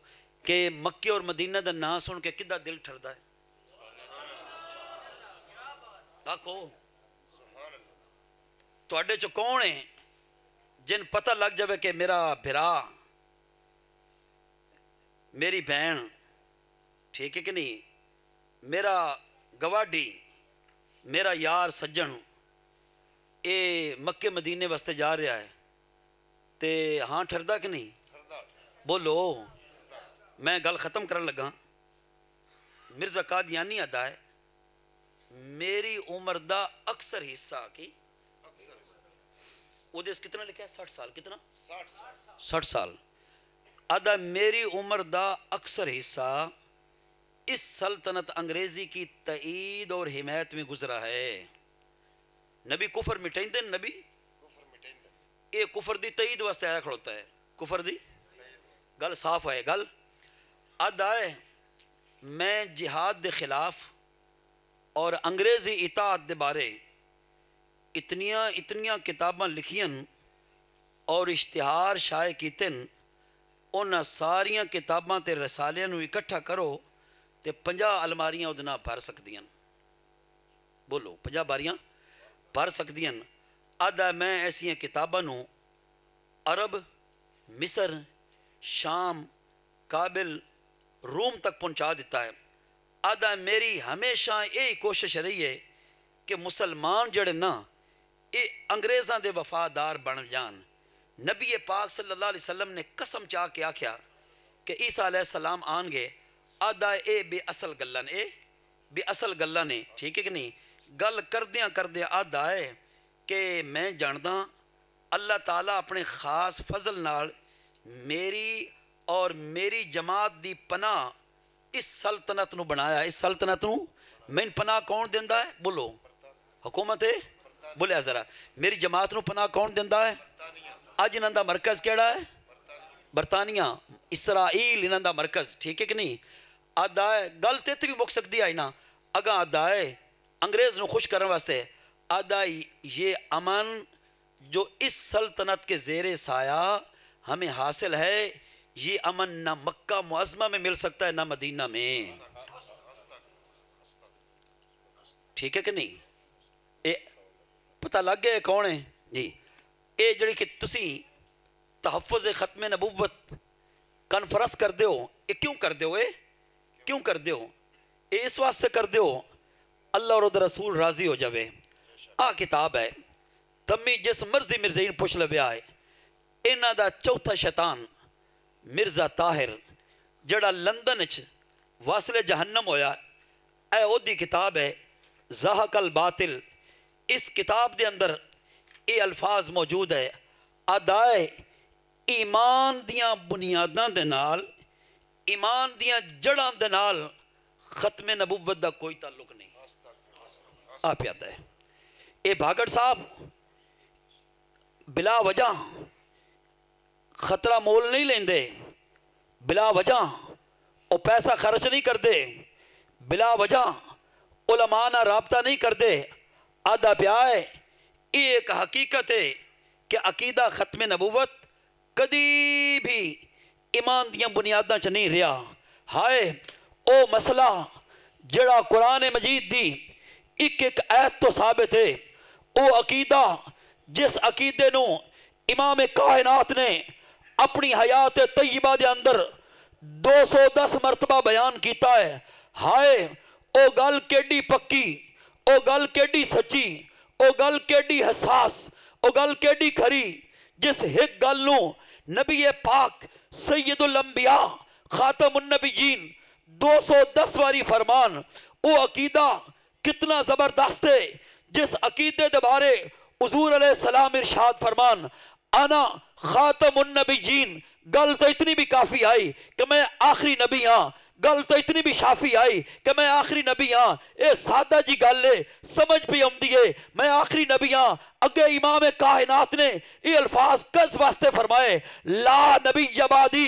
कि मक्के और मदीना का ना सुन के कि दिल ठरदा है? आखो थोड़े चो कौन है जिन पता लग जाए कि मेरा बिरा मेरी भैन ठीक है कि नहीं? मेरा गवाढ़ी ਮੇਰਾ ਯਾਰ ਸੱਜਣ ਇਹ ਮੱਕੇ ਮਦੀਨੇ ਵਾਸਤੇ ਜਾ ਰਿਹਾ ਹੈ ਤੇ ਹਾਂ ਠਰਦਾ ਕਿ ਨਹੀਂ ਬੋਲੋ ਮੈਂ ਗੱਲ ਖਤਮ ਕਰਨ ਲੱਗਾ ਮਿਰਜ਼ਾ ਕਾਦੀਆਨੀ ਆਦਾ ਹੈ ਮੇਰੀ ਉਮਰ ਦਾ ਅਕਸਰ ਹਿੱਸਾ ਕੀ ਉਹਦੇ 'ਚ ਕਿਤਨਾ ਲਿਖਿਆ ਹੈ 60 ਸਾਲ ਕਿਤਨਾ 60 ਸਾਲ अदा मेरी उम्र दा अक्सर हिस्सा इस सल्तनत अंग्रेज़ी की तईद और हिमायत में गुजरा है। नबी कुफर मिटेंदे नबी? ये कुफर दी तईद वास्ते आया खड़ोता है। कुफर दी? गल साफ़ है, गल। अद आए, मैं जिहाद के खिलाफ और अंग्रेज़ी इताद के बारे इतनिया इतनिया किताबा लिखियन और इश्तहार शाये कितन उन्ह सारिया किताबों तो रसालियाँ इकट्ठा करो तो 50 अलमारियाँ ਉਹਦੇ भर ਭਰ बोलो ਬੋਲੋ 50 भर ਭਰ ਸਕਦੀਆਂ मैं ਮੈਂ ਐਸੀਆਂ ਕਿਤਾਬਾਂ ਨੂੰ ਅਰਬ ਮਿਸਰ रोम तक पहुँचा दिता है। आदा मेरी हमेशा यही कोशिश रही है कि मुसलमान जड़े ना ये अंग्रेज़ों के वफादार बन जान। नबी पाक सल्लल्लाहु अलैहि वसल्लम ने कसम चाह के आख्या कि ईसा सलाम आन गए ਆਦਾ ਇਹ ਬੇਅਸਲ ਗੱਲਾਂ ਨੇ ਇਹ ਬੇਅਸਲ ਗੱਲਾਂ ਨੇ ਠੀਕ ਹੈ ਕਿ ਨਹੀਂ ਗੱਲ ਕਰਦਿਆਂ ਕਰਦਿਆਂ ਆਦਾ ਹੈ ਕਿ ਮੈਂ ਜਾਣਦਾ ਅੱਲਾਹ ਤਾਲਾ ਆਪਣੇ ਖਾਸ ਫਜ਼ਲ ਨਾਲ ਮੇਰੀ ਔਰ ਮੇਰੀ ਜਮਾਤ ਦੀ ਪਨਾਹ ਇਸ ਸਲਤਨਤ ਨੂੰ ਬਣਾਇਆ ਇਸ ਸਲਤਨਤ ਨੂੰ ਮੈਨੂੰ ਪਨਾਹ ਕੌਣ ਦਿੰਦਾ ਹੈ ਬੋਲੋ ਹਕੂਮਤ ਹੈ ਬੋਲਿਆ ਜ਼ਰਾ ਮੇਰੀ ਜਮਾਤ ਨੂੰ ਪਨਾਹ ਕੌਣ ਦਿੰਦਾ ਹੈ ਅੱਜ ਇਹਨਾਂ ਦਾ ਮਰਕਜ਼ ਕਿਹੜਾ ਹੈ ਬਰਤਾਨੀਆ ਇਸਰਾਈਲ ਇਹਨਾਂ ਦਾ ਮਰਕਜ਼ ਠੀਕ ਹੈ ਕਿ ਨਹੀਂ ਆਦਾ ਹੈ ਗੱਲ ਤੇ ਇੱਥੇ ਵੀ ਮੁੱਕ ਸਕਦੀ ਹੈ ਨਾ ਅਗਾ ਆਦਾ ਹੈ ਅੰਗਰੇਜ਼ ਨੂੰ ਖੁਸ਼ ਕਰਨ ਵਾਸਤੇ ਆਦਾ ਇਹ ਅਮਨ जो इस सल्तनत के जेर साया हमें हासिल है ये अमन ना मक्का मुआजमा में मिल सकता है ना मदीना में ठीक है कि नहीं ਇਹ ਪਤਾ ਲੱਗ ਗਿਆ ਇਹ ਕੌਣ ਹੈ ਜੀ ਇਹ ਜਿਹੜੀ ਕਿ ਤੁਸੀਂ ਤਹਫੁਜ਼ ਖਤਮ ਨਬੂਵਤ ਕਨਫਰੰਸ ਕਰਦੇ ਹੋ ਇਹ ਕਿਉਂ ਕਰਦੇ ਹੋ क्यों कर दो इस वास्ते कर दो अल्लाह और रसूल राज़ी हो जाए आ किताब है। तमी जिस मर्ज़ी मिर्जीन पुछ लिया है इन्हों का चौथा शैतान मिर्ज़ा ताहिर जड़ा लंदन च वासले जहन्नम होया। ए किताब है, जहाक अल बातिल। इस किताब के अंदर ये अल्फाज मौजूद है। अदाए ईमान दुनियादा दे ईमान दिया जड़ा दे नाल खत्म नबूबत का कोई ताल्लुक नहीं। आ पाता है ये भागड़ साहब, बिला वजह खतरा मोल नहीं लेंदे, बिला वजह वो पैसा खर्च नहीं करते बिला वजह उलमा ना रबता नहीं करते आधा प्याय ये एक हकीकत है कि अकीदा ख़त्म नबूवत कदी भी ਇਮਾਨ ਦੀਆਂ ਬੁਨਿਆਦਾਂ 'ਚ ਨਹੀਂ ਰਿਹਾ। ਹਾਏ, ਉਹ ਮਸਲਾ ਜਿਹੜਾ ਕੁਰਾਨ ਮਜੀਦ ਦੀ ਇੱਕ ਇੱਕ ਐਤ ਤੋਂ ਸਾਬਤ ਹੈ, ਉਹ ਅਕੀਦਾ ਜਿਸ ਅਕੀਦੇ ਨੂੰ ਇਮਾਮ ਕਾਇਨਾਤ ਨੇ ਆਪਣੀ ਹਯਾਤ ਤੈਯਬਾ ਦੇ ਅੰਦਰ 210 ਮਰਤਬਾ ਬਿਆਨ ਕੀਤਾ ਹੈ। ਹਾਏ, ਉਹ ਗੱਲ ਕਿੱਡੀ ਪੱਕੀ, ਉਹ ਗੱਲ ਕਿੱਡੀ ਸੱਚੀ, ਉਹ ਗੱਲ ਕਿੱਡੀ ਹਸਾਸ, ਉਹ ਗੱਲ ਕਿੱਡੀ ਖਰੀ, ਜਿਸ ਇੱਕ ਗੱਲ ਨੂੰ नबी पाक सैदुलम्बिया ख़ातमनबीन दो सौ दस वारी फरमान वो अकीदा, कितना ज़बरदस्त है, जिस अकीदे के बारे हजूर सलाम इर्शाद फरमान, आना ख़ातमनबीन गल तो इतनी भी काफ़ी आई कि मैं आखिरी नबी हाँ गल तो इतनी भी शाफी आई कि मैं आखिरी नबी हाँ ये सादा जी गल है, समझ भी आती है, मैं आखिरी नबी हाँ अगे इमाम कायनात ने ये अल्फाज कस वास्ते फरमाए, ला नबी जबादी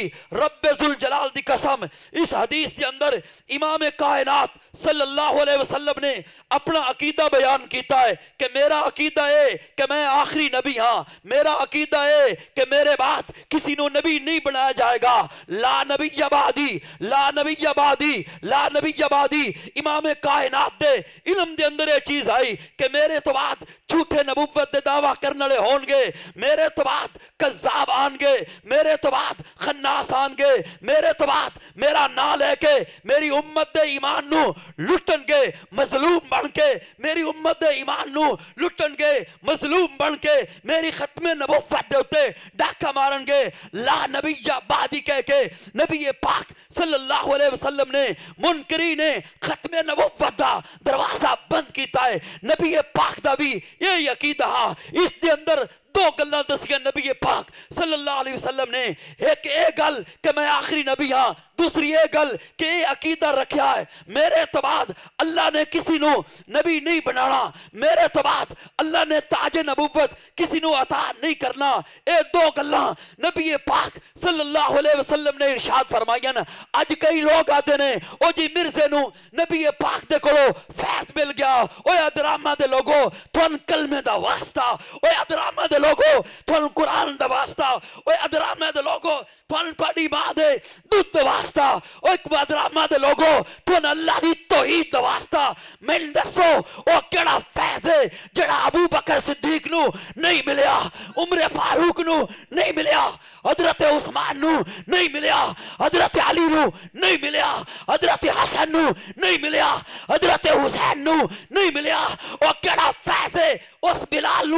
जुल जलाल दी कसम। इस हदीस के अंदर इमाम कायनात सल्लल्लाहु अलैहि वसल्लम ने अपना अकीदा बयान किया है कि मेरा अकीदा है कि मैं आखिरी नबी हाँ। मेरा अकीदा है कि मेरे बाद किसी नो नबी नहीं बनाया जाएगा। ला नबी जबादी ला नबी जबादी ला नबी जबादी इमाम कायनात दे इल्म दे अंदर ये चीज़ आई कि मेरे तो बाद झूठे नबूवत दे दावा करने वाले होंगे। मेरे तो बाद कज्जाब आनगे मेरे तो बाद खन्नास आनगे मेरे तो बाद मेरा ना लेके मेरी उम्मत दे ईमान नु लुटन के मजलूम बन के मेरी उम्मत दे ईमान नु लुटन के मजलूम बन के मेरी खत्म नबूवत दे उत्ते डाका मारनगे। ला नबी बादी कह के नबी पाक सल्लल्लाहु अलैहि वसल्लम ने, मुनकरी ने खत्म नबूवत दा दरवाज़ा बंद कीता है। नबी पाक दा भी ये अकीदा हा इसके अंदर दो गल्लां दसियाँ नबी पाक सल्लल्लाहु ने। एक ये गल कि मैं आखिरी नबी हाँ दूसरी ये गल कि ये अकीदा रखा है, मेरे तो बाद अल्लाह ने किसी नु नबी नहीं बनाना, मेरे तो बाद अल्लाह ने ताज नबूवत किसी नु अता नहीं करना। ये दो गल्लां नबी पाक सल्लल्लाहु अलैहि वसल्लम ने इरशाद फरमाइयाँ न। अज कई लोग आते ने, ओ जी मिर्जे नु नबी पाक दे कोलो फैज मिल गया। ओए अदरामा दे लोगो तुन कलमे दा वास्ता, ओए अदरामा दे तुन कुरान दा वास्ता। ओए अदरामा दे लोगो तुन पड़ी माँ दे दुध दा वास्ता ओए अदरामा दे लोगो तुन अल्लाह दी तौहीद दा वास्ता। मैन दसो ओ केड़ा फैज है जेड़ा अबू बकर सिद्दीक नु नहीं मिलिया उमर फारूक नु नहीं मिलिया हज़रत उस्मान नु नहीं मिलिया हज़रत अली नु नहीं मिलिया हज़रत हसन नु नहीं मिलिया हज़रत हुसैन नु नहीं मिलिया ओ केड़ा फैज है उस बिलाल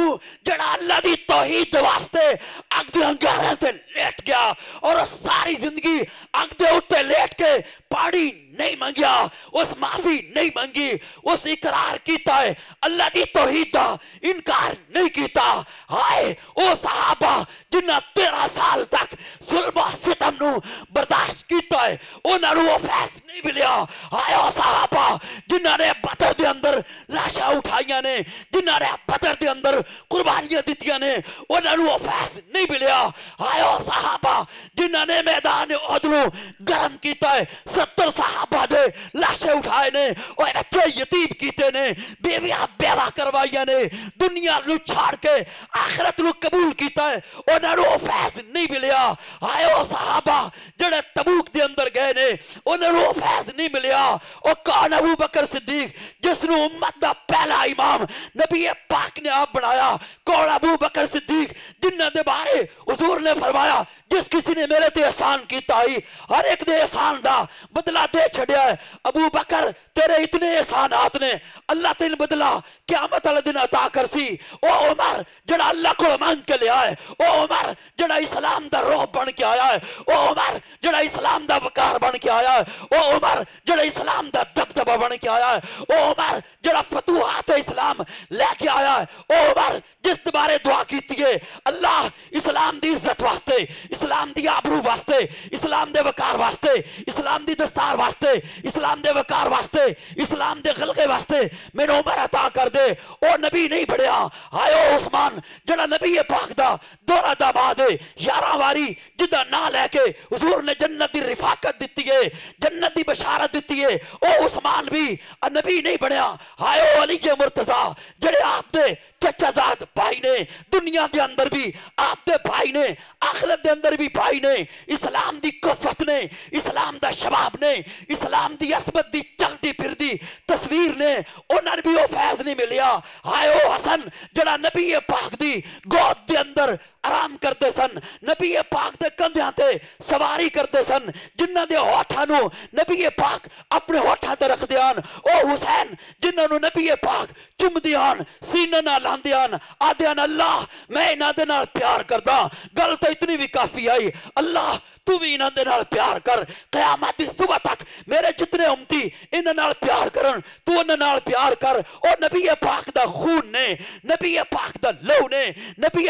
जेड़ा अल्लाह दी तौहीद वास्ते अग दे अंगारे लेट गया और वो सारी ज़िंदगी अग दे उत्ते लेट के पानी नहीं मंगिया उस माफ़ी नहीं मंगी, उस इकरार कीता है। अल्लाह दी तौहीद दा इनकार नहीं कीता। हाय, ओ सहाबा जिन्ना तेरह साल तक जुल्म सितम बर्दाश्त कीता है, उन्हां नु वो फैस नहीं मिलिया हाय, ओ सहाबा जिन्हां ने बदर दे अंदर लाशा उठाइयाँ ने, जिन्हां बदर दे अंदर कुर्बानियाँ दित्तियाँ ने, उन्हां नु वो फैस नहीं मिलिया ओ सहाबा, जिन्हां ने मैदान उहद नु गरम है, सत्तर सहाबा दे लाशे उठाए ने बच्चे यतीम कीते ने, बेवियाँ बेवा करवाइयाँ ने, दुनिया नु छाड़ के आखिरत नु कबूल कीता है, उन्हां नु फैस नहीं मिलिया ओ सहाबा जेड़े तबूक दे अंदर गए ने, उन्हां नु फैस नहीं मिलिया ओ कौन अबू बकर सिद्दीक जिस नु पाक ने आप बनाया। कौन अबू बकर सिद्दीक? जिन्हां दे बारे हुजूर ने फरमाया, जिस किसी ने मेरे ते एहसान ही, हर एक दे एहसान दा बदला दे छड़िया है। अबू बकर, तेरे इतने एहसानात ने, अल्लाह तेन बदला, क्यामत वाले दिन अता कर सी ओ उमर, जड़ा अल्लाह को मांग के ले आए ओ उमर, जड़ा इस्लाम दा रोह बन के आया है। ओ उमर, जड़ा इस्लाम दा वकार बन के आया है। ओ उमर, जड़ा इस्लाम दा दबदबा बन के आया है। ओ उमर, जड़ा फतूहात इस्लाम लेके आया है ओ उमर जिस बारे दुआ कीती है, अल्लाह इस्लाम दी इज़्ज़त वास्ते, इस्लाम दी आबरू वास्ते, इस्लाम दे वकार वास्ते, इस्लाम दी दस्तार वास्ते, इस्लाम दे वकार वास्ते, इस्लाम दे खलके वास्ते मैनू उमर अता कर दे। ओ नबी नहीं बढ़िया हाय उस्मान, जड़ा नबी है पाक दा, दोहरा दामाद है यारां वारी जिदा ना लेके हुजूर ने जन्नत दी रिफाकत दित्ती है जन्नत दी बशारत दित्ती है ओ उस्मान भी नबी नहीं बढ़िया हाय अली के मुर्तजा, जड़े आप दे इस्लाम दा शबाब ने, इस्लाम दी असमत दी चलदी फिरदी तस्वीर ने, उन्हें भी फैज नहीं मिलिया हाय हसन, जड़ा नबी पाक दी गोद दे अंदर आराम करते सन नबी पाक दे कंधियाँ सवारी करते सन, जिन्हां दे होठां नबी पाक अपने होठां ते हन ओ हुसैन, जिन्हां नु नबी पाक चुमदे हन सीने लांदे हन आदे अल्लाह, मैं इन्हां प्यार करदा। गल तो कर। सुबह तक मेरे जितने उम्मती इन्हां प्यार उन्हां प्यार कर। ओ नबी पाक खून ने नबी पाक ने नबी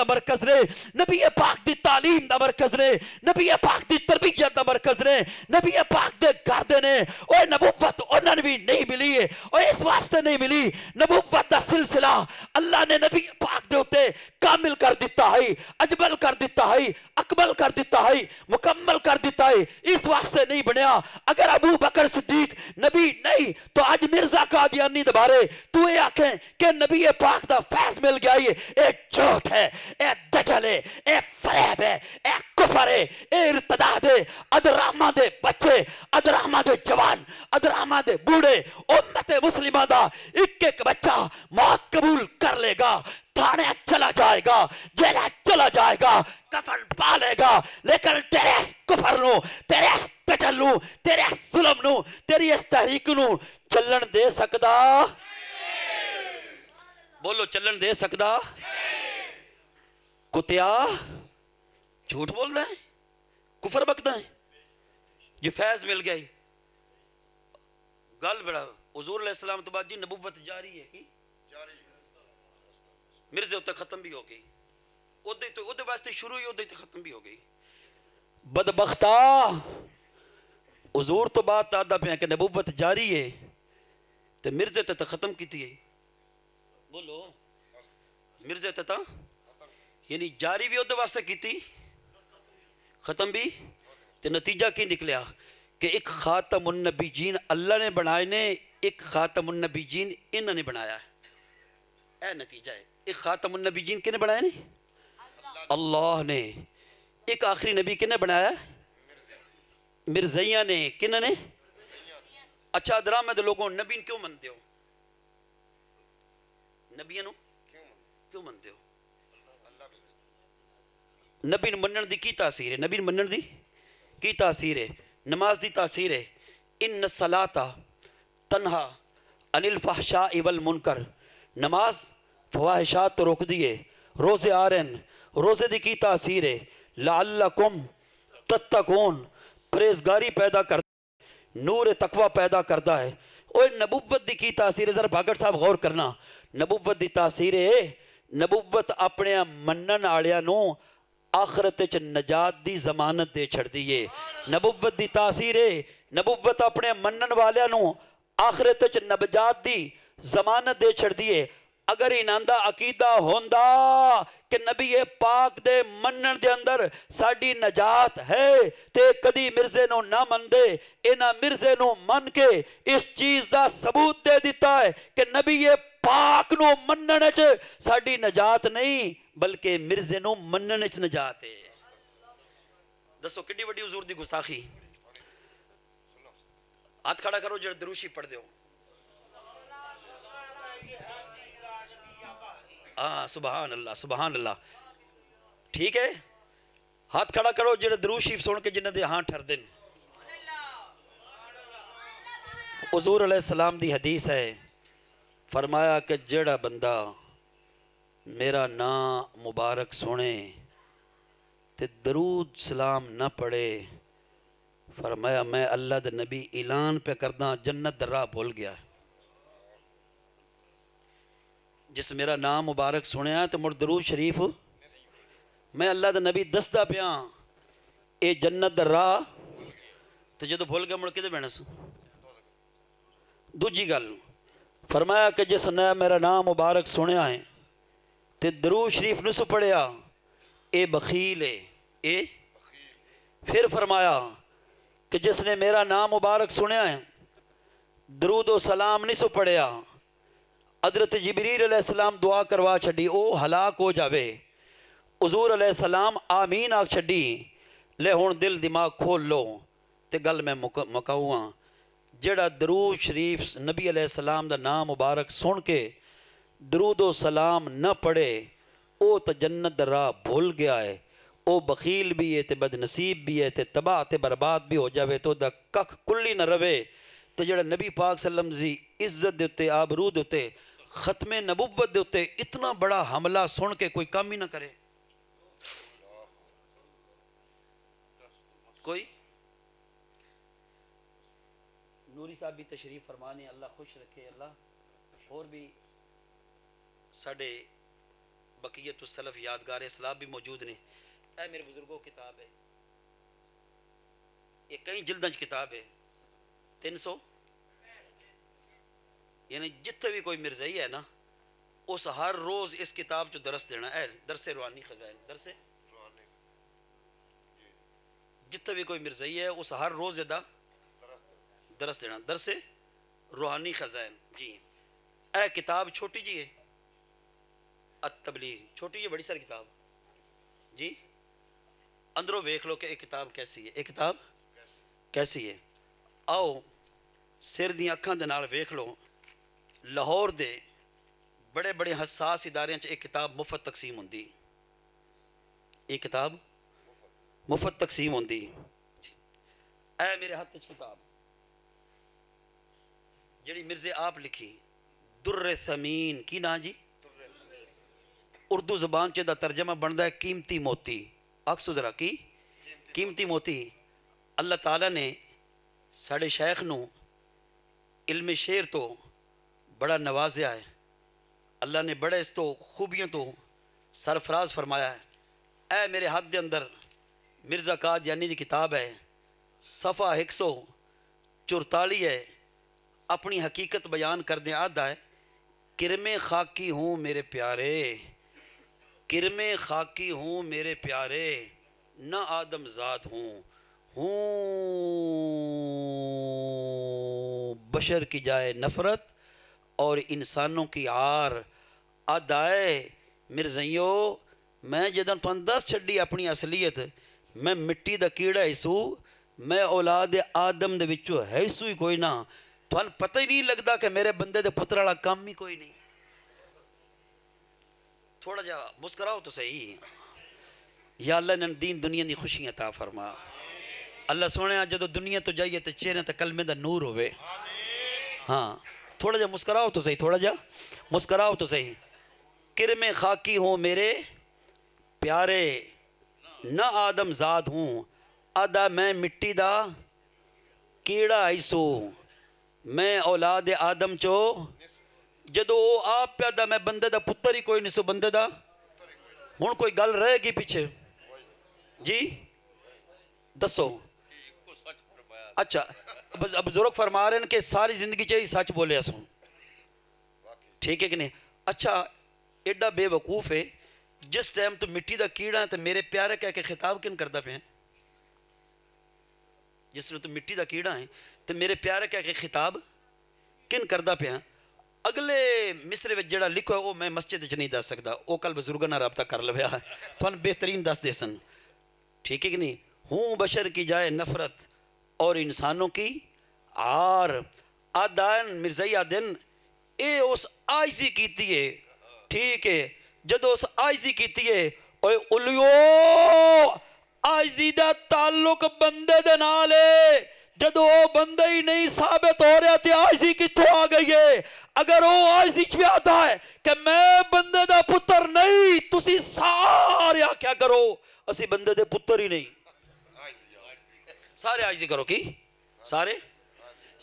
मरकज ने नबी पाक दी तालीम दा मरकज ने नबी पाक दी तरबियत दा मरकज ने नबी पाक दे घरदे ने ओए नबूवत भी नहीं मिली है इस वास्ते नहीं मिली नबूवत का सिलसिला अल्लाह ने नबी पाक दे उत्ते कामिल कर दिता है अजबल कर दिता है अकबल कर दिता है, मुकम्मल कर दिता है। इस वास्ते नहीं बनया। अगर अबू बकर सिद्दीक नबी नहीं तो आज मिर्ज़ा कादियानी दबारे तू ये आखे के नबी ए पाक का फैस मिल गया ये। ए झूठ है, ए दजल है, ए फरेब है, ए कुफर है, ए इरतदा दे अदरामा दे बच्चे, अदरामा दे जवान, अदरामा दे बूढ़े, उम्मत मुस्लिमा दा एक एक बच्चा मौत कबूल कर लेगा। थाने चला जाएगा, जेल चला जाएगा, कफन पालेगा। लेकिन तेरे कुफर तेरे तजल तेरे जुल्म तेरी इस तहरीक चलन दे सकदा? बोलो, चलन दे सकदा? कुतिया झूठ बोल रहा है? कुफर बकता है? ये फैज मिल गया गल बड़ा, हजूर सलाम तो बाद जी नबूबत जारी है कि ਮਿਰਜ਼ੇ ਉੱਤੇ ਖਤਮ ਵੀ ਹੋ ਗਈ ਉਹਦੇ ਤੋਂ ਉਹਦੇ ਵਾਸਤੇ ਸ਼ੁਰੂ ਹੀ ਉਹਦੇ ਤੇ ਖਤਮ ਵੀ ਹੋ ਗਈ ਬਦਬਖਤਾ ਹਜ਼ੂਰ ਤੋਂ ਬਾਅਦ ਤਾਂ ਆਦਾ ਪਿਆ ਕਿ ਨਬੂਵਤ ਜਾਰੀ ਹੈ ਤੇ ਮਿਰਜ਼ੇ ਤੇ ਤਾਂ ਖਤਮ ਕੀਤੀ ਹੈ ਬੋਲੋ ਮਿਰਜ਼ੇ ਤੇ ਤਾਂ ਯਾਨੀ ਜਾਰੀ ਵੀ ਉਹਦੇ ਵਾਸਤੇ ਕੀਤੀ ਖਤਮ ਵੀ ਤੇ ਨਤੀਜਾ ਕੀ ਨਿਕਲਿਆ ਕਿ ਇੱਕ ਖਾਤਮੁਨ ਨਬੀਜੀਨ ਅੱਲਾ ਨੇ ਬਣਾਏ ਨੇ ਇੱਕ ਖਾਤਮੁਨ ਨਬੀਜੀਨ ਇਹਨਾਂ ਨੇ ਬਣਾਇਆ ਹੈ ਇਹ ਨਤੀਜਾ एक खातम नबी जी किन्ने बनाया ने अल्लाह ने। एक आखिरी नबी किन्ने बनाया? मिर्जैया ने। किन ने? अच्छा दरा मैं तो लोगों नबी क्यों मनते हो? नबिया क्यों मनते हो? नबी मनण की की तासीर है? नबी मनण की की तासीर है? नमाज़ की तासीर है? इन न सलाता तनहा अनिल फहशा इवल मुनकर। नमाज़ फवाहिशात तो रोक दिए। रोज़े आ रहे रोज़े दी की तासीर। लाकुम तत्तकोन, परहेजगारी पैदा कर नूर तकवा पैदा करता है। और नबुबत दी की तासीर, जरा भागड़ साहब गौर करना। नबुवत दी तासीर है नबुवत अपने मनन आलियाँ आखरत च नजात दी जमानत दे छड़ती है। नबुवत दी तासीर है नबुवत अपने मनन वालियाँ आखरत च नबजात दी जमानत दे छड़ती है। ਅਗਰ ਇਹਨਾਂ ਦਾ ਅਕੀਦਾ ਹੁੰਦਾ ਕਿ ਨਬੀ ਪਾਕ ਦੇ ਮੰਨਣ ਦੇ ਅੰਦਰ ਸਾਡੀ ਨਜਾਤ ਹੈ ਤੇ ਕਦੀ ਮਿਰਜ਼ੇ ਨੂੰ ਨਾ ਮੰਨਦੇ, ਇਹਨਾਂ ਮਿਰਜ਼ੇ ਨੂੰ ਮੰਨ ਕੇ ਇਸ ਚੀਜ਼ ਦਾ ਸਬੂਤ ਦੇ ਦਿੱਤਾ ਹੈ ਕਿ ਨਬੀ ਪਾਕ ਨੂੰ ਮੰਨਣ ਵਿੱਚ ਸਾਡੀ ਨਜਾਤ ਨਹੀਂ, ਬਲਕਿ ਮਿਰਜ਼ੇ ਨੂੰ ਮੰਨਣ ਵਿੱਚ ਨਜਾਤ ਹੈ। ਦੱਸੋ, ਕਿੱਡੀ ਵੱਡੀ ਹਜ਼ੂਰ ਦੀ ਗੁਸਾਖੀ ਹੱਥ ਖੜਾ ਕਰੋ, ਜਿਹੜਾ ਦਰੂਸ਼ੀ ਪੜਦੇ ਹੋ। हाँ सुबहान अल्लाह सुबहान अल्लाह ठीक है हाथ खड़ा करो ਜਿਹੜੇ ਦਰੂਦ ਸ਼ਰੀਫ ਸੁਣ ਕੇ ਜਿਨ੍ਹਾਂ ਦੇ ਹਾਂ ਠਰਦੇ ਨੇ ਹਜ਼ੂਰ ਅਲੈਹ ਸਲਾਮ ਦੀ ਹਦੀਸ ਹੈ ਫਰਮਾਇਆ ਕਿ ਜਿਹੜਾ ਬੰਦਾ ਮੇਰਾ ਨਾਮ ਮੁਬਾਰਕ ਸੁਣੇ ਤੇ ਦਰੂਦ ਸਲਾਮ ਨਾ ਪੜੇ ਫਰਮਾਇਆ ਮੈਂ ਅੱਲਾ ਦੇ ਨਬੀ ਐਲਾਨ ਪੇ ਕਰਦਾ ਜੰਨਤ ਦਾ ਰਾਹ ਭੁੱਲ ਗਿਆ ਜਿਸ ਮੇਰਾ ਨਾਮ ਮੁਬਾਰਕ ਸੁਣਿਆ ਤੇ ਮੁਰ ਦਰੂਦ ਸ਼ਰੀਫ ਮੈਂ ਅੱਲਾ ਦਾ ਨਬੀ ਦੱਸਦਾ ਪਿਆ ਇਹ ਜੰਨਤ ਦਾ ਰਾਹ ਤੇ ਜਦੋਂ ਭੁੱਲ ਗਿਆ ਮੁੜ ਕਿਤੇ ਬਹਿਣਾ ਸੂ ਦੂਜੀ ਗੱਲ ਫਰਮਾਇਆ ਕਿ ਜਿਸ ਨੇ ਮੇਰਾ ਨਾਮ ਮੁਬਾਰਕ ਸੁਣਿਆ ਹੈ ਤੇ ਦਰੂਦ ਸ਼ਰੀਫ ਨੂੰ ਸੁ ਪੜਿਆ ਇਹ ਬਖੀਲ ਹੈ ਇਹ ਫਿਰ ਫਰਮਾਇਆ ਕਿ ਜਿਸ ਨੇ ਮੇਰਾ ਨਾਮ ਮੁਬਾਰਕ ਸੁਣਿਆ ਹੈ ਦਰੂਦ ਓ ਸਲਾਮ ਨਹੀਂ ਸੁ ਪੜਿਆ हज़रत जबरीसम दुआ करवा छी ओ हलाक हो जावे। हजूर अलैहिस्सलाम आमीन आ छी ले हूँ दिल दिमाग खोल लो तो गल मैं मुक मकाऊ हाँ जड़ा दरूद शरीफ नबी अलैहिस्सलाम का नाम मुबारक सुन के दरूदो सलाम न पढ़े, ओ तो जन्नत राह भूल गया है। ओ बकील भी है तो बदनसीब भी है तो तबाह तो बर्बाद भी हो जाए तो कख कुली न रवे। तो जड़ा नबी पाक सलम जी इज़्ज़त उत्ते, आबरू उत्ते ਖਤਮੇ ਨਬੂਵਤ ਦੇ ਉੱਤੇ ਇਤਨਾ ਬੜਾ ਹਮਲਾ ਸੁਣ ਕੇ ਕੋਈ ਕੰਮ ਹੀ ਨਾ ਕਰੇ ਕੋਈ ਨੂਰੀ ਸਾਹਿਬ ਵੀ ਤਸ਼ਰੀਫ ਫਰਮਾਨੇ ਅੱਲਾ ਖੁਸ਼ ਰੱਖੇ ਅੱਲਾ ਹੋਰ ਵੀ ਸਾਡੇ ਬਕੀਅਤ ਸਲਫ ਯਾਦਗਾਰ ਇਸਲਾਮ ਵੀ ਮੌਜੂਦ ਨੇ ਇਹ ਮੇਰੇ ਬਜ਼ੁਰਗੋ ਕਿਤਾਬ ਹੈ ਇਹ ਕਈ ਜਿਲਦਾਂ ਚ ਕਿਤਾਬ ਹੈ 300 यानी जिथे भी कोई मिर्जई है ना उस हर रोज इस किताब चो दरस देना है दरसे रूहानी खजाइन दरसे? जिथे भी कोई मिर्जई है उस हर रोज एदा तरस दे दरस देना दरसे रूहानी खजाइन जी। ए किताब छोटी जी है। तबलीग छोटी है बड़ी सारी किताब। जी? अंदरों वेख लो कि ये किताब कैसी है। एक किताब कैसी? है? आओ सिर दी अखां दे नाल वेख लो। लाहौर के बड़े बड़े हसास इदारे एक किताब मुफत तकसीम होंगी एक किताब मुफत तकसीम होंगी ए मेरे हाथ किताब जी मिर्जे आप लिखी, दुर्र समीन, की ना जी? उर्दू जबान से तर्जमा बनता है, कीमती मोती। अक्स जरा, की? कीमती मोती। अल्लाह तला ने साढ़े शेख न इलम शेर तो बड़ा नवाजिया है। अल्लाह ने बड़े इस तो खूबियों तो सरफराज फरमाया है। ए मेरे हाथ के अंदर मिर्ज़ा काद यानी की किताब है, सफ़ा एक सौ चुरताली है। अपनी हकीकत बयान कर दें आद है, किरमे खाकी हूँ मेरे प्यारे, किरमे खाकी हूँ मेरे प्यारे, ना आदमजात हूँ हूँ, बशर की जाए नफ़रत और इंसानों की आर अदाए मिर्जइयो मैं जदों तुम दस छड़ी अपनी असलीयत मैं मिट्टी का कीड़ा ही सू मैं औलाद आदम दे विचों है ही सू ही कोई ना ਤੁਹਾਨੂੰ ਪਤਾ ਹੀ ਨਹੀਂ ਲੱਗਦਾ ਕਿ ਮੇਰੇ ਬੰਦੇ ਦੇ ਪੁੱਤਰ ਵਾਲਾ ਕੰਮ ਹੀ ਕੋਈ ਨਹੀਂ ਥੋੜਾ ਜਿਹਾ ਮੁਸਕਰਾਓ ਤਾਂ ਸਹੀ या अल्लाह ने दीन दुनिया की खुशियां ता फरमा अल्लाह सोने जो दुनिया तो जाइए तो चेहरे ते कलमे का नूर होवे हाँ थोड़ा जा मुस्कराओ तो सही थोड़ा जा मुस्कराओ तो सही किरमे खाकी हो मेरे प्यारे न आदम जाद हूँ आदा मैं मिट्टी दा कीड़ा ऐसो मैं औलाद आदम चो ਜਦੋਂ ਉਹ ਆਪ ਪਿਆਦਾ ਮੈਂ ਬੰਦੇ ਦਾ ਪੁੱਤਰ ਹੀ ਕੋਈ ਨਹੀਂ ਸੋ ਬੰਦੇ ਦਾ ਹੁਣ ਕੋਈ ਗੱਲ ਰਹੇਗੀ ਪਿੱਛੇ जी दसो अच्छा बस अब बुज़ुर्ग फरमा रहे हैं कि सारी ज़िंदगी चाहिए सच बोलिया असू ठीक है कि नहीं? अच्छा एडा बेवकूफ़ है। जिस टाइम तो मिट्टी का कीड़ा है तो मेरे प्यारे कह के खिताब किन करता पे जिस तू तो मिट्टी का कीड़ा है तो मेरे प्यारे कह के खिताब किन करता पे अगले मिसरे जोड़ा लिखो है वो मैं मस्जिद च नहीं दस सकता वह कल बजुर्गों ने रबता कर लव्या थोड़ा बेहतरीन दस दे सन। ठीक है कि नहीं? हूँ बशर की जाए नफरत और इंसानों की आर आदान मिर्जैया दिन ए उस आइजी कीती है ठीक है जदों उस आइजी कीती है ओए उलियो आइजी दा ताल्लुक बंदे दे नाल है ਜਦੋਂ ਉਹ ਬੰਦਾ ਹੀ ਨਹੀਂ ਸਾਬਤ ਹੋ ਰਿਹਾ ਤੇ ਆਇਜ਼ੀ ਕਿੱਥੋਂ ਆ ਗਈ ਹੈ ਅਗਰ ਉਹ ਆਇਜ਼ੀ ਚ ਆਦਾ ਹੈ ਕਿ ਮੈਂ ਬੰਦੇ ਦਾ ਪੁੱਤਰ ਨਹੀਂ ਤੁਸੀਂ ਸਾਰੇ ਆਖਿਆ ਕਰੋ ਅਸੀਂ ਬੰਦੇ ਦੇ ਪੁੱਤਰ ਹੀ ਨਹੀਂ ਸਾਰੇ ਆਇਜ਼ੀ ਕਰੋ ਕੀ ਸਾਰੇ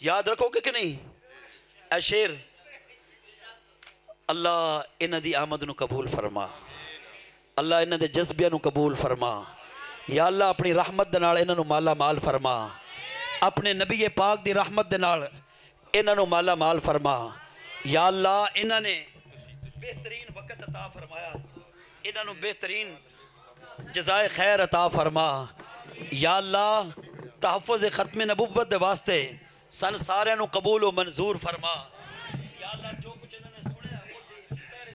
याद रखोगे कि नहीं? ए शेर, अल्लाह इन्ह की आमद न कबूल फरमा। अल्लाह इन्ह के जज्बिया कबूल फरमा। या अल्लाह अपनी रहमत दे माला माल फरमा। अपने नबी पाक की रहमत दे माला माल फरमा। या अल्लाह इन्हां ने बेहतरीन वक्त अता फरमाया। इन्हां बेहतरीन जजाय खैर अता फरमा। या अल्लाह तहफ ख़त्म नबुबत वास्ते सन सारे कबूल मंजूर फरमा।